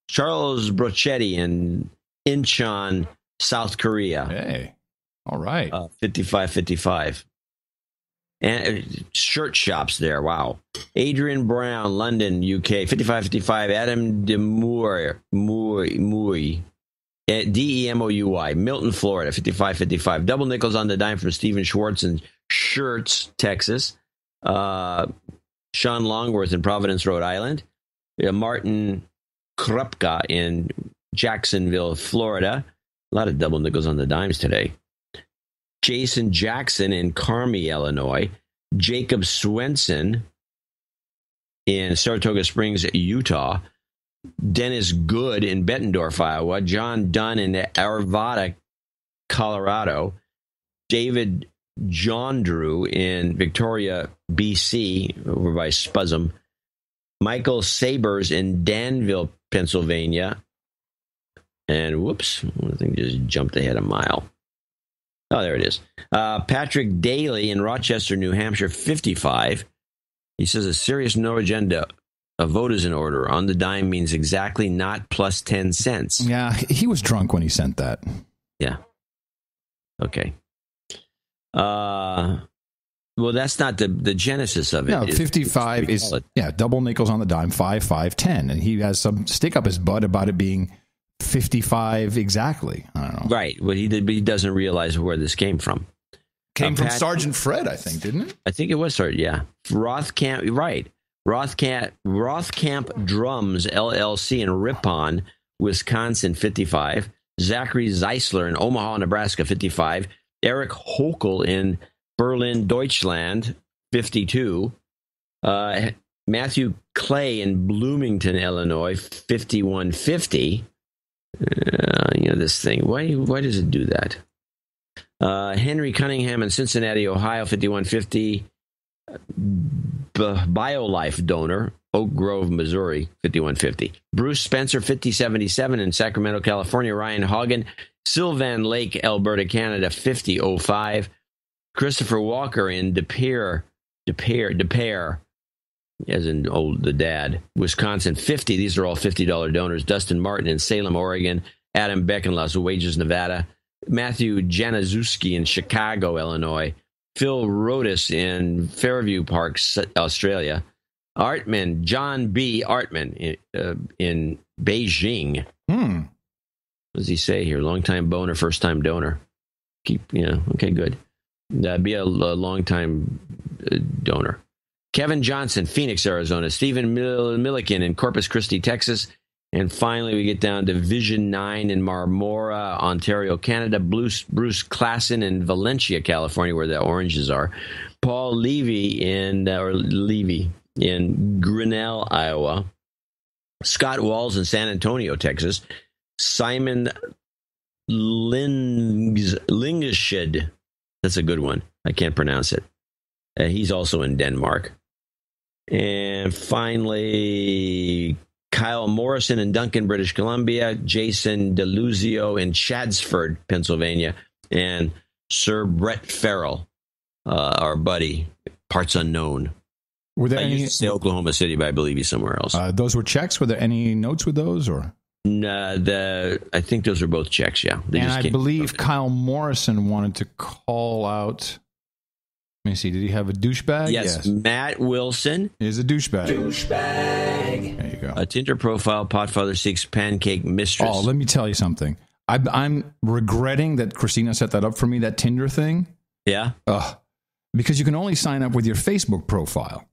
Charles Brochetti in Incheon, South Korea. Hey, all right. Uh, 5555. And uh, shirt shops there. Wow. Adrian Brown, London, UK. 5555. Adam Demour, Moy, Moy. D E M O U Y, Milton, Florida, 5555. Double nickels on the dime from Stephen Schwartz in Schertz, Texas. Uh, Sean Longworth in Providence, Rhode Island. Martin Krupka in Jacksonville, Florida. A lot of double nickels on the dimes today. Jason Jackson in Carmi, Illinois. Jacob Swenson in Saratoga Springs, Utah. Dennis Good in Bettendorf, Iowa. John Dunn in Arvada, Colorado. David John Drew in Victoria, BC, over by Spuzzum, Michael Sabers in Danville, Pennsylvania. And whoops, I think just jumped ahead a mile. Oh, there it is. Uh, Patrick Daly in Rochester, New Hampshire, 55. He says a serious no agenda. A vote is in order. On the dime means exactly not plus 10 cents. Yeah, he was drunk when he sent that. Yeah. Okay. Uh, well, that's not the, the genesis of it. No, It's- 55 it's- is, yeah, double nickels on the dime, 5, 5, 10. And he has some stick up his butt about it being 55 exactly. I don't know. Right. Well, he did, but he doesn't realize where this came from. Came Uh, from Pat- Sergeant Fred, I think, didn't it? I think it was started, yeah. Rothkamp, right. Rothkamp, Drums LLC in Ripon, Wisconsin, 55. Zachary Zeisler in Omaha, Nebraska, 55. Eric Hokel in Berlin, Deutschland, 52. Uh, Matthew Clay in Bloomington, Illinois, 5150. Uh, you know, this thing. Why, why does it do that? Uh, Henry Cunningham in Cincinnati, Ohio, 5150. BioLife donor, Oak Grove, Missouri, 5150. Bruce Spencer, 5077 in Sacramento, California. Ryan Hagen, Sylvan Lake, Alberta, Canada, 5005. Christopher Walker in De Pere, De Pere, De Pere, as in old the dad, Wisconsin, 50. These are all $50 donors. Dustin Martin in Salem, Oregon. Adam Beck in Las Wages, Nevada. Matthew Januszewski in Chicago, Illinois. Phil Rodas in Fairview Park, Australia. Artman, John B. Artman in, uh, in Beijing. Hmm. What does he say here? Longtime boner, first time donor. Keep, you know, okay, good. Uh, be a, a long time uh, donor. Kevin Johnson, Phoenix, Arizona. Stephen Mil- Milliken in Corpus Christi, Texas. And finally, we get down to Vision 9 in Marmora, Ontario, Canada. Bruce, Bruce Klassen in Valencia, California, where the oranges are. Paul Levy in, uh, or Levy in Grinnell, Iowa. Scott Walls in San Antonio, Texas. Simon Lings, Lingeshed. That's a good one. I can't pronounce it. Uh, he's also in Denmark. And finally, Kyle Morrison in Duncan, British Columbia, Jason DeLuzio in Chadds Ford, Pennsylvania, and Sir Brett Farrell, uh, our buddy, parts unknown. Were there I any? used Oklahoma City, but I believe he's somewhere else. Uh, those were checks. Were there any notes with those, or? Nah, the I think those are both checks. Yeah, they and I believe Kyle Morrison wanted to call out. Let me see. Did he have a douchebag? Yes, Matt Wilson is a douchebag. Douchebag. There you go. A Tinder profile. Potfather seeks pancake mistress. Oh, let me tell you something. I'm, I'm regretting that Christina set that up for me. That Tinder thing. Yeah. Ugh. Because you can only sign up with your Facebook profile.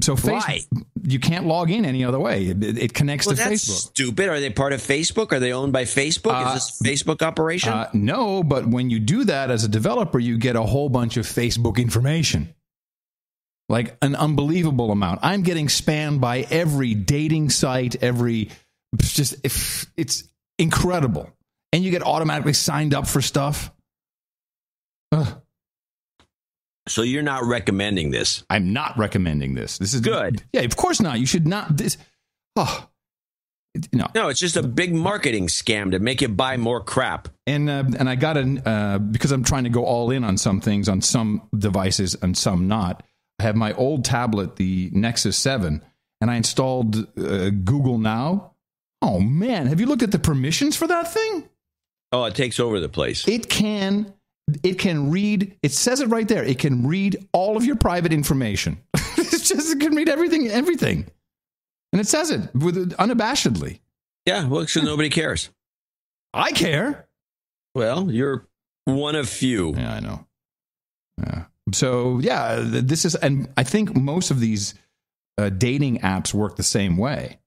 So Why? You can't log in any other way. It, it connects well, to that's Facebook. stupid. Are they part of Facebook? Are they owned by Facebook? Is this a Facebook operation? Uh, no, but when you do that as a developer, you get a whole bunch of Facebook information. Like an unbelievable amount. I'm getting spammed by every dating site, every it's just if it's incredible. And you get automatically signed up for stuff. Ugh. So you're not recommending this? I'm not recommending this. This is Good. Yeah, of course not. You should not this oh no. No, it's just a big marketing scam to make you buy more crap. and uh, and I got an uh, because I'm trying to go all in on some things on some devices and some not. I have my old tablet, the Nexus Seven, and I installed uh, Google Now. Oh man, have you looked at the permissions for that thing? Oh, it takes over the place. It can it can read. It says it right there. It can read all of your private information. it's just it can read everything, everything, and it says it with unabashedly. Yeah, well, so nobody cares. I care. Well, you're one of few. Yeah, I know. Yeah. So yeah, this is, and I think most of these uh, dating apps work the same way.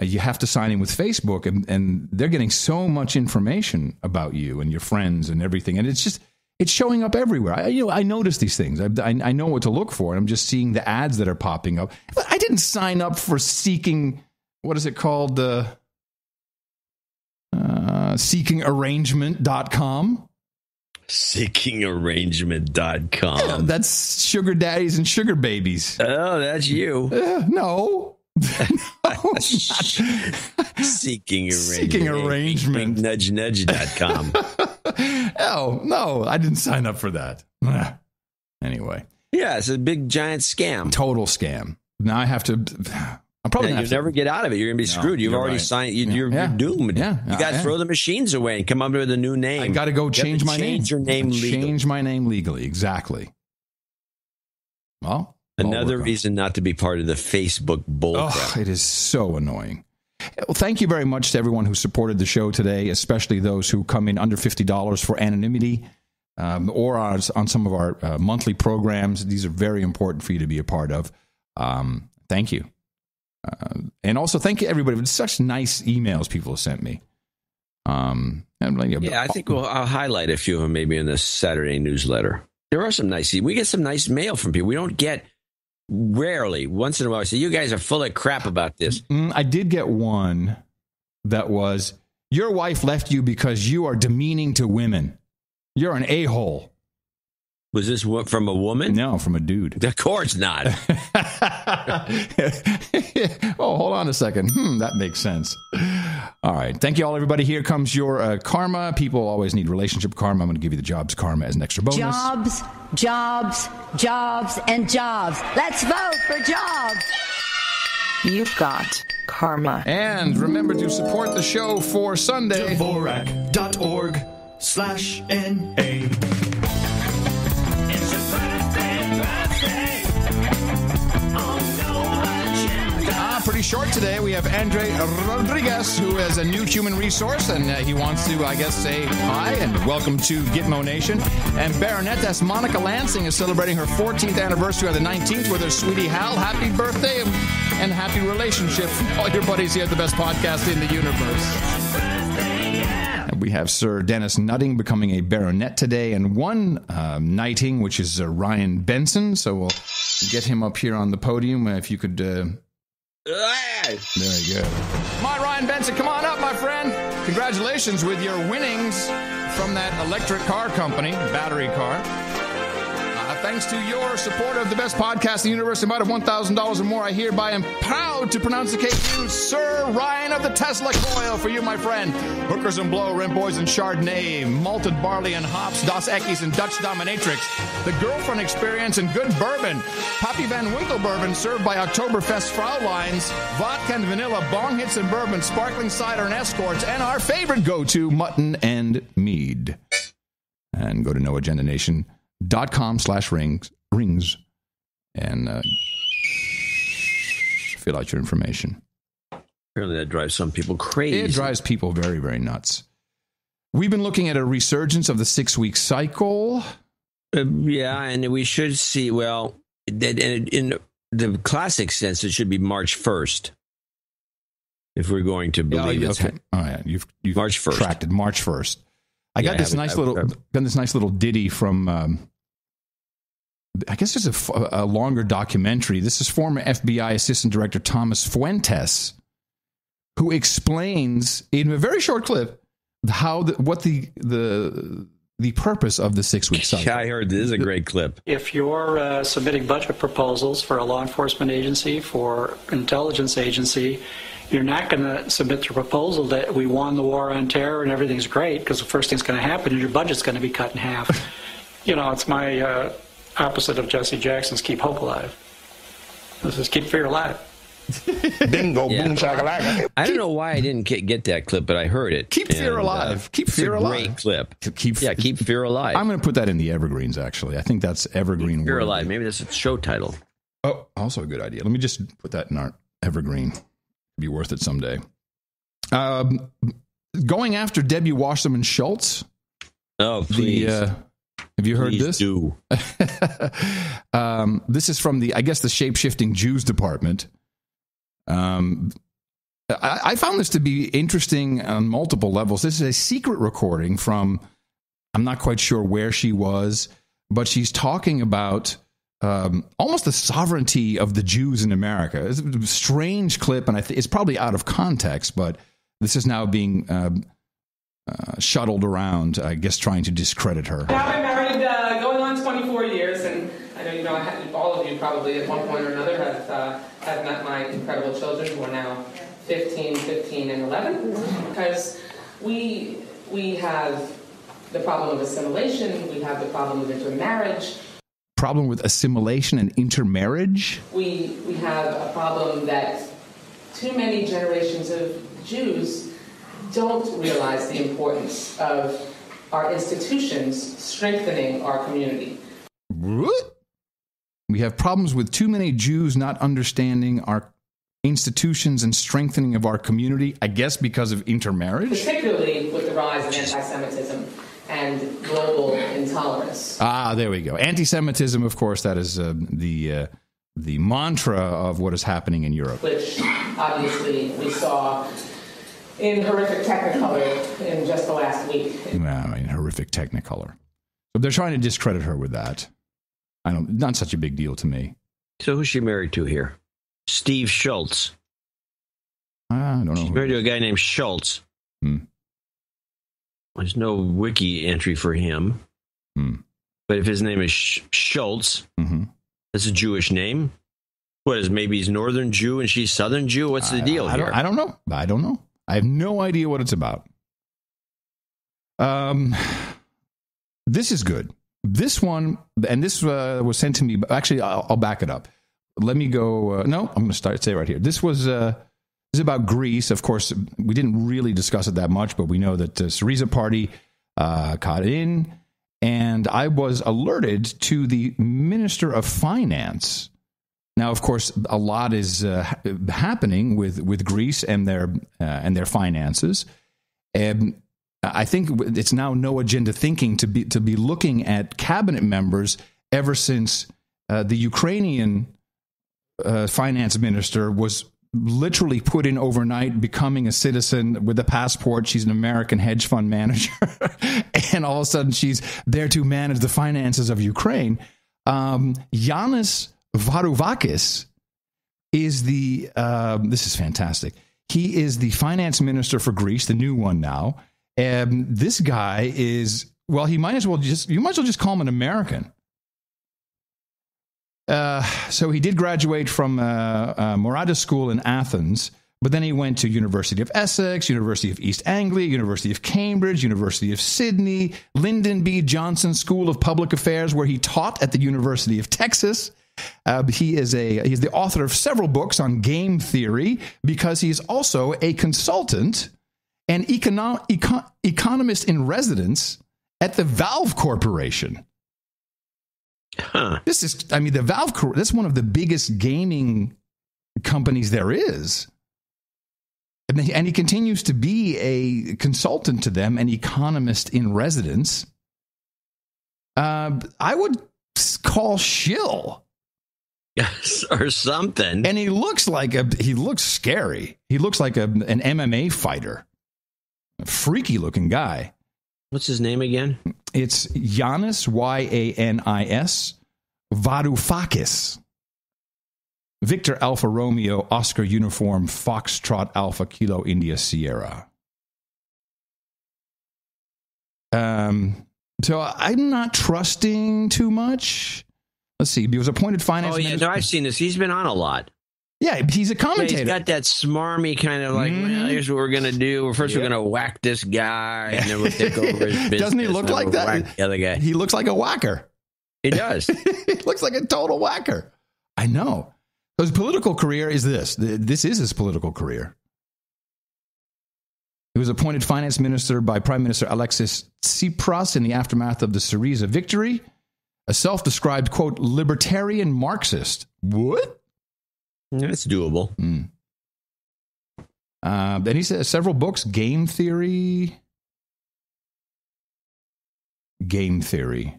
Uh, You have to sign in with Facebook, and, and they're getting so much information about you and your friends and everything, and it's just it's showing up everywhere. I you know I notice these things. I, I, I know what to look for, and I'm just seeing the ads that are popping up. But I didn't sign up for seeking what is it called? The uh, uh, seekingarrangement.com. Seekingarrangement.com. That's sugar daddies and sugar babies. Oh, that's you. Uh, no. Oh, Seeking arrangement. Seeking arrangement. Nudge oh, no, I didn't sign up for that. Anyway. Yeah, it's a big giant scam. Total scam. Now I have to. I'm probably Yeah, gonna you'll to- never get out of it. You're going to be No, screwed. You've already right. signed. You, Yeah. You're, Yeah. you're doomed. Yeah. You got to throw the machines away and come up with a new name. I got to go You change my name. Change your name legally. Change my name legally. Exactly. Well, Another reason not to be part of the Facebook bull Oh, it is so annoying. Well, thank you very much to everyone who supported the show today, especially those who come in under $50 for anonymity um, or on, on some of our uh, monthly programs. These are very important for you to be a part of. Um, thank you. Uh, and also, thank you, everybody, for such nice emails people have sent me. Um, and like, Yeah, I think we'll, I'll highlight a few of them maybe in the Saturday newsletter. There are some nice. We get some nice mail from people. We don't get rarely. Once in a while, say, "You guys are full of crap about this." Mm, I did get one that was your wife left you because you are demeaning to women. You're an a hole. Was this from a woman? No, from a dude. Of course not. oh, hold on a second. Hmm, that makes sense. All right. Thank you all, everybody. Here comes your uh, karma. People always need relationship karma. I'm going to give you the jobs karma as an extra bonus. Jobs, jobs, jobs, and jobs. Let's vote for jobs. You've got karma. And remember to support the show for Sunday. Dvorak.org slash NA. Short today. We have Andre Rodriguez, who is a new human resource, and uh, he wants to, I guess, say hi and welcome to Gitmo Nation. And Baronetess Monica Lansing is celebrating her 14th anniversary on the 19th with her sweetie Hal. Happy birthday and, happy relationship all your buddies here at the best podcast in the universe. We have Sir Dennis Nutting becoming a baronet today, and one um, knighting, which is uh, Ryan Benson. So we'll get him up here on the podium. Uh, if you could. Uh, there you go. My Ryan Benson, come on up, my friend. Congratulations with your winnings from that electric car company, battery car. Thanks to your support of the best podcast in the universe, amount of $1,000 or more, I hereby am proud to pronounce pronunciate you Sir Ryan of the Tesla Coil for you, my friend. Hookers and Blow, Rim Boys and Chardonnay, Malted Barley and Hops, Dos Equis and Dutch Dominatrix, the Girlfriend Experience and Good Bourbon, Pappy Van Winkle Bourbon served by Oktoberfest Fraulines, Vodka and Vanilla, Bong Hits and Bourbon, Sparkling Cider and Escorts, and our favorite go-to, Mutton and Mead. And go to noagendanation.com slash rings, rings and uh, fill out your information. Apparently, that drives some people crazy. It drives people very, very nuts. We've been looking at a resurgence of the six week cycle. Uh, yeah, and we should see. Well, that in, in the classic sense, it should be March first. If we're going to believe yeah, it's okay. Oh, yeah. You've, you've March 1st. Tracked it March 1st. I got I this haven't- nice I've- little I've- got this nice little ditty from um, I guess it's a longer documentary. This is former FBI Assistant Director Thomas Fuentes, who explains in a very short clip how the, what the the the purpose of the six week cycle. Yeah, I heard this is a great clip. If you're uh, submitting budget proposals for a law enforcement agency, for intelligence agency, you're not going to submit the proposal that we won the war on terror and everything's great, because the first thing's going to happen is your budget's going to be cut in half. you know, it's my uh, opposite of Jesse Jackson's keep hope alive. This is keep fear alive. Bingo, boom, shakalaka. I don't know why I didn't get, get that clip, but I heard it. Keep fear And, uh, alive. Keep it's fear a alive. Great clip. Keep yeah, keep fear alive. I'm going to put that in the evergreens. Actually, I think that's evergreen. fear worthy. alive. Maybe that's a show title. Oh, also a good idea. Let me just put that in our evergreen. Be worth it someday. Um, going after Debbie Wasserman Schultz. Oh, please. The, uh, have you heard Please this? do. um, this is from the, I guess, the shape shifting Jews department. Um, I, I found this to be interesting on multiple levels. This is a secret recording from, I'm not quite sure where she was, but she's talking about um, almost the sovereignty of the Jews in America. It's a strange clip, and I th- it's probably out of context, but this is now being um, uh, shuttled around, I guess, trying to discredit her. I've been married uh, going on 24 years, and I know you know had, all of you probably at one point or another have uh, have met my incredible children who are now 15, 15, and 11. Because we we have the problem of assimilation, we have the problem of intermarriage, Problem with assimilation and intermarriage. we we have a problem that too many generations of Jews don't realize the importance of our institutions strengthening our community. What? We have problems with too many Jews not understanding our institutions and strengthening of our community, I guess because of intermarriage. particularly with the rise of anti-Semitism and global intolerance. Ah, there we go. Anti-Semitism, of course, that is uh, the uh, the mantra of what is happening in Europe. which obviously we saw in horrific technicolor in just the last week. Well, I mean, horrific Technicolor. But they're trying to discredit her with that. I don't. Not such a big deal to me. So who's she married to here? Steve Schultz. I don't know. She's married to a guy named Schultz. Hmm. There's no wiki entry for him. Hmm. But if his name is Sch- Schultz, that's a Jewish name. What is maybe he's Northern Jew and she's Southern Jew? What's the deal I, I here? don't, I don't know. I don't know. I have no idea what it's about. Um, this is good. This one, and this uh, was sent to me. Actually, I'll, I'll back it up. Let me go. Uh, no, I'm going to start say right here. This was uh, this is about Greece. Of course, we didn't really discuss it that much, but we know that the Syriza Party uh, caught in, and I was alerted to the Minister of Finance. Now, of course, a lot is uh, happening with, with Greece and their uh, and their finances. And I think it's now no agenda thinking to be to be looking at cabinet members ever since uh, the Ukrainian uh, finance minister was literally put in overnight, becoming a citizen with a passport. She's an American hedge fund manager, and all of a sudden she's there to manage the finances of Ukraine. Um, Yanis Varoufakis is the um, this is fantastic. He is the finance minister for Greece, the new one now. And this guy is well, he might as well just you might as well just call him an American. Uh, so he did graduate from uh, uh, Morada School in Athens, but then he went to University of Essex, University of East Anglia, University of Cambridge, University of Sydney, Lyndon B. Johnson School of Public Affairs, where he taught at the University of Texas. Uh, he is a he's the author of several books on game theory because he's also a consultant and econo- econ- economist in residence at the Valve Corporation. This is, I mean, the Valve, that's one of the biggest gaming companies there is. And he, and he continues to be a consultant to them, an economist in residence. Uh, I would call shill. Yes, or something. And he looks like a, he looks scary. He looks like a, an MMA fighter. A freaky looking guy. What's his name again? It's Yanis, Y A N I S, Varoufakis. Victor Alpha Romeo, Oscar Uniform, Foxtrot Alpha Kilo India Sierra. Um, so I'm not trusting too much. Let's see. He was appointed finance Oh yeah, minister. no, I've seen this. He's been on a lot. Yeah, he's a Yeah, commentator. he's got that smarmy kind of like, well, mm-hmm. here's what we're gonna do. First, we're gonna whack this guy, and then we'll take over his business. Doesn't he look like that? The other guy. He looks like a whacker. He does. he looks like a total whacker. I know. His political career is this. This is his political career. He was appointed finance minister by Prime Minister Alexis Tsipras in the aftermath of the Syriza victory. A self described, quote, libertarian Marxist. What? That's doable. Uh, then he says several books Game Theory. Game Theory.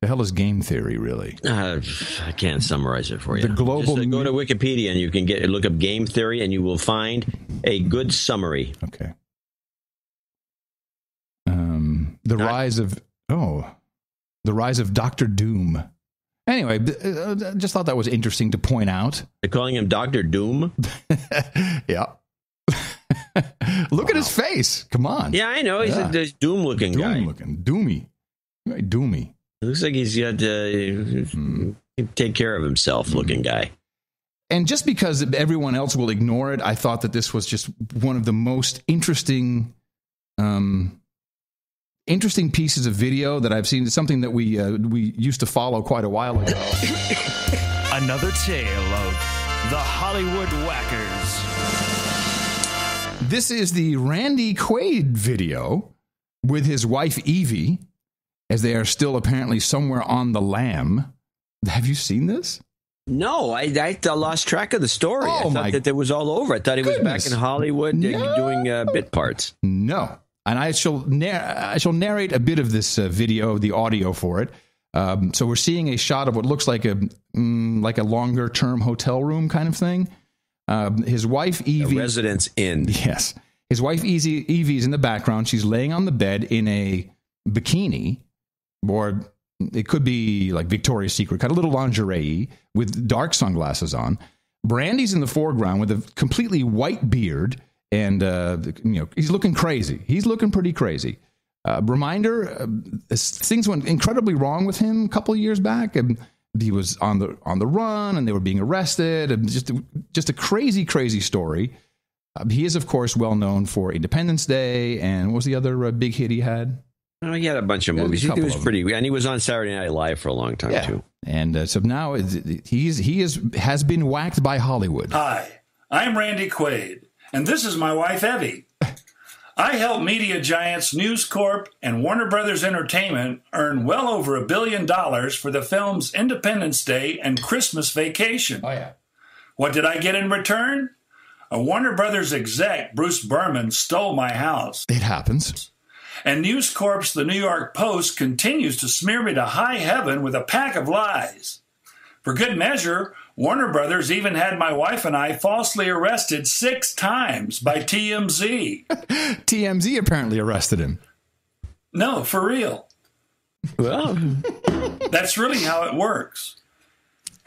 The hell is game theory, really? Uh, I can't summarize it for you. The global Just, uh, go to Wikipedia and you can get look up game theory, and you will find a good summary. Okay. Um, the rise of oh, the rise of Doctor Doom. Anyway, uh, just thought that was interesting to point out. They're calling him Doctor Doom. yeah. Look at his face. Come on. Yeah, I know. He's Yeah. a doom looking Doom guy. Doom looking, doomy, doomy. Looks like he's got uh, take care of himself looking guy. And just because everyone else will ignore it, I thought that this was just one of the most interesting, um, interesting pieces of video that I've seen. It's something that we uh, we used to follow quite a while ago. Another tale of the Hollywood Whackers. This is the Randy Quaid video with his wife Evi, as they are still apparently somewhere on the lam. Have you seen this? No, I, I lost track of the story. I Oh, thought my that it was all over. I thought he was back in Hollywood uh, doing uh, bit parts. No. And I shall I shall narrate a bit of this uh, video, the audio for it. Um, so we're seeing a shot of what looks like a mm, like a longer term hotel room kind of thing. Um, his wife Evi, Residence Inn. yes, his wife Evi, Evi is in the background. She's laying on the bed in a bikini, or it could be like Victoria's Secret, kind of little lingerie with dark sunglasses on. Brandy's in the foreground with a completely white beard, and uh, you know he's looking crazy. He's looking pretty crazy. Uh, reminder: uh, things went incredibly wrong with him a couple of years back, and he was on the on the run, and they were being arrested, and just a, just a crazy, crazy story. Uh, he is, of course, well known for Independence Day, and what was the other uh, big hit he had? Oh, he had a bunch of Yeah, movies. He was of them. pretty, and he was on Saturday Night Live for a long time Yeah. too. And uh, so now he's he is has been whacked by Hollywood. Hi, I'm Randy Quaid, and this is my wife Evi. I help media giants News Corp and Warner Brothers Entertainment earn well over a billion dollars for the films Independence Day and Christmas Vacation. Oh yeah. What did I get in return? A Warner Brothers exec, Bruce Berman, stole my house. It happens. And News Corp's The New York Post continues to smear me to high heaven with a pack of lies. For good measure, Warner Brothers even had my wife and I falsely arrested six times by TMZ. TMZ apparently arrested him. No, for real. Well, that's really how it works.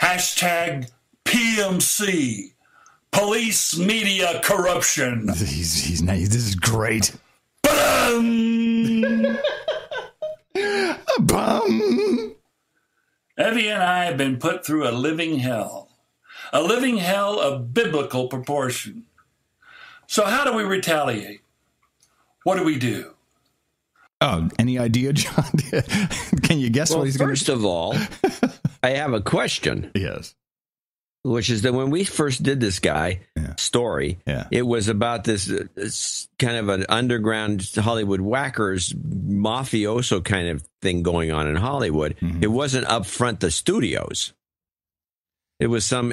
Hashtag PMC, police media corruption. He's, he's nice. This is great. Bum. Evi and I have been put through a living hell, a living hell of biblical proportion. So, how do we retaliate? What do we do? Oh, any idea, John? Can you guess well, what he's going to first of all, I have a question. Yes. Which is that when we first did this guy story, it was about this, uh, this kind of an underground Hollywood whackers mafioso kind of thing going on in Hollywood. Mm-hmm. It wasn't up front the studios. It was some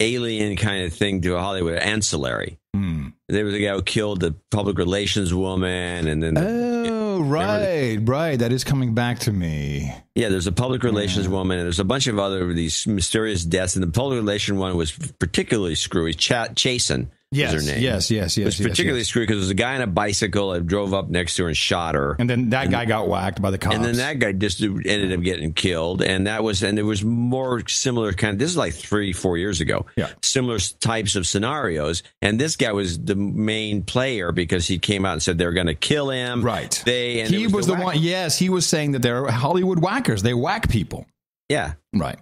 alien kind of thing to a Hollywood, ancillary. Hmm. There was a guy who killed the public relations woman, and then the, Oh, Oh, right, right. That is coming back to me. Yeah, there's a public relations woman, and there's a bunch of other these mysterious deaths. And the public relation one was particularly screwy. Ch- Chasen Yes, was her name. yes, yes, It was yes, yes, particularly yes. screwy because there was a guy on a bicycle that drove up next to her and shot her. And then that guy got whacked by the cops. And then that guy just ended up getting killed. And that was, and there was more similar kind of, this is like three, four years ago. Yeah. Similar types of scenarios. And this guy was the main player because he came out and said they were going to kill him. Right. They, and he it was, the whack- one. Yes, he was saying that they're Hollywood whackers. They whack people. Yeah. Right.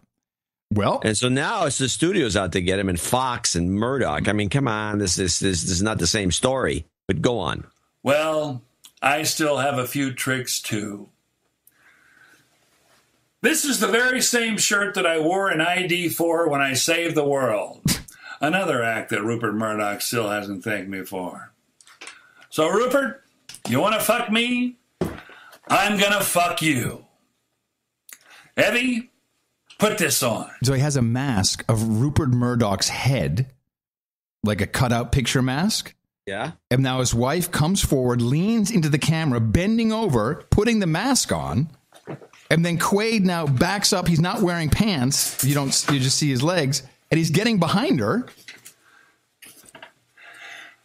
Well, and so now it's the studios out to get him, and Fox and Murdoch. I mean, come on, this is this, this is not the same story. But go on. Well, I still have a few tricks too. This is the very same shirt that I wore in ID four when I saved the world. Another act that Rupert Murdoch still hasn't thanked me for. So, Rupert, you want to fuck me? I'm gonna fuck you. Evi, put this on. So he has a mask of Rupert Murdoch's head, like a cutout picture mask. Yeah. And now his wife comes forward, leans into the camera, bending over, putting the mask on. And then Quaid now backs up. He's not wearing pants. You don't. You just see his legs, and he's getting behind her.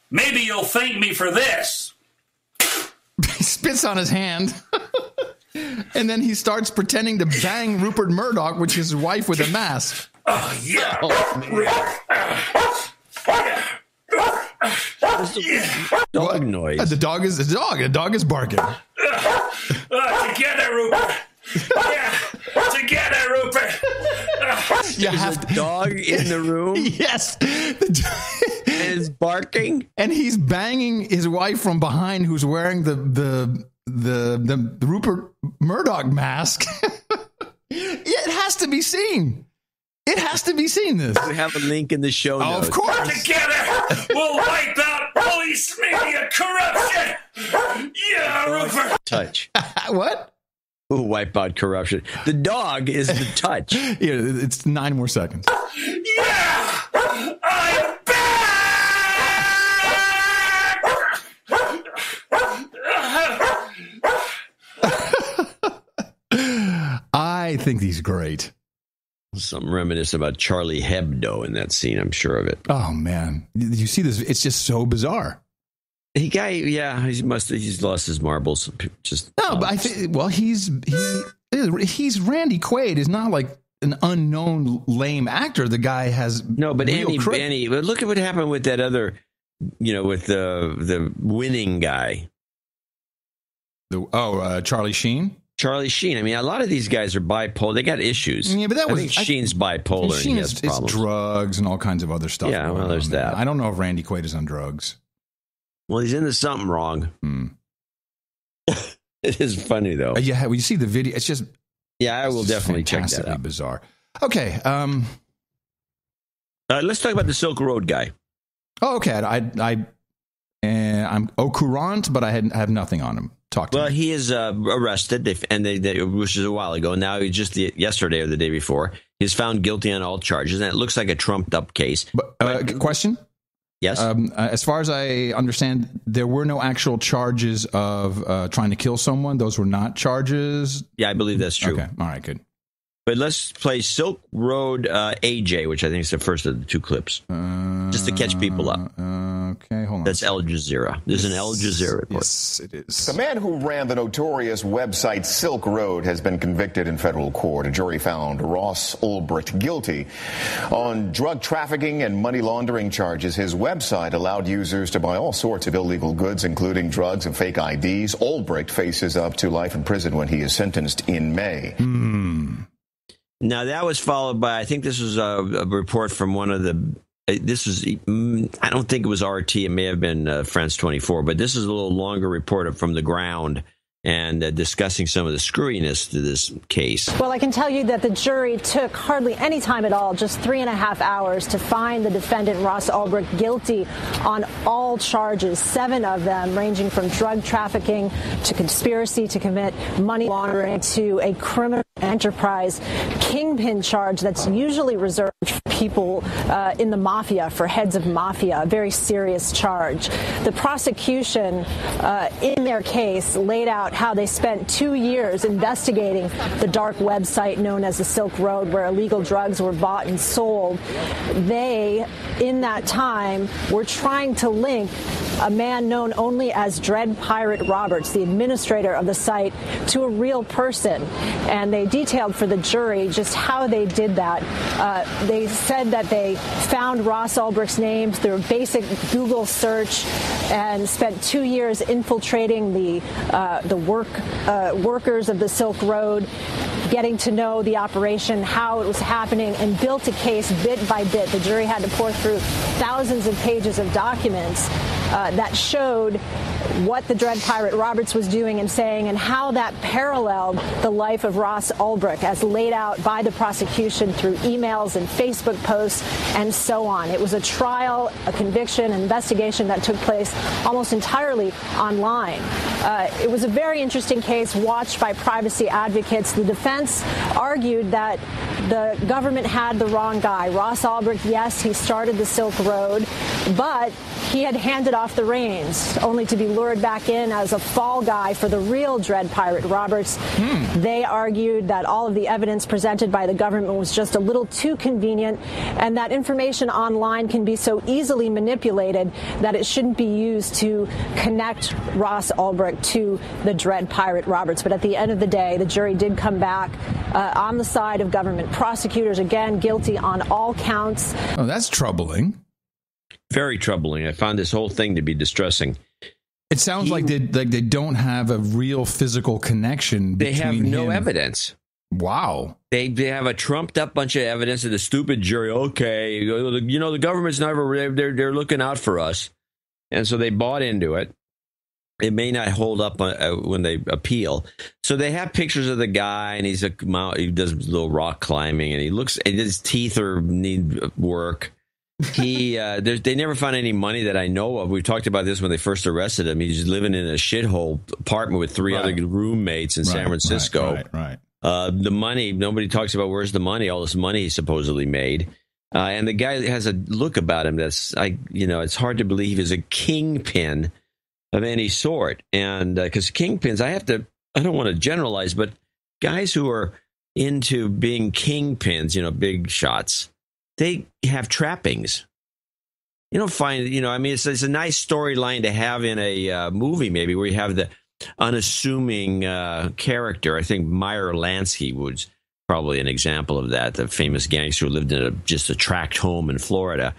Maybe you'll thank me for this. he spits on his hand. and then he starts pretending to bang Rupert Murdoch, which is his wife with a mask. Oh, yeah. Dog noise. Uh, The dog is the dog. The dog is barking. Uh, together, Rupert. Yeah, together, Rupert. You have a dog in the room. yes, and is barking, and he's banging his wife from behind, who's wearing the the the the, the Rupert Murdoch mask. it has to be seen. It has to be seen. This we have a link in the show Oh, notes. of course. Together, we'll wipe out police media corruption. Yeah, Rupert. Touch. what? Ooh, wipe out corruption. The dog is the touch. yeah, it's nine more seconds. Yeah, I think he's great. Something reminiscent about Charlie Hebdo in that scene. I'm sure of it. Oh man, you see this? It's just so bizarre. He guy, yeah, he must. He's lost his marbles. Just No, but I think well, he's he he's Randy Quaid is not like an unknown lame actor. The guy has no, but Annie, Annie, but look at what happened with that other, you know, with the the winning guy. The, oh, uh, Charlie Sheen. Charlie Sheen. I mean, a lot of these guys are bipolar. They got issues. Yeah, but that I was think I- Sheen's bipolar. and Sheen he is problems. drugs and all kinds of other stuff. Yeah, well, there's there. that. I don't know if Randy Quaid is on drugs. Well, he's into something wrong. Hmm. it is funny though. Uh, yeah, when you see the video, it's just yeah, I will definitely check that out. bizarre. Okay, um, Uh, let's talk about the Silk Road guy. oh, okay, I, I, uh, I'm au courant, but I had have nothing on him. Talk to Well, me. he is uh, arrested, they, and they, they, which is a while ago. Now he just the, yesterday or the day before, he's found guilty on all charges, and it looks like a trumped up case. Uh, question. Yes. Um, uh, as far as I understand, there were no actual charges of uh, trying to kill someone. Those were not charges. Yeah, I believe that's true. Okay. All right. Good. But let's play Silk Road uh, AJ, which I think is the first of the two clips, just to catch people up. Uh, okay, hold on. That's Al Jazeera. There's an Al Jazeera report. Yes, it is. The man who ran the notorious website Silk Road has been convicted in federal court. A jury found Ross Ulbricht guilty on drug trafficking and money laundering charges. His website allowed users to buy all sorts of illegal goods, including drugs and fake IDs. Ulbricht faces up to life in prison when he is sentenced in May. Now that was followed by I think this was a, a report from one of the. uh, This was mm, I don't think it was RT. It may have been uh, France 24, but this is a little longer report from the ground and uh, discussing some of the screwiness to this case. Well, I can tell you that the jury took hardly any time at all, just three and a half hours, to find the defendant, Ross Ulbricht, guilty on all charges, seven of them ranging from drug trafficking to conspiracy to commit money laundering to a criminal enterprise kingpin charge that's usually reserved for people uh, in the mafia, for heads of mafia, a very serious charge. The prosecution, uh, in their case, laid out how they spent two years investigating the dark website known as the Silk Road, where illegal drugs were bought and sold. They, in that time, were trying to link a man known only as Dread Pirate Roberts, the administrator of the site, to a real person. And they detailed for the jury just how they did that. Uh, they said that they found Ross Ulbricht's name through a basic Google search and spent two years infiltrating the uh, the work uh, workers of the Silk Road getting to know the operation, how it was happening, and built a case bit by bit. The jury had to pour through thousands of pages of documents uh, that showed what the Dread Pirate Roberts was doing and saying, and how that paralleled the life of Ross Ulbricht as laid out by the prosecution through emails and Facebook posts and so on. It was a trial, a conviction, an investigation that took place almost entirely online. Uh, it was a very interesting case watched by privacy advocates. The defense argued that the government had the wrong guy. Ross Ulbricht, yes, he started the Silk Road, but he had handed off the reins, only to be lured back in as a fall guy for the real Dread Pirate Roberts. They argued that all of the evidence presented by the government was just a little too convenient, and that information online can be so easily manipulated that it shouldn't be used to connect Ross Ulbricht to the Dread Pirate Roberts. But at the end of the day, the jury did come back uh, on the side of government prosecutors, again, guilty on all counts. Oh, that's troubling. Very troubling. I found this whole thing to be distressing. It sounds like they like they don't have a real physical connection. They have no him- evidence. Wow. They they have a trumped up bunch of evidence of the stupid jury. Okay, you know the government's never they're they're looking out for us, and so they bought into it. It may not hold up uh, when they appeal. So they have pictures of the guy, and he's a mount- he does little rock climbing, and he looks and his teeth are need work. He uh, there's, they never found any money that I know of. We talked about this when they first arrested him. He's living in a shithole apartment with three Right. other roommates in Right, San Francisco. right, right. Uh, the money, nobody talks about where's the money, all this money he supposedly made. Uh, and the guy has a look about him that's, I, you know, it's hard to believe he's a kingpin of any sort. And because kingpins, I have to, I don't want to generalize, but guys who are into being kingpins, you know, big shots, they have trappings. You don't find, you know, I mean, it's, it's a nice storyline to have in a uh, movie, maybe where you have the unassuming uh, character. I think Meyer Lansky was probably an example of that, the famous gangster who lived in a, just a tract home in Florida.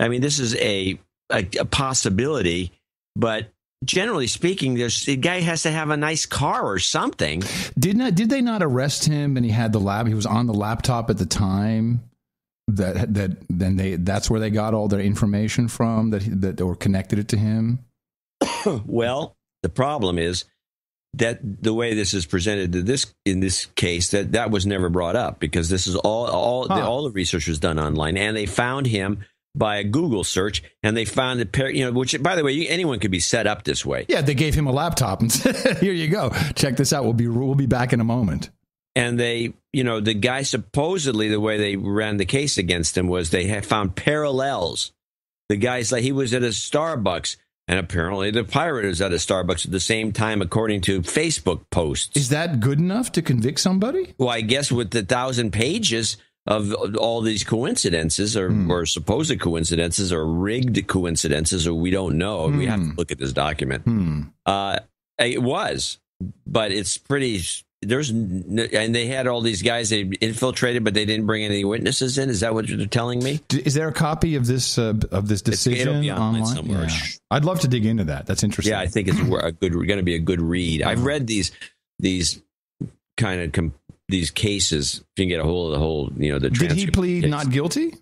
I mean, this is a, a, a possibility, but generally speaking, there's the guy has to have a nice car or something. Did not did they not arrest him and he had the lab he was on the laptop at the time that that then they that's where they got all their information from that he, that or connected it to him? well, the problem is that the way this is presented to this in this case that that was never brought up because this is all all the, all the research was done online and they found him by a Google search and they found that pair, you know which by the way you- anyone could be set up this way Yeah, they gave him a laptop and said, "Here you go. Check this out. We'll be we'll be back in a moment." And they you know the guy supposedly the way they ran the case against him was they had found parallels the guy's like he was at a starbucks and apparently the pirate was at a starbucks at the same time according to facebook posts Is that good enough to convict somebody? well i guess with the thousand pages of all these coincidences or, or supposed coincidences or rigged coincidences or we don't know we have to look at this document Hmm. uh, it was, but it's pretty. There's and they had all these guys they infiltrated, but they didn't bring any witnesses in. Is that what you're telling me? Is there a copy of this uh, of this decision online online? somewhere. Yeah. I'd love to dig into that. That's interesting. Yeah, I think it's a good. Going to be a good read. I've read these these kind of com- these cases. If you can get a hold of the whole, you know, the Did he plead case. not guilty?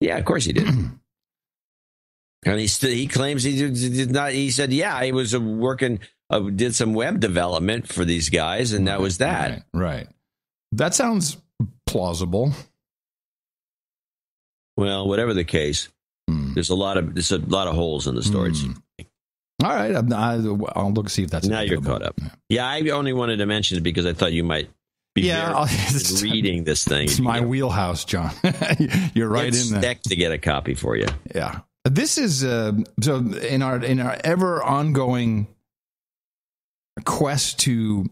Yeah, of course he did. and he st- he claims he did, did not. He said, "Yeah, he was uh, working, uh, did some web development for these guys, and that was that." Right. That sounds plausible. Well, whatever the case, Hmm. there's a lot of there's a lot of holes in the story. All right, I'm- I, I'll look see if that's now you're caught up. Yeah, I only wanted to mention it because I thought you might be Yeah, I'll- interested in reading this thing. It's my wheelhouse, John. you're right Get in there. To get a copy for you. Yeah. This is uh, so in our in our ever ongoing quest to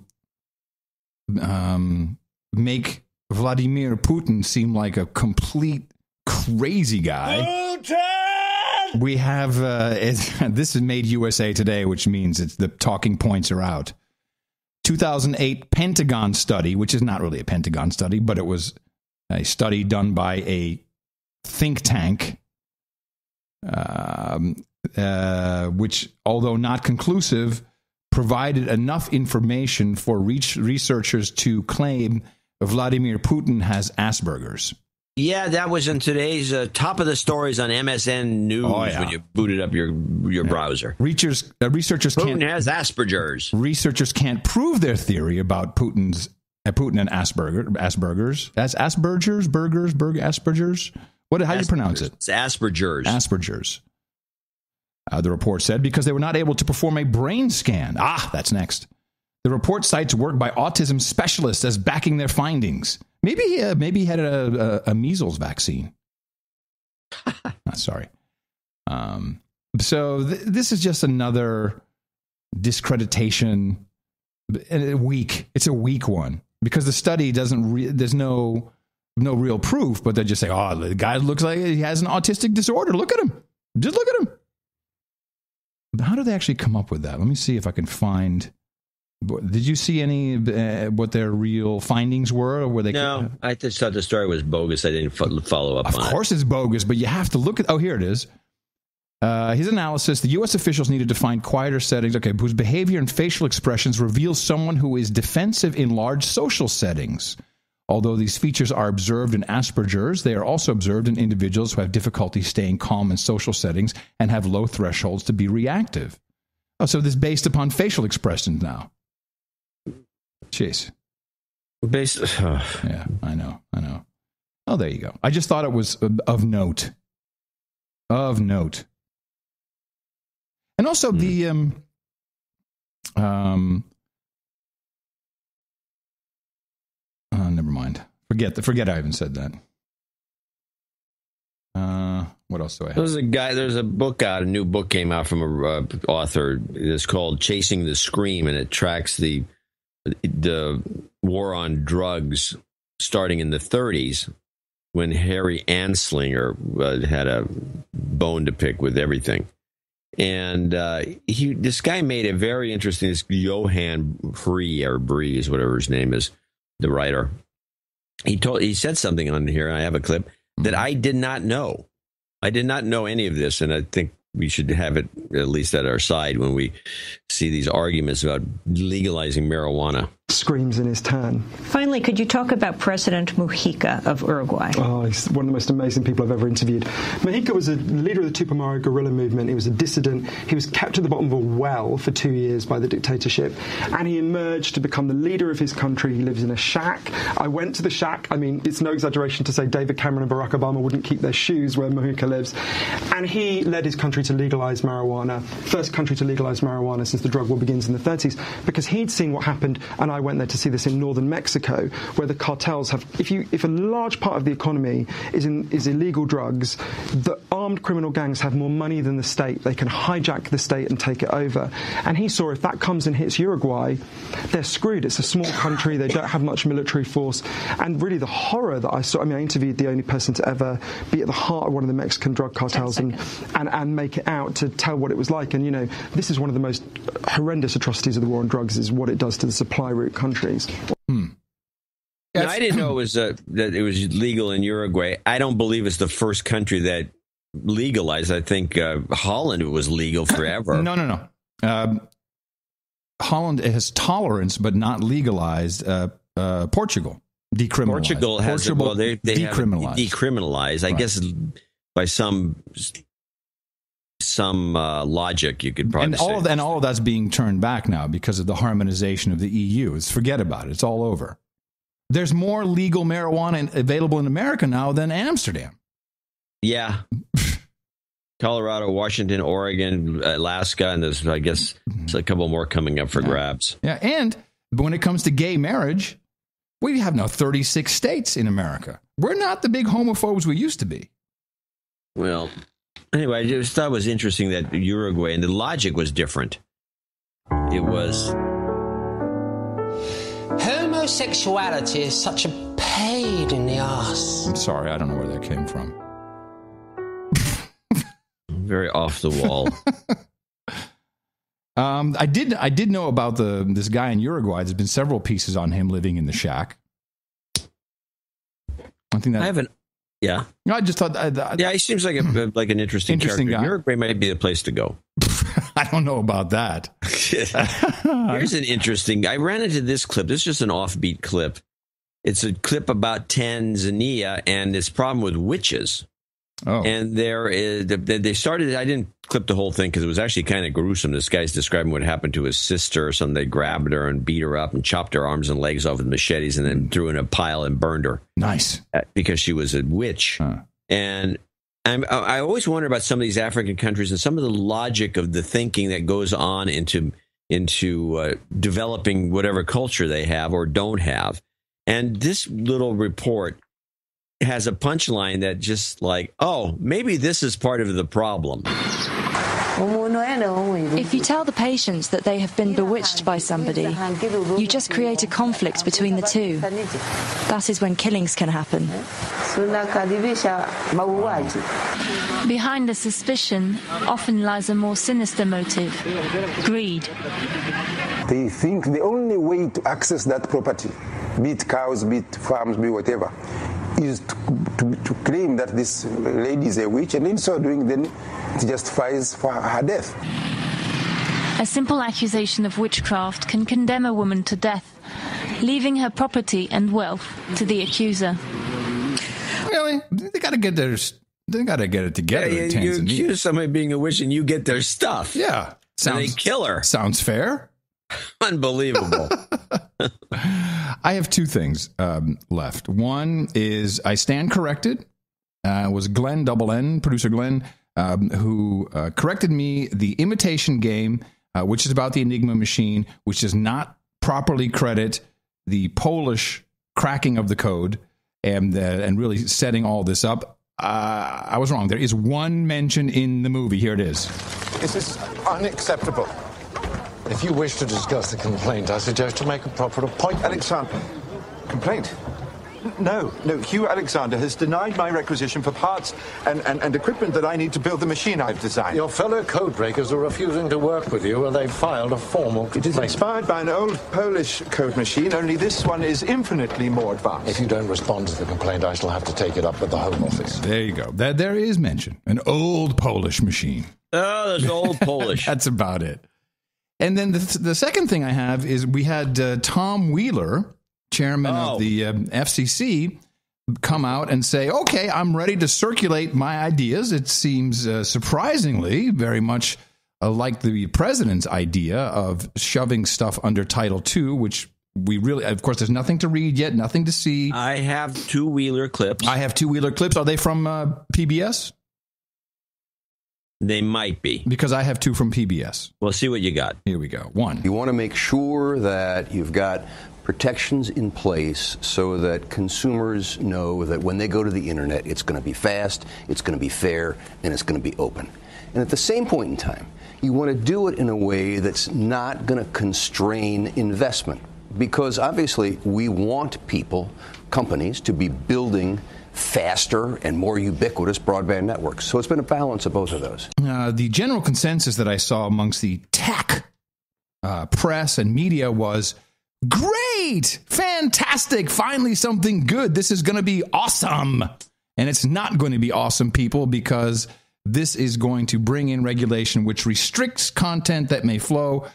um, make Vladimir Putin seem like a complete crazy guy. We have uh, this is made USA Today, which means it's the talking points are out. 2008 Pentagon study, which is not really a Pentagon study, but it was a study done by a think tank um, uh, which, although not conclusive, provided enough information for reach researchers to claim Vladimir Putin has Asperger's. Yeah, that was in today's uh, top of the stories on MSN News Oh, yeah. when you booted up your your browser. Researchers, uh, researchers Putin can't has Asperger's. researchers can't prove their theory about Putin's uh, Putin and Asperger Asperger's as Asperger's burgers Berg Asperger's. What how do you pronounce it? It's Asperger's. Asperger's. Uh, the report said because they were not able to perform a brain scan. Ah, that's next. The report cites work by autism specialists as backing their findings. Maybe, uh, maybe he had a, a, a measles vaccine. Ah, sorry. Um, so th- this is just another discreditation. Weak. It's a weak one because the study doesn't. Re- there's no no real proof, but they just say, "Oh, the guy looks like he has an autistic disorder. Look at him. Just look at him." But how do they actually come up with that? Let me see if I can find. Did you see any uh, what their real findings were, or were they? No, I just thought the story was bogus. I didn't fo- follow up. Of course, it's bogus, but you have to look at. Oh, here it is. Uh, his analysis: the U.S. officials needed to find quieter settings. Okay, whose behavior and facial expressions reveal someone who is defensive in large social settings. Although these features are observed in Asperger's, they are also observed in individuals who have difficulty staying calm in social settings and have low thresholds to be reactive. Oh, so this is based upon facial expressions now. Jeez. Based, Yeah, I know, I know. Oh, there you go. I just thought it was of- of note. Of note. And also the um um never mind. Forget the forget I even said that. Uh what else do I have? There's a guy. There's a book out. A new book came out from a uh, author. It's called "Chasing the Scream," and it tracks the the war on drugs starting in the 30s when Harry Anslinger uh, had a bone to pick with everything. And uh, he, this guy made a very interesting. This Johan Bree or Breeze, whatever his name is, the writer. He told he said something on here. I have a clip that mm-hmm. I did not know. I did not know any of this, and I think we should have it at least at our side when we see these arguments about legalizing marijuana. Screams in his turn. Finally, could you talk about President Mujica of Uruguay? Oh, he's one of the most amazing people I've ever interviewed. Mujica was a leader of the Tupamaro guerrilla movement. He was a dissident. He was kept at the bottom of a well for two years by the dictatorship, and he emerged to become the leader of his country. He lives in a shack. I went to the shack. I mean, it's no exaggeration to say David Cameron and Barack Obama wouldn't keep their shoes where Mujica lives, and he led his country to legalize marijuana. First country to legalize marijuana since the drug war begins in the 30s, because he'd seen what happened, and I went there to see this in northern Mexico, where the cartels have. If you, if a large part of the economy is in is illegal drugs, the armed criminal gangs have more money than the state. They can hijack the state and take it over. And he saw if that comes and hits Uruguay, they're screwed. It's a small country. They don't have much military force. And really, the horror that I saw. I mean, I interviewed the only person to ever be at the heart of one of the Mexican drug cartels and, and and make it out to tell what it was like. And you know, this is one of the most horrendous atrocities of the war on drugs. Is what it does to the supply route countries. Now, I didn't know it was uh, that it was legal in Uruguay. I don't believe it's the first country that legalized. I think uh, Holland it was legal forever. No, no, no. Um, Holland has tolerance, but not legalized. Uh, uh, Portugal decriminalized. Portugal has Portugal well, they, they decriminalized. decriminalized. I guess by some some uh, logic, you could probably and say. all of, and all of that's being turned back now because of the harmonization of the EU. It's forget about it. It's all over. There's more legal marijuana available in America now than Amsterdam. Yeah. Colorado, Washington, Oregon, Alaska, and there's, I guess, there's a couple more coming up for grabs. Yeah, and when it comes to gay marriage, we have now 36 states in America. We're not the big homophobes we used to be. Well, anyway, I just thought it was interesting that Uruguay, and the logic was different. It was Homosexuality is such a pain in the ass. I'm sorry, I don't know where that came from. very off the wall. Um, I did I did know about the this guy in Uruguay. There's been several pieces on him living in the shack. I think that I haven't. Yeah. No, I just thought. I, I, yeah, he seems like a hmm. like an interesting, Interesting character. guy. Uruguay might be the place to go. I don't know about that. Here's an interesting. I ran into this clip. This is just an offbeat clip. It's a clip about Tanzania and this problem with witches. Oh. And there is they started. I didn't clip the whole thing because it was actually kind of gruesome. This guy's describing what happened to his sister or something. They grabbed her and beat her up and chopped her arms and legs off with machetes and then threw in a pile and burned her. Nice. Uh, because she was a witch. And I'm, I I always wonder about some of these African countries and some of the logic of the thinking that goes on into into uh, developing whatever culture they have or don't have. And this little report has a punchline that just like, oh, maybe this is part of the problem. If you tell the patients that they have been bewitched by somebody, you just create a conflict between the two. That is when killings can happen. Behind the suspicion often lies a more sinister motive greed. They think the only way to access that property, be it cows, be it farms, be whatever, is to, to, to claim that this lady is a witch, and in so doing, then it justifies for her death. A simple accusation of witchcraft can condemn a woman to death, leaving her property and wealth to the accuser. Really? They got to get their. They got to get it together. Yeah, in you, you accuse somebody of being a witch and you get their stuff. Yeah. So they kill her. Sounds fair. Unbelievable. I have two things um, left. One is I stand corrected. Uh, was Glenn Double N, producer Glenn, um, who uh, corrected me. The Imitation Game, uh, which is about the Enigma machine, which does not properly credit the Polish cracking of the code and uh, and really setting all this up. Uh, I was wrong. There is one mention in the movie. Here it is. This is unacceptable. If you wish to discuss the complaint, I suggest to make a proper appointment. Alexander, complaint? No, no. Hugh Alexander has denied my requisition for parts and, and, and equipment that I need to build the machine I've designed. Your fellow code breakers are refusing to work with you, and they've filed a formal It is complaint. inspired by an old Polish code machine, only this one is infinitely more advanced. If you don't respond to the complaint, I shall have to take it up with the Home Office. There you go. That there is mention an old Polish machine. Ah, oh, those old Polish. That's about it. And then the, the second thing I have is we had uh, Tom Wheeler, chairman Oh. of the um, FCC, come out and say, okay, I'm ready to circulate my ideas. It seems uh, surprisingly very much uh, like the president's idea of shoving stuff under Title II, which we really, of course, there's nothing to read yet, nothing to see. I have two Wheeler clips. I have two Wheeler clips. Are they from uh, PBS? They might be. Because I have two from PBS. We'll see what you got. Here we go. One. You want to make sure that you've got protections in place so that consumers know that when they go to the internet, it's going to be fast, it's going to be fair, and it's going to be open. And at the same point in time, you want to do it in a way that's not going to constrain investment. Because obviously, we want people, companies, to be building faster and more ubiquitous broadband networks. So it's been a balance of both of those. Uh, the general consensus that I saw amongst the tech uh, press and media was great, fantastic, finally something good. This is going to be awesome. And it's not going to be awesome, people, because this is going to bring in regulation which restricts content that may flow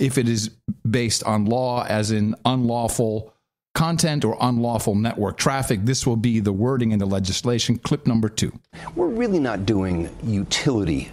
if it is based on law, as in unlawful content or unlawful network traffic. This will be the wording in the legislation. Clip number two. We're really not doing utility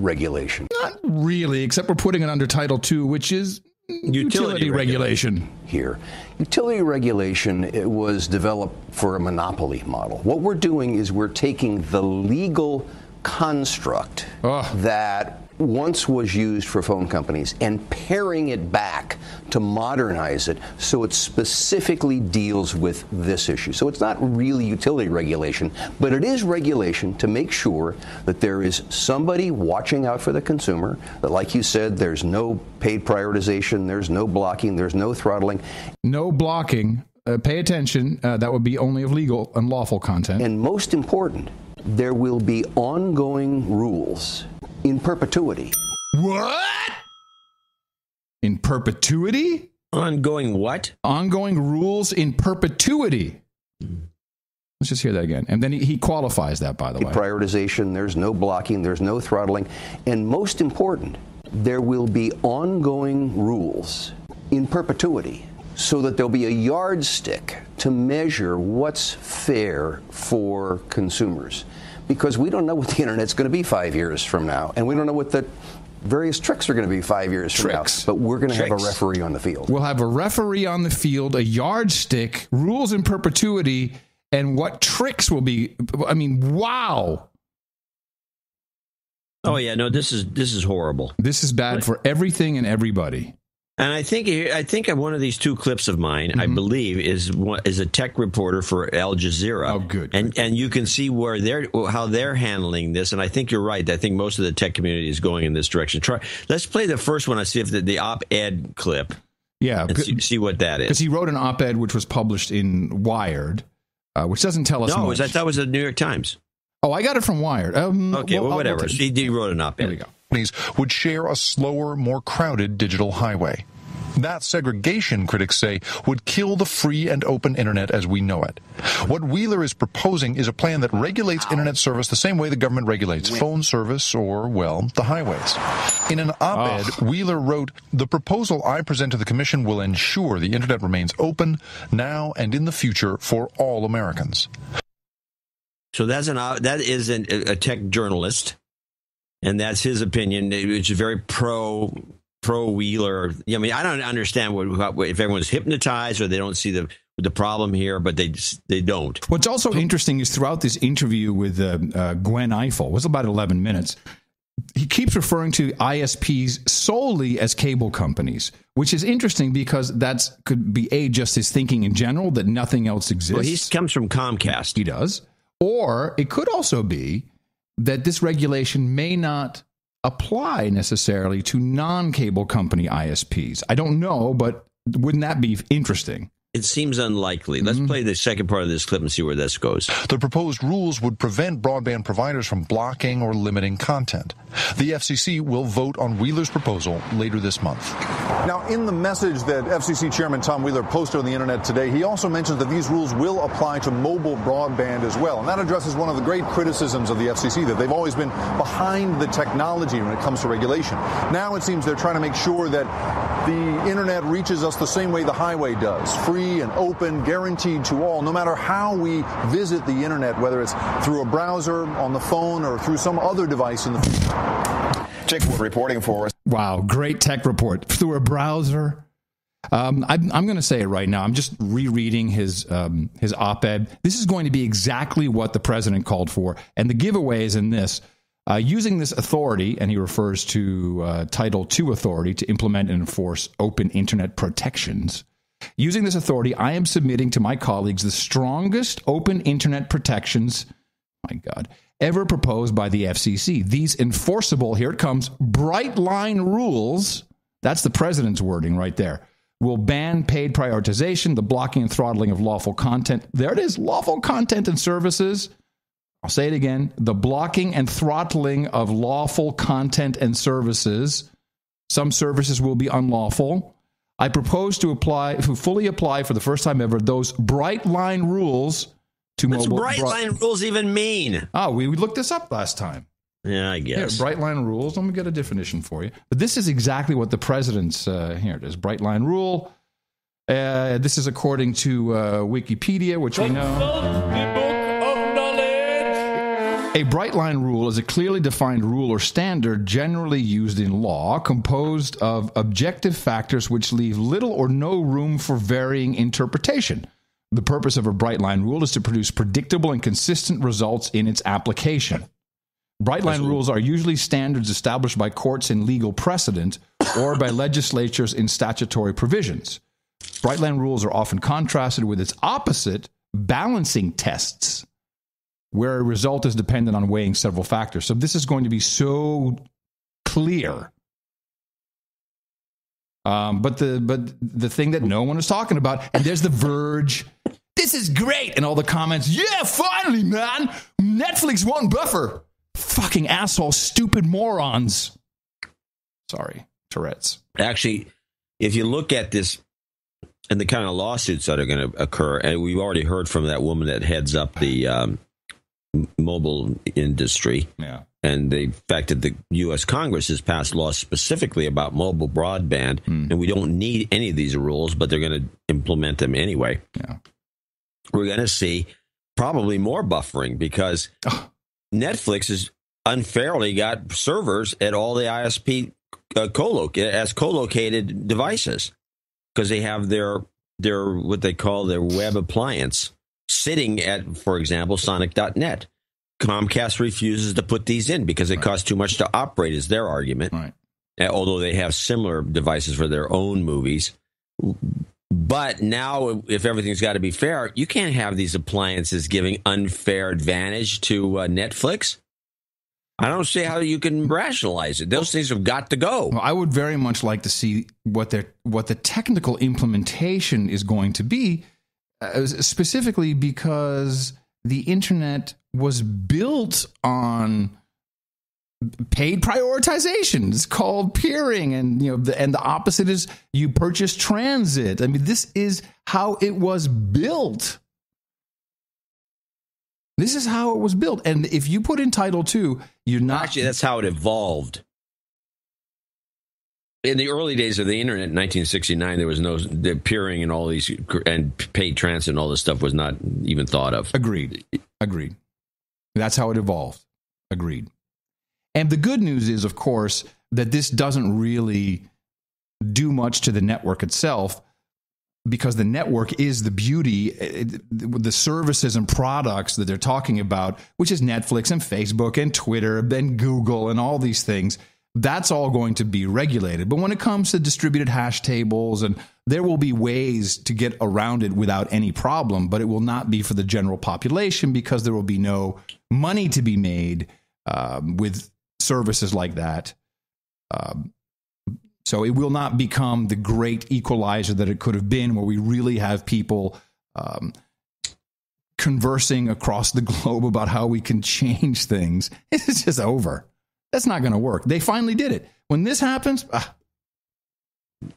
regulation. Not really, except we're putting it under Title II, which is utility, regulation. here. Utility regulation it was developed for a monopoly model. What we're doing is we're taking the legal construct that once was used for phone companies and paring it back to modernize it so it specifically deals with this issue. So it's not really utility regulation, but it is regulation to make sure that there is somebody watching out for the consumer, that, like you said, there's no paid prioritization, there's no blocking, there's no throttling. No blocking. Uh, pay attention. Uh, that would be only of legal and lawful content. And most important, there will be ongoing rules in perpetuity. What? In perpetuity? Ongoing what? Ongoing rules in perpetuity. Let's just hear that again. And then he, he qualifies that, by the way. Prioritization, there's no blocking, there's no throttling. And most important, there will be ongoing rules in perpetuity so that there'll be a yardstick to measure what's fair for consumers. Because we don't know what the internet's going to be five years from now, and we don't know what the various tricks are going to be five years Tricks. from now. But we're going to have a referee on the field. We'll have a referee on the field, a yardstick, rules in perpetuity, and what tricks will be. I mean, wow. Oh yeah, no, this is this is horrible. This is bad for everything and everybody. And I think I think one of these two clips of mine, Mm-hmm. I believe, is is a tech reporter for Al Jazeera. Oh, good. And and you can see where they're how they're handling this. And I think you're right. I think most of the tech community is going in this direction. Try. Let's play the first one. I see if the, the op-ed clip. Yeah, see, see what that is. Because he wrote an op ed which was published in Wired, uh, which doesn't tell us No, much. was that was the New York Times. Oh, I got it from Wired. Um, Okay, well, I'll whatever. He, he wrote an op-ed. Here we go. Companies would share a slower, more crowded digital highway. That segregation, critics say, would kill the free and open internet as we know it. What Wheeler is proposing is a plan that regulates internet service the same way the government regulates phone service or, well, the highways. In an op-ed, Wheeler wrote, The proposal I present to the Commission will ensure the internet remains open now and in the future for all Americans. So that's an uh, that is an, a tech journalist, and that's his opinion, which is very pro pro Wheeler. I mean, I don't understand what, what if everyone's hypnotized or they don't see the the problem here, but they just- they don't. What's also interesting is throughout this interview with uh, uh, Gwen Ifill, it was about 11 minutes, he keeps referring to ISPs solely as cable companies, which is interesting because that's could be a just his thinking in general that nothing else exists. Well, he comes from Comcast. He does, or it could also be that this regulation may not apply necessarily to non-cable company ISPs. I don't know, but wouldn't that be interesting? It seems unlikely. Let's Mm-hmm. play the second part of this clip and see where this goes. The proposed rules would prevent broadband providers from blocking or limiting content. The FCC will vote on Wheeler's proposal later this month. Now, in the message that FCC Chairman Tom Wheeler posted on the internet today, he also mentions that these rules will apply to mobile broadband as well. And that addresses one of the great criticisms of the FCC that they've always been behind the technology when it comes to regulation. Now it seems they're trying to make sure that the internet reaches us the same way the highway does free and open, guaranteed to all, no matter how we visit the internet, whether it's through a browser, on the phone, or through some other device in the future. Jake Ward reporting for us. Wow, great tech report through a browser. Um, I'm, I'm going to say it right now. I'm just rereading his um, his op-ed. This is going to be exactly what the president called for, and the giveaway is in this. Uh, using this authority, and he refers to uh, Title II authority to implement and enforce open internet protections. Using this authority, I am submitting to my colleagues the strongest open internet protections, my God, ever proposed by the FCC. These enforceable, here it comes, bright line rules, that's the president's wording right there, will ban paid prioritization, the blocking and throttling of lawful content. There it is, lawful content and services. I'll say it again the blocking and throttling of lawful content and services. Some services will be unlawful. I propose to apply, to fully apply for the first time ever, those bright line rules to What's mobile. bright bro- line rules even mean? Oh, we, we looked this up last time. Yeah, I Here, guess. bright line rules. Let me get a definition for you. But this is exactly what the president's. Uh, here it is. Bright line rule. Uh, this is according to uh, Wikipedia, which we know. A bright line rule is a clearly defined rule or standard generally used in law, composed of objective factors which leave little or no room for varying interpretation. The purpose of a bright line rule is to produce predictable and consistent results in its application. Bright line rules are usually standards established by courts in legal precedent or by legislatures in statutory provisions. Bright line rules are often contrasted with its opposite, balancing tests, where a result is dependent on weighing several factors. So this is going to be so clear. Um, but the but the thing that no one is talking about, and there's the Verge. This is great, and all the comments. Yeah, finally, man. Netflix won't buffer. Fucking asshole, stupid morons. Sorry, Tourette's. Actually, if you look at this and the kind of lawsuits that are going to occur, and we've already heard from that woman that heads up the um, mobile industry. Yeah. And the fact that the U.S. Congress has passed laws specifically about mobile broadband, Hmm. and we don't need any of these rules, but they're going to implement them anyway. Yeah. We're going to see probably more buffering because Netflix has unfairly got servers at all the ISP uh, coloc as co-located devices because they have their their what they call their web appliance sitting at, for example, Sonic.net. Comcast refuses to put these in because it costs too much to operate. Is their argument? Right. Uh, Although they have similar devices for their own movies. But now, if everything's got to be fair, you can't have these appliances giving unfair advantage to uh, Netflix. I don't see how you can rationalize it. Those things have got to go. Well, I would very much like to see what their what the technical implementation is going to be, uh, specifically because the internet was built on paid prioritization. It's called peering, and you know, the, and the opposite is you purchase transit. I mean, this is how it was built. This is how it was built, and if you put in Title II, you're not. Actually, that's how it evolved. In the early days of the internet, in 1969, there was no the peering and all these and paid transit and all this stuff was not even thought of. Agreed. Agreed. That's how it evolved. Agreed. And the good news is, of course, that this doesn't really do much to the network itself because the network is the beauty, eh, the services and products that they're talking about, which is Netflix and Facebook and Twitter and Google and all these things. That's all going to be regulated. But when it comes to distributed hash tables, and there will be ways to get around it without any problem, but it will not be for the general population because there will be no money to be made um, with services like that. Um, So it will not become the great equalizer that it could have been, where we really have people um, conversing across the globe about how we can change things. It's just over. That's not going to work. They finally did it. When this happens, ah,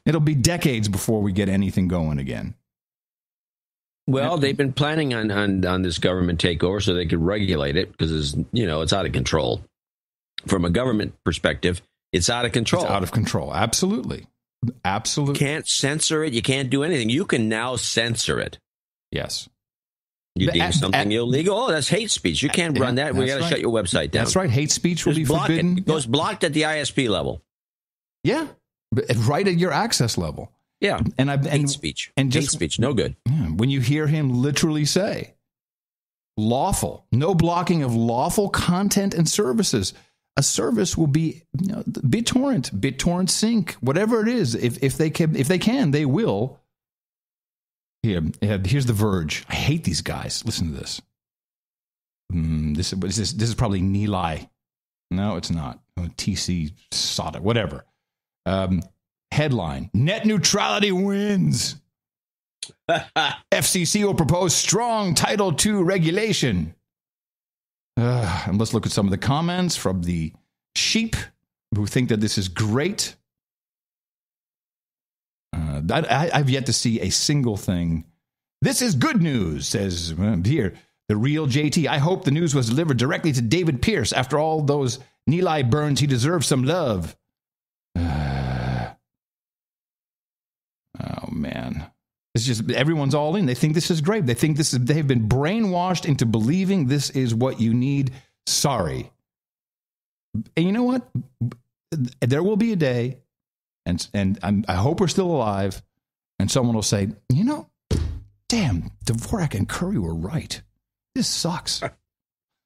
it'll be decades before we get anything going again. Well, they've been planning on, on, on this government takeover so they could regulate it because it's you know it's out of control. From a government perspective, it's out of control. It's out of control. Absolutely, absolutely. Can't censor it. You can't do anything. You can now censor it. Yes. You deem at- something at- illegal? Oh, that's hate speech. You can't run that. We got to right. shut your website down. That's right. Hate speech will Just be forbidden. It. it goes blocked at the ISP level. Yeah, uh, right at your access level. Yeah, and I and hate speech. and hate speech, no good. When you hear him literally say lawful, no blocking of lawful content and services. A service will be you know, BitTorrent, BitTorrent Sync, whatever it is. If if they can, if they can, they will. Here, here's the Verge. I hate these guys. Listen to this. Mm, this is this, this is probably Nilay. No, it's not. Oh, TC Sottek, whatever. Um, headline: Net neutrality wins. FCC will propose strong Title II regulation. Uh, and let's look at some of the comments from the sheep who think that this is great. Uh, I, I've yet to see a single thing. This is good news, says here the real JT. I hope the news was delivered directly to David Pierce. After all those Nilay burns, he deserves some love. Oh man, it's just everyone's all in. They think this is great. They think this is. They've been brainwashed into believing this is what you need. Sorry. And you know what? There will be a day, and and I'm, I hope we're still alive, and someone will say, you know, damn, Dvorak and Curry were right. This sucks.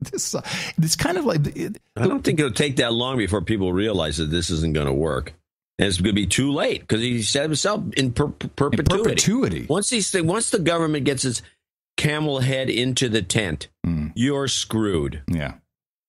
this su- it's kind of like it, I don't think it'll take that long before people realize that this isn't going to work. And it's going to be too late because he said himself in, per- perpetuity. perpetuity. Once these thing, once the government gets its camel head into the tent, hmm. you're screwed. Yeah.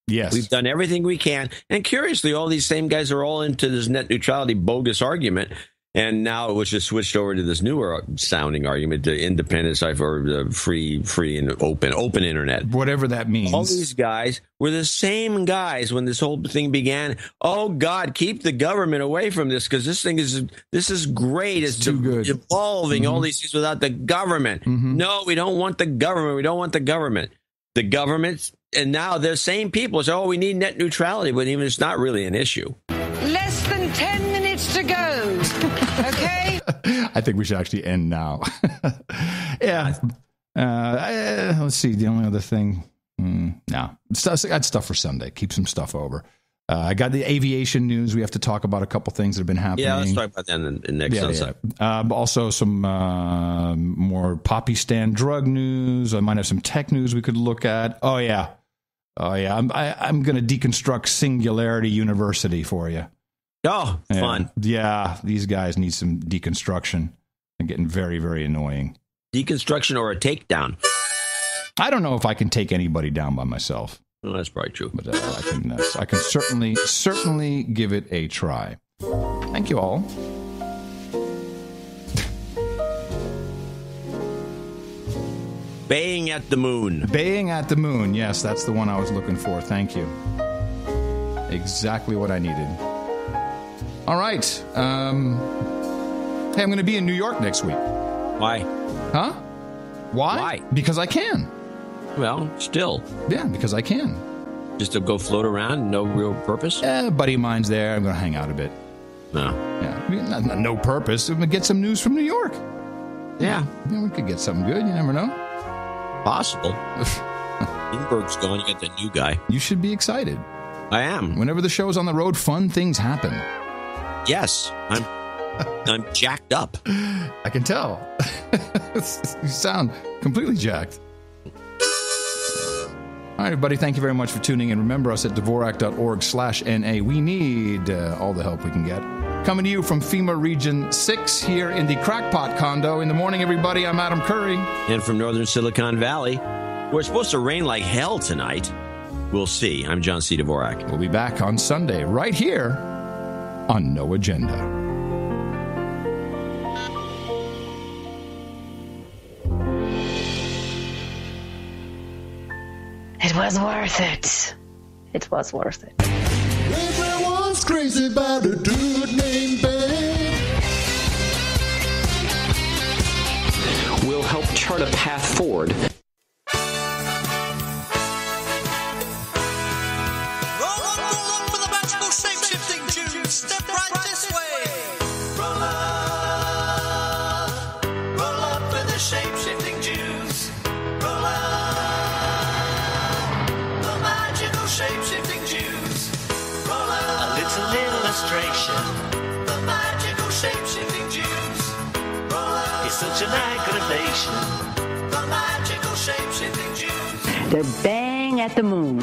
Yes. We've done everything we can. And curiously, all these same guys are all into this net neutrality bogus argument. And now it was just switched over to this newer sounding argument, the independence or the free, free and open, open internet. whatever that means. All these guys were the same guys when this whole thing began. Oh God, keep the government away from this because this thing is this is great. It's, too good. evolving all Mhm. these things without the government. Mhm. No, we don't want the government. We don't want the government. The government, and now the same people say, "Oh, we need net neutrality," but even it's not really an issue. Less than 10 minutes to go. Okay? I think we should actually end now. yeah. Uh, uh, let's see. The only other thing. Mm, no. Stuff, I got stuff for Sunday. Keep some stuff over. Uh, I got the aviation news. We have to talk about a couple things that have been happening. Yeah, let's talk about that in, in next Yeah, Sunday. yeah. Um, also, some uh, more poppy stand drug news. I might have some tech news we could look at. Oh yeah, oh yeah. I'm I, I'm going to deconstruct Singularity University for you. Oh, Yeah. fun. Yeah, these guys need some deconstruction. They're getting very, very annoying. Deconstruction or a takedown. I don't know if I can take anybody down by myself. Well, that's probably true. But uh, I can, uh, I can certainly, certainly give it a try. Thank you all. Baying at the moon. Baying at the moon. Yes, that's the one I was looking for. Thank you. Exactly what I needed. All right. Um, hey, I'm going to be in New York next week. Why? Huh? Why? Why? Because I can. Well, still. Yeah, because I can. Just to go float around, no real purpose? Eh, a buddy of mine's there. I'm going to hang out a bit. No. Yeah. I mean, not, not- no purpose. I'm going to get some news from New York. Yeah. Yeah, we could get something good. You never know. Possible. Greenberg's going. You get the new guy. You should be excited. I am. Whenever the show is on the road, fun things happen. Yes, I'm. I'm jacked up. I can tell. you sound completely jacked. All right, everybody, thank you very much for tuning in. Remember us at Dvorak.org slash NA. We need uh, all the help we can get. Coming to you from FEMA Region 6 here in the Crackpot condo. In the morning, everybody, I'm Adam Curry. And from northern Silicon Valley, where it's supposed to rain like hell tonight. We'll see. I'm John C. Dvorak. We'll be back on Sunday right here on No Agenda. It was worth it. It was worth it. Everyone's crazy about a dude named Ben. Will help chart a path forward. They're bang at the moon.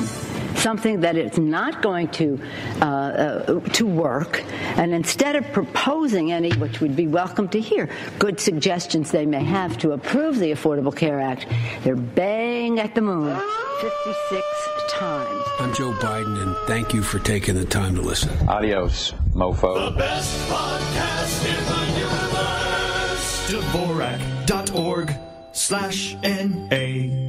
Something that it's not going to uh, uh, to work, and instead of proposing any, which would be welcome to hear, good suggestions they may have to approve the Affordable Care Act, they're bang at the moon 56 times. I'm Joe Biden, and thank you for taking the time to listen. Adios, mofo. Best podcast in the universe. Dvorak.org slash NA.